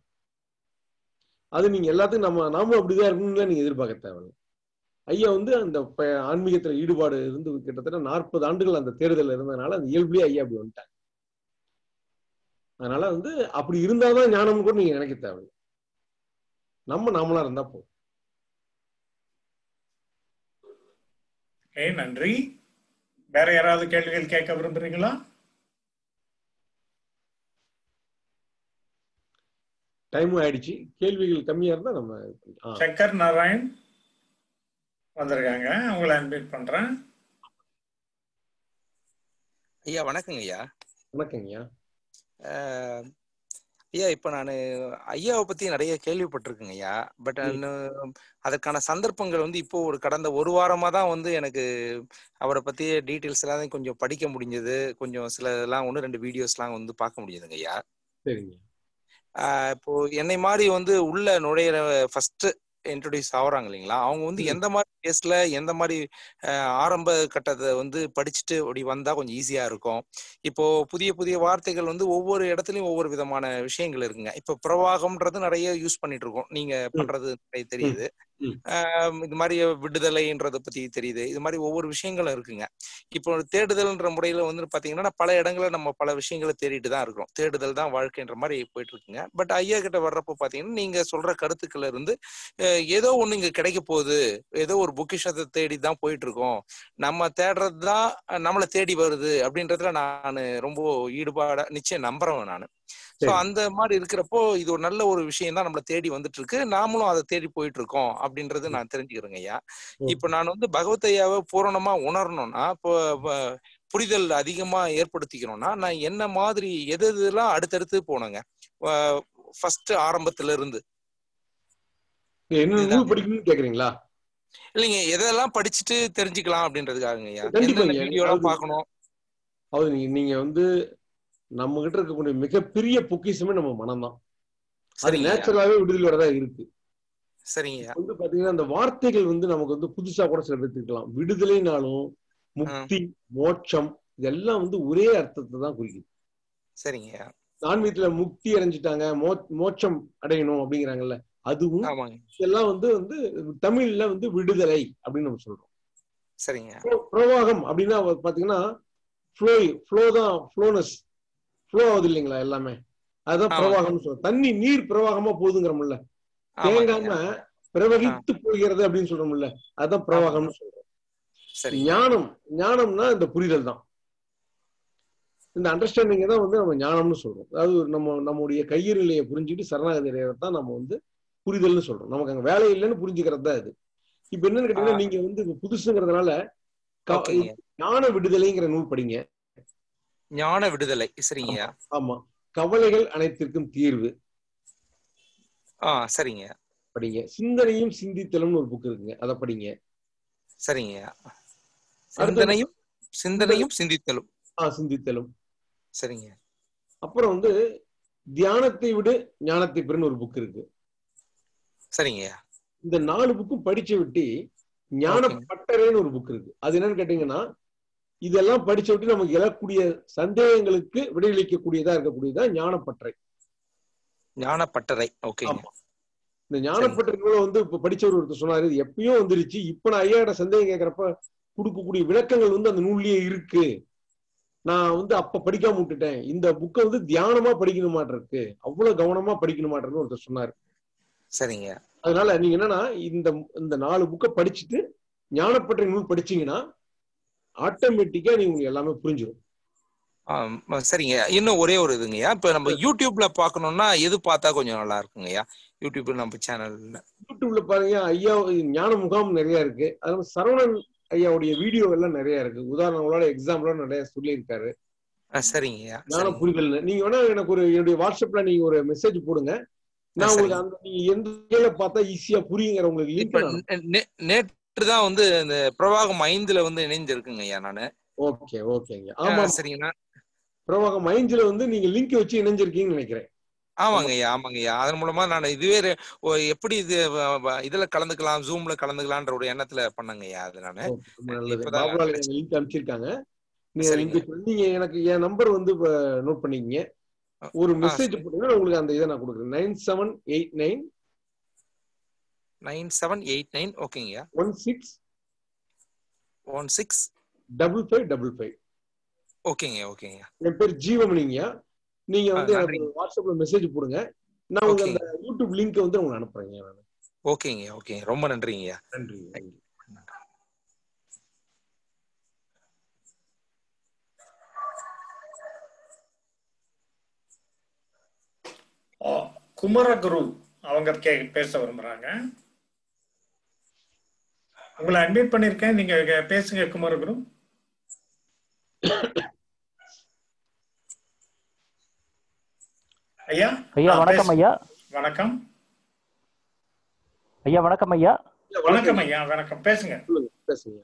அது நீங்க எல்லாத்துக்கும் நம்ம நாமும் அப்படிதான் இருக்கணும்னு நீங்க எதிர்பார்க்க தேவையில்லை. ஐயா வந்து அந்த ப- ஆன்மீகத்துல ஈடுபாடு இருந்து கிட்டத்தட்ட நாற்பது ஆண்டுகள் அந்த தேர்தல் இருந்ததுனால அந்த இயல்புலயே ஐயா அப்படி வந்துட்டாங்க அதனால வந்து அப்படி இருந்தாதான் ஞானம்னு கூட நீங்க நினைக்க தேவையில்லை. நம்ம நாமளா இருந்தா போதும். நன்றி. வேற யாராவது கேள்விகள் கேட்க விரும்புறீங்களா? டைமும் ஆயிடுச்சு. கேள்விகள் கம்மியா இருந்தா நம்ம. சங்கர் நாராயண் வந்திருக்காங்க. உங்களை அன்மியூட் பண்றேன். ஐயா வணக்கங்க ஐயா வணக்கங்கய்யா. அஹ் ஐயா இப்ப நான் ஐயாவை பத்தி நிறைய கேள்விப்பட்டிருக்கேங்க ஐயா. பட் அதற்கான சந்தர்ப்பங்கள் வந்து இப்போ ஒரு கடந்த ஒரு வாரமா தான் வந்து எனக்கு அவரை பத்திய டீட்டெயில்ஸ் எல்லாம் கொஞ்சம் படிக்க முடிஞ்சது. கொஞ்சம் சில இதெல்லாம் ஒன்று ரெண்டு வீடியோஸ்லாம் வந்து பார்க்க முடியுதுங்க ஐயா. சரிங்க. இப்போ என்னை மாதிரி வந்து உள்ள நுழையிற ஃபர்ஸ்ட் இன்ட்ரடியூஸ் ஆகுறாங்க இல்லைங்களா? அவங்க வந்து எந்த மாதிரி பேஸ்ல எந்த மாதிரி ஆரம்ப கட்டத்தை வந்து படிச்சுட்டு அப்படி வந்தா கொஞ்சம் ஈஸியா இருக்கும். இப்போ புதிய புதிய வார்த்தைகள் வந்து ஒவ்வொரு இடத்துலயும் ஒவ்வொரு விதமான விஷயங்கள் இருக்குங்க. இப்போ பிரவாகம்ன்றது நிறைய யூஸ் பண்ணிட்டு இருக்கோம். நீங்க பண்றது நிறைய தெரியுது. இது மாதிரி விடுதலைன்றத பத்தி தெரியுது. இது மாதிரி ஒவ்வொரு விஷயங்களும் இருக்குங்க. இப்போ தேடுதல்ன்ற முறையில வந்து பாத்தீங்கன்னா பல இடங்கள்ல நம்ம பல விஷயங்களை தேடிட்டு தான் இருக்கிறோம். தேடுதல் தான் வாழ்க்கைன்ற மாதிரி போயிட்டு இருக்குங்க பட் ஐயா கிட்ட வர்றப்போ பாத்தீங்கன்னா நீங்க சொல்ற கருத்துக்கள்ல இருந்து அஹ் ஏதோ ஒண்ணு இங்க கிடைக்க போகுது. ஏதோ ஒரு பொக்கிஷத்தை தேடி தான் போயிட்டு இருக்கோம் நம்ம தேடுறது தான் நம்மளை தேடி வருது அப்படின்றதுல நான் ரொம்ப ஈடுபாட நிச்சயம் நம்புறவன் நான். ஸோ. அந்த மாதிரி இருக்கிறப்போ இது ஒரு நல்ல ஒரு விஷயம் தான் நம்மளை தேடி வந்துட்டு இருக்கு நாமளும் அதை தேடி போயிட்டு இருக்கோம் அப்படின்றது நான் தெரிஞ்சுக்கிறேங்க ஐயா. இப்போ நான் வந்து பகவத் ஐயாவை பூரணமா உணரணும்னா இப்போ புரிதல் அதிகமா ஏற்படுத்திக்கணும்னா நான் என்ன மாதிரி எது எதுலாம் அடுத்தடுத்து போனேங்க ஃபர்ஸ்ட் ஆரம்பத்துல இருந்து என்ன படிக்கணும்னு கேக்குறீங்களா? இல்லைங்க எதெல்லாம் படிச்சுட்டு தெரிஞ்சுக்கலாம் அப்படின்றதுக்காகங்க ஐயா. வீடியோலாம் அதாவது- பார்க்கணும்? நீங்க வந்து நம்ம கிட்ட இருக்கக்கூடிய மிகப்பெரிய பொக்கிஷமே நம்ம மனம்தான். அது. நேச்சுரலாவே விடுதலையோட இருக்கு. சரிங்க. வந்து பாத்தீங்கன்னா அந்த வார்த்தைகள் வந்து நமக்கு வந்து புதுசா கூட சில பேருக்கு இருக்கலாம். விடுதலைனாலும் முக்தி மோட்சம் இதெல்லாம் வந்து ஒரே அர்த்தத்தை தான் குறிக்குது. சரிங்க. ஆன்மீகத்துல முக்தி அடைஞ்சிட்டாங்க மோட்சம் அடையணும் அப்படிங்கிறாங்கல்ல அதுவும் இதெல்லாம் வந்து வந்து தமிழ்ல வந்து விடுதலை அப்படின்னு நம்ம சொல்றோம். சரிங்க. பிரோ- பிரவாகம் அப்படின்னா பாத்தீங்கன்னா ஃப்ளோ ஃப்ளோ தான் ஃப்ளோனஸ் ஃப்ளோ ஆகுது இல்லைங்களா எல்லாமே? அதுதான் ஆமாங்க. பிரவாகம்னு சொல்றோம் தண்ணி நீர் பிரவாகமா போகுதுங்கிறோம்ல தேங்காம பிரவகித்து போகிறது அப்படின்னு சொல்றோம்ல அதுதான் பிரவாகம்னு சொல்றோம். ஞானம். ஞானம்னா இந்த புரிதல் தான். இந்த அண்டர்ஸ்டாண்டிங் தான் வந்து நம்ம ஞானம்னு சொல்றோம். அதாவது நம்ம நம்முடைய கையிருநிலையை புரிஞ்சுட்டு சரணாகதி தான் நம்ம வந்து புரிதல்னு சொல்றோம். நமக்கு அங்க வேலை இல்லைன்னு புரிஞ்சுக்கிறது தான் இது. இப்ப என்னன்னு கேட்டீங்கன்னா நீங்க வந்து புதுசுங்கிறதுனால. ஞான விடுதலைங்கிற நூல் படிங்க. ஞான விடுதலை சரிங்க. ஆமா கவலைகள் அனைத்திற்கும் தீர்வு. ஆ சரிங்க. படிங்க. சிந்தனையும் சிந்தித்தலும்னு ஒரு புக் இருக்குங்க. அதை படிங்க. சரிங்க. சிந்தனையும் சிந்தனையும் சிந்தித்தலும். ஆ சிந்தித்தலும். சரிங்க. அப்புறம் வந்து தியானத்தை விடு ஞானத்தை பெறுன்னு ஒரு புக் இருக்கு. சரிங்க. ஐயா. இந்த நாலு புக்கும் படிச்சு விட்டு ஞான பட்டறைன்னு ஒரு புக் இருக்கு. அது என்னன்னு கேட்டீங்கன்னா இதெல்லாம் படிச்சு விட்டு நமக்கு எழக்கூடிய சந்தேகங்களுக்கு விடையளிக்கக்கூடியதா இருக்கக்கூடியதா ஞான பட்டறை ஞான பட்டறை ஓகேங்க இந்த ஞானப்பட்டறைக்குள்ள வந்து இப்ப படிச்சவர் ஒருத்தர் சொன்னாரு இது எப்பயும் வந்துருச்சு இப்ப நான் ஐயாட்ட சந்தேகம் கேட்கறப்ப கொடுக்கக்கூடிய விளக்கங்கள் வந்து அந்த நூல்லயே இருக்கு. நான் வந்து அப்ப படிக்காம விட்டுட்டேன். இந்த புக்கை வந்து தியானமா படிக்கணுமாட்டு இருக்கு அவ்வளவு கவனமா படிக்கணுமாட்டுன்னு ஒருத்தர் சொன்னாரு. சரிங்க. அதனால நீங்க என்னன்னா இந்த இந்த நாலு புக்கை படிச்சுட்டு ஞானப்பட்டறை நூல் படிச்சீங்கன்னா ஆட்டோமேட்டிக்கா நீங்க உங்களுக்கு எல்லாமே புரிஞ்சிடும் சரிங்க. இன்னும் ஒரே ஒரு இதுங்கய்யா இப்ப நம்ம யூடியூப்ல பார்க்கணும்னா எது பார்த்தா கொஞ்சம் நல்லா இருக்குங்கய்யா யூடியூப்ல நம்ம சேனல்ல. யூடியூப்ல பாருங்க ஐயா ஞான முகாம் நிறைய இருக்கு. அதுல சரவணன் ஐயாவுடைய வீடியோ எல்லாம் நிறைய இருக்கு. உதாரணங்களோட எக்ஸாம்பிளோட நிறைய சொல்லியிருக்காரு. சரிங்கய்யா ஞான புரிதல். நீங்க வேணா எனக்கு ஒரு என்னுடைய வாட்ஸ்அப்ல நீங்க ஒரு மெசேஜ் போடுங்க. நான் உங்களுக்கு அந்த நீங்க எந்த பார்த்தா ஈஸியா புரியுங்கிற உங்களுக்கு இப்ப நேற்று தான் வந்து இந்த பிரவாகம் ஐந்துல வந்து இணைஞ்சிருக்குங்க ஐயா நானு. ஓகே ஓகேங்க. ஆமா. சரிங்கண்ணா. பிரவாகம் ஐந்துல வந்து நீங்க லிங்க் வச்சு இணைஞ்சிருக்கீங்கன்னு நினைக்கிறேன். ஆமாங்க ஐயா ஆமாங்க ஐயா. அதன் மூலமா நான் இதுவே எப்படி இது இதுல கலந்துக்கலாம் ஜூம்ல கலந்துக்கலான்ற ஒரு எண்ணத்துல பண்ணங்க ஐயா அது நானு. லிங்க் அனுப்பிச்சிருக்காங்க. நீங்க நீங்க எனக்கு என் நம்பர் வந்து நோட் பண்ணிக்கங்க. ஒரு மெசேஜ். போட்டீங்கன்னா உங்களுக்கு அந்த இதை நான் கொடுக்குறேன். Nine seven eight nine nine seven eight nine ஓகேங்கய்யா. One six one six double five double five ஓகேங்க ஓகேங்க என் பேர் ஜீவமணிங்கய்யா. நீங்க வந்து. எனக்கு வாட்ஸ்அப்ல மெசேஜ் போடுங்க. நான் உங்களுக்கு. அந்த யூடியூப் லிங்க் வந்து உங்களுக்கு அனுப்புறேங்க நான். ஓகேங்க ஓகேங்க ரொம்ப நன்றிங்கய்யா. நன்றி குமரகுரு அவங்க கே பேச விரும்புறாங்க. உங்களை அட்மிட் பண்ணிருக்கேன் நீங்க பேசுங்க குமரகுரு ஐயா ஐயா ஆ, வணக்கம். ஐயா. வணக்கம். ஐயா வணக்கம் ஐயா. வணக்கம் ஐயா வணக்கம். பேசுங்க. பேசுங்க.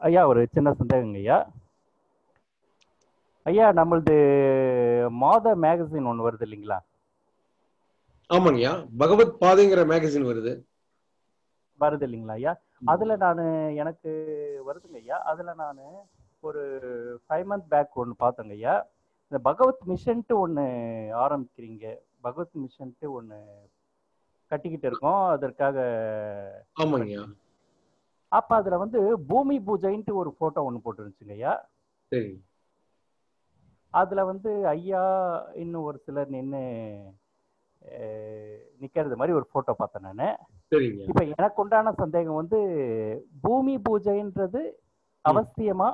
ஐயா ஒரு சின்ன சந்தேகங்க ஐயா. ஐயா நம்மளது மாத மேகசின் ஒன்று வருது இல்லைங்களா? ஆமாங்கய்யா. பகவத் பாதைங்கிற மேகசின் வருது. வருது இல்லைங்களா ஐயா? அதுல நான் எனக்கு வருதுங்க ஐயா. அதுல நான் ஒரு ஃபைவ் மந்த் பேக் ஒன்று பார்த்தேங்க ஐயா. இந்த பகவத் மிஷன்ட்டு ஒன்று ஆரம்பிக்கிறீங்க. பகவத் மிஷன்ட்டு ஒன்று கட்டிக்கிட்டு இருக்கோம். அதற்காக அப்ப அதுல வந்து பூமி பூஜைன்ட்டு ஒரு போட்டோ ஒன்று போட்டுருந்துச்சுங்க ஐயா. அதுல வந்து ஐயா இன்னும் ஒரு சிலர் நின்று நிக்கிறது மாதிரி ஒரு போட்டோ பார்த்தேன் நான். இப்ப எனக்கு உண்டான சந்தேகம் வந்து பூமி பூஜைன்றது அவசியமா.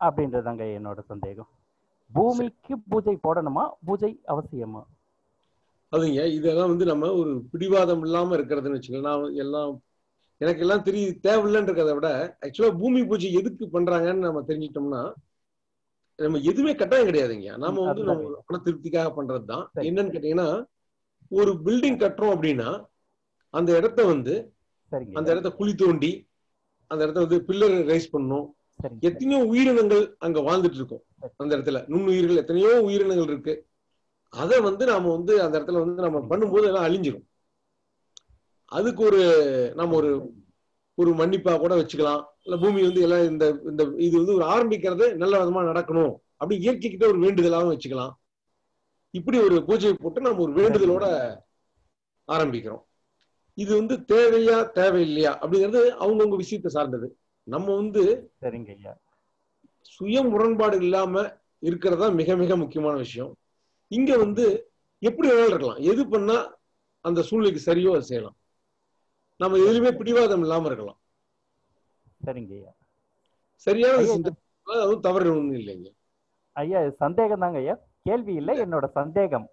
அப்படின்றதாங்க என்னோட சந்தேகம். பூமிக்கு பூஜை போடணுமா? பூஜை அவசியமா? அதுங்க இதெல்லாம் வந்து நம்ம ஒரு பிடிவாதம் இல்லாம இருக்கிறதுன்னு வச்சுக்கலாம் நான் எல்லாம் எனக்கு எல்லாம் தெரியுது தேவையில்லைன்றதை விட ஆக்சுவலா பூமி பூஜை எதுக்கு பண்றாங்கன்னு நம்ம தெரிஞ்சிட்டோம்னா நம்ம எதுவுமே கட்டாயம் கிடையாதுங்க. நாம வந்து நம்ம மன திருப்திக்காக பண்றதுதான். என்னன்னு கேட்டீங்கன்னா ஒரு பில்டிங் கட்டுறோம் அப்படின்னா அந்த இடத்த வந்து அந்த இடத்த குழி தோண்டி அந்த இடத்த வந்து பில்லர் ரைஸ் சரிங்க எத்தனையோ உயிரினங்கள் அங்க வாழ்ந்துட்டு இருக்கும். அந்த இடத்துல. நுண்ணுயிர்கள் எத்தனையோ உயிரினங்கள் இருக்கு. அதை வந்து நாம வந்து அந்த இடத்துல வந்து நம்ம பண்ணும்போது எல்லாம் அழிஞ்சிரும். அதுக்கு ஒரு நம்ம ஒரு ஒரு மன்னிப்பா கூட வச்சுக்கலாம். பூமி வந்து எல்லாம் இந்த இந்த இது வந்து ஒரு ஆரம்பிக்கிறது நல்ல விதமா நடக்கணும் அப்படி இயற்கைக்கிட்ட ஒரு வேண்டுதலாகவும் வச்சுக்கலாம். இப்படி ஒரு பூஜையை போட்டு நம்ம ஒரு வேண்டுதலோட ஆரம்பிக்கிறோம். இது வந்து தேவையா தேவையில்லையா அப்படிங்கிறது அவங்கவுங்க விஷயத்தை சார்ந்தது. நம்ம வந்து சரிங்க ஐயா. சுய முரண்பாடு இல்லாம இருக்கிறது மிக மிக முக்கியமான விஷயம். இங்க வந்து எப்படி வேணாலும் இருக்கலாம்? எது பண்ணா அந்த சூழ்நிலைக்கு சரியோ அதை செய்யலாம். நம்ம எதுலையுமே பிடிவாதம் இல்லாம இருக்கலாம். சரிங்க ஐயா சரியான அதுவும் தவறு ஒண்ணும் இல்லைங்க. ஐயா சந்தேகம் தாங்க ஐயா கேள்வி இல்ல என்னோட சந்தேகம்.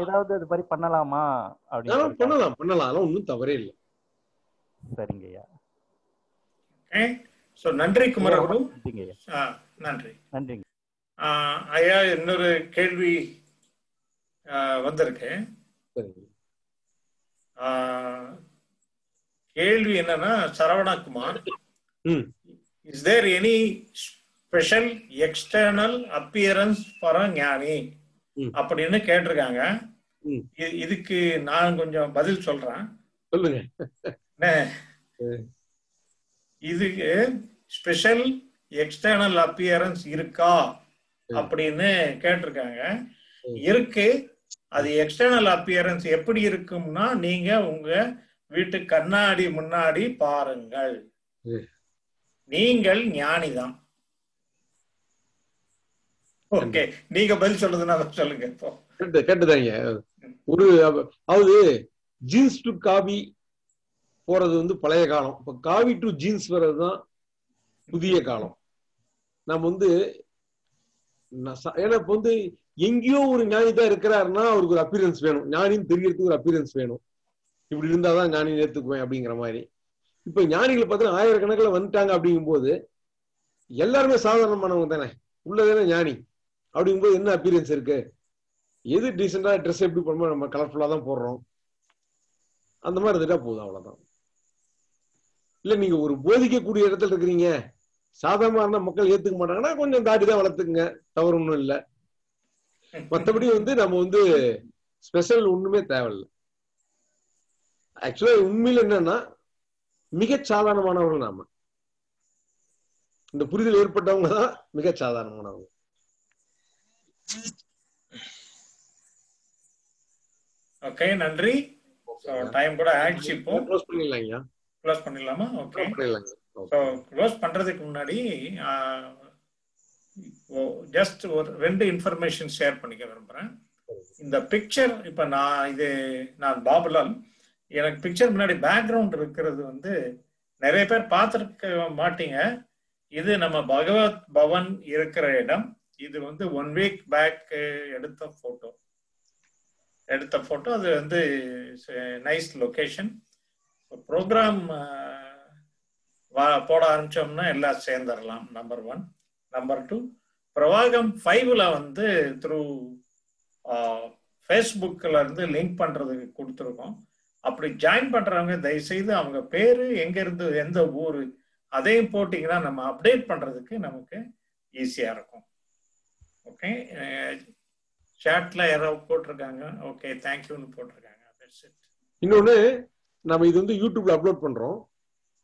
ஏதாவது இது மாதிரி பண்ணலாமா? அப்படின்னு பண்ணலாம் பண்ணலாம். ஒன்றும் தவறே இல்லை. சரிங்க ஐயா ஸோ நன்றி ஆ, நன்றி. நன்றிங்க. ஆ, ஐயா இன்னொரு கேள்வி வந்திருக்கு. கேள்வி என்னன்னா Saravanakumar. Is there any special external appearance for Gnani. அப்படின்னு கேட்டிருக்காங்க. இதுக்கு நான் கொஞ்சம் பதில் சொல்றேன். சொல்லுங்க. இதுக்கு ஸ்பெஷல் எக்ஸ்டர்னல் அப்பியரன்ஸ் இருக்கா? அப்படின்னு கேட்டிருக்காங்க. இருக்கு. அது எக்ஸ்டர்னல் அப்பியரன்ஸ் எப்படி இருக்கும்னா நீங்க உங்க வீட்டு கண்ணாடி முன்னாடி பாருங்கள். நீங்கள் ஞானிதான். ஓகே நீங்க பதில் சொல்றதுன்னா சொல்லுங்க இப்போ. கேட்டு கேட்டுதாங்க. ஒரு அதாவது ஜீன்ஸ் டு காவி போறது வந்து பழைய காலம். இப்ப காவி டு ஜீன்ஸ் வர்றதுதான் புதிய காலம். நம்ம வந்து ஏன்னா இப்ப வந்து எங்கேயோ ஒரு ஞானி தான் இருக்கிறாருன்னா அவருக்கு ஒரு அப்பியரன்ஸ் வேணும். ஞானின்னு தெரியறதுக்கு ஒரு அப்பியரன்ஸ் வேணும். இப்படி இருந்தாதான் ஞானி ஏத்துக்குவேன் அப்படிங்கிற மாதிரி. இப்ப ஞானிகள் பார்த்தீங்கன்னா ஆயிரக்கணக்கில் வந்துட்டாங்க அப்படிங்கும்போது எல்லாருமே சாதாரணமானவங்க தானே. உள்ளதானே ஞானி. அப்படிங்கும்போது என்ன அப்பீரியன்ஸ் இருக்கு? எது டீசெண்டா ட்ரெஸ் எப்படி பண்ணுமோ நம்ம கலர்ஃபுல்லா தான் போடுறோம். அந்த மாதிரி இருந்துட்டா போதும் அவ்வளவுதான். இல்ல நீங்க ஒரு போதிக்கக்கூடிய இடத்துல இருக்கிறீங்க. சாதாரணமா இருந்தா மக்கள் ஏத்துக்க மாட்டாங்கன்னா கொஞ்சம் தாடி தான் வளர்த்துக்குங்க. தவறு ஒன்றும் இல்ல. மத்தபடி வந்து நம்ம வந்து ஸ்பெஷல் ஒண்ணுமே தேவையில்லை. ஆக்சுவலா உண்மையில என்னன்னா மிக சாதாரணமானவர்கள் நாம. இந்த புரிதல் ஏற்பட்டவங்க தான் மிக சாதாரணமானவங்க. ஓகே நன்றி. டைம் கூட ஆயிடுச்சு இப்போ. க்ளோஸ் பண்ணிடலாம் ஐயா. க்ளோஸ் பண்ணிடலாமா? ஓகே ஸோ க்ளோஸ் பண்றதுக்கு முன்னாடி ஜஸ்ட் ஒரு ரெண்டு இன்ஃபர்மேஷன் ஷேர் பண்ணிக்க விரும்புறேன். இந்த பிக்சர் இப்ப நான் இது நான் பாபுலால் எனக்கு பிக்சர் முன்னாடி பேக்ரவுண்ட் இருக்கிறது வந்து நிறைய பேர் பார்த்துருக்க மாட்டீங்க. இது நம்ம பகவத் பவன் இருக்கிற இடம். இது வந்து ஒன் வீக் பேக் எடுத்த போட்டோ எடுத்த போட்டோ அது வந்து நைஸ் லொக்கேஷன் ப்ரோக்ராம் போட ஆரம்பிச்சோம்னா எல்லாம் சேர்ந்துடலாம் நம்பர் ஒன் நம்பர் டூ பிரவாகம் ஃபைவ்ல வந்து த்ரூ ஃபேஸ்புக்கில் இருந்து லிங்க் பண்ணுறதுக்கு கொடுத்துருக்கோம். அப்படி ஜாயின் பண்றவங்க தயவுசெய்து அவங்க பேரு எங்க இருந்து எந்த ஊரு அதையும் போட்டிங்கன்னா நம்ம அப்டேட் பண்றதுக்கு நமக்கு ஈஸியா இருக்கும். ஓகே சாட்ல யாரோ போட்டிருக்காங்க. ஓகே தேங்க்யூன்னு போட்டிருக்காங்க. இன்னொன்னு நம்ம இது வந்து யூடியூப்ல அப்லோட் பண்றோம்.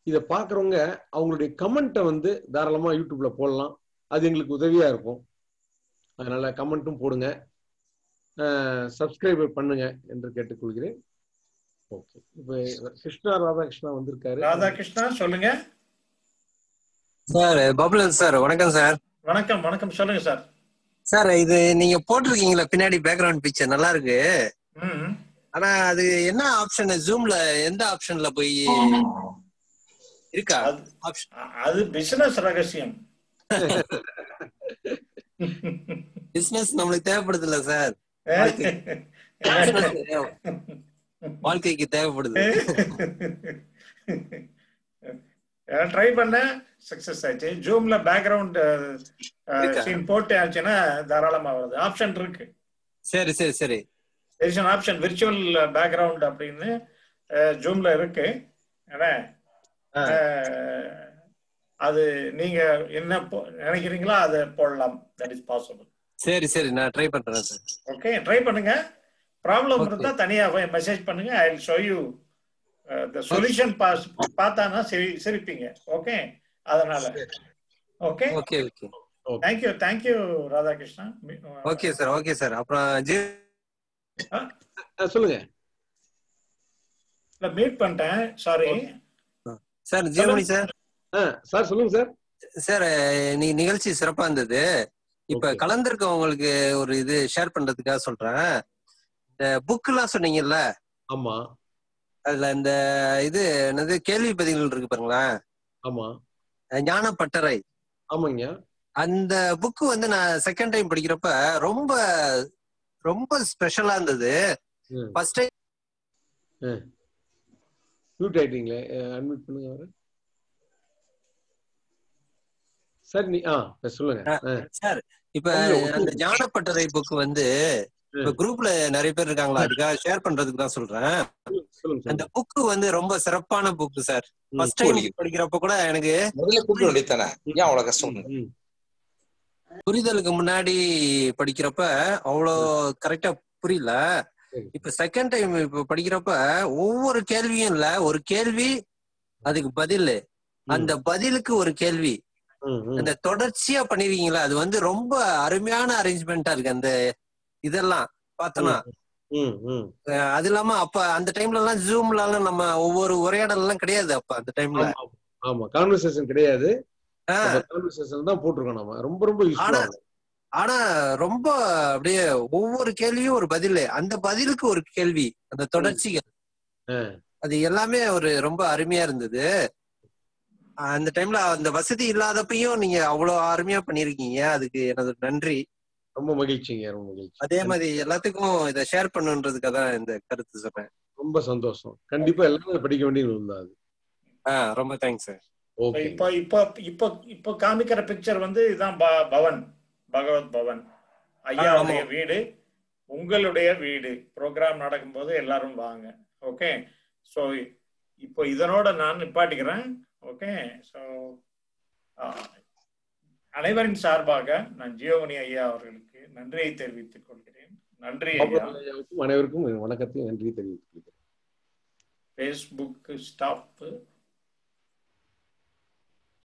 இதை பாக்குறவங்க அவங்களுடைய கமெண்ட்டை வந்து தாராளமா யூடியூப்ல போடலாம். அது எங்களுக்கு உதவியா இருக்கும். அதனால கமெண்ட்டும் போடுங்க. சப்ஸ்கிரைப் பண்ணுங்க என்று கேட்டுக்கொள்கிறேன். ஓகே இப்ப கிருஷ்ணா ராதாகிருஷ்ணா வந்திருக்காரு. ராதாகிருஷ்ணா சொல்லுங்க. சார் பபுலன் சார் வணக்கம் சார். வணக்கம் வணக்கம். சொல்லுங்க சார். சார் இது நீங்க போட்டிருக்கீங்களா பின்னாடி பேக்ரவுண்ட் பிக்சர் நல்லா இருக்கு. ம் ஆனா அது என்ன ஆப்ஷன் ஜூம்ல எந்த ஆப்ஷன்ல போய் இருக்கா? அது பிசினஸ் ரகசியம். பிசினஸ் நம்மளுக்கு தேவைப்படுது இல்ல சார் வாழ்க்கைக்கு தேவைப்படுது. ட்ரை பண்ண சக்சஸ் ஆச்சு. ஜூம்ல பேக்ரவுண்ட் சீன் போட்டு ஆச்சுன்னா தாராளமா வருது. ஆப்ஷன் இருக்கு. சரி சரி சரி. An ஆப்ஷன் விர்ச்சுவல் பேக்ரவுண்ட் அப்படின்னு ஜூம்ல இருக்கு. அது நீங்க என்ன நினைக்கிறீங்களோ அதை போடலாம். தட் இஸ் பாசிபிள் சரி சரி. நான் ட்ரை பண்றேன் சார் ஓகே ட்ரை பண்ணுங்க. ப்ராப்ளம் இருந்தா தனியா மெசேஜ் பண்ணுங்க. I will show you the solution boss பார்த்தானா சிரி சிரிப்பீங்க. ஓகே அதனால. Okay okay okay thank you thank you Radhakrishna okay sir okay sir அப்புறம் ஜி சொல்லுங்க. இல்ல மீட் பண்ணிட்டேன். Sorry sir Jeevamani sir. Sir சொல்லுங்க சார். சார் நீ நிகழ்ச்சி சிறப்பா இருந்தது. இப்ப கலந்திருக்கவங்களுக்கு ஒரு இது ஷேர் பண்றதுக்காக சொல்றேன். இந்த புக் எல்லாம் சொன்னீங்கல்ல? ஆமா. அதுல இந்த இது என்னது கேள்வி பதில்கள் இருக்கு பாருங்களேன் ஆமா. ஞான பட்டறை ஆமாங்க. அந்த புக்கு வந்து நான் செகண்ட் டைம் படிக்கிறப்ப ரொம்ப ரொம்ப ஸ்பெஷலா இருந்தது. ஃபர்ஸ்ட் டைம் மியூட் ஆயிட்டீங்களே. அன்மியூட் பண்ணுங்க அவரை. சார் நீ ஆ சொல்லுங்க. சார் இப்ப அந்த ஞானப்பட்டறை புக் வந்து இப்ப குரூப்ல நிறைய பேர் இருக்காங்களா? அதுக்காக ஷேர் பண்றதுக்கு தான் சொல்றேன். அந்த புக் வந்து ரொம்ப சிறப்பான புக் சார் ஃபர்ஸ்ட் டைம் படிக்கிறப்ப கூட எனக்கு முதல்ல கூப்பிட வேண்டியதானே ஏன் அவ்வளவு கஷ்டம் புரிதலுக்கு முன்னாடி படிக்கிறப்ப அவ்வளோ கரெக்டா புரியல. இப்ப செகண்ட் டைம் இப்ப படிக்கிறப்ப ஒவ்வொரு கேள்வியும் இல்ல. ஒரு கேள்வி அதுக்கு பதில். அந்த பதிலுக்கு ஒரு கேள்வி. அந்த தொடர்ச்சியா பண்ணிருக்கீங்களா? அது வந்து ரொம்ப அருமையான அரேஞ்ச்மெண்டா இருக்கு. அந்த இதெல்லாம் பார்த்தோன்னா அது இல்லாம அப்ப அந்த டைம்ல எல்லாம் ஜூம்ல நம்ம ஒவ்வொரு உரையாடல் எல்லாம் கிடையாது அப்ப அந்த டைம்ல ஆமா கான்வர்சேஷன் கிடையாது. கான்வர்சேஷன் தான் போட்டிருக்கோம் நம்ம. ரொம்ப ரொம்ப யூஸ்ஃபுல்லா ஆனா ரொம்ப அப்படியே ஒவ்வொரு கேள்வியும் ஒரு பதில். அந்த பதிலுக்கு ஒரு கேள்வி அந்த தொடர்ச்சிகள். அது எல்லாமே ஒரு ரொம்ப அருமையா இருந்தது. அந்த டைம்ல அந்த வசதி இல்லாதப்பையும் நீங்க அவ்வளவு அருமையா பண்ணிருக்கீங்க அதுக்கு எனது நன்றி. ரொம்ப மகிழ்ச்சிங்க ரொம்ப மகிழ்ச்சி. அதே மாதிரி எல்லாத்துக்கும் இதை ஷேர் பண்ணுன்றதுக்காக தான் இந்த கருத்து சொல்றேன். ரொம்ப சந்தோஷம். கண்டிப்பா எல்லாரும் படிக்க வேண்டிய நூல் தான் அது. ஆஹ் ரொம்ப தேங்க்ஸ் சார் இப்போ இப்போ இப்போ இப்போ காமிக்கிற பிக்சர் வந்து இதுதான் பவன். பகவத் பவன். ஐயாவுடைய வீடு உங்களுடைய வீடு. ப்ரோக்ராம் நடக்கும்போது எல்லாரும் வாங்க. ஓகே ஸோ இப்போ இதனோட நான் நிப்பாட்டிக்கிறேன். ஓகே ஸோ அனைவரின் சார்பாக நான் ஜியோமணி ஐயா அவர்களுக்கு நன்றியை தெரிவித்துக் கொள்கிறேன். நன்றி அனைவருக்கும் வணக்கத்தை நன்றி தெரிவித்துக் கொள்கிறேன். Facebook stop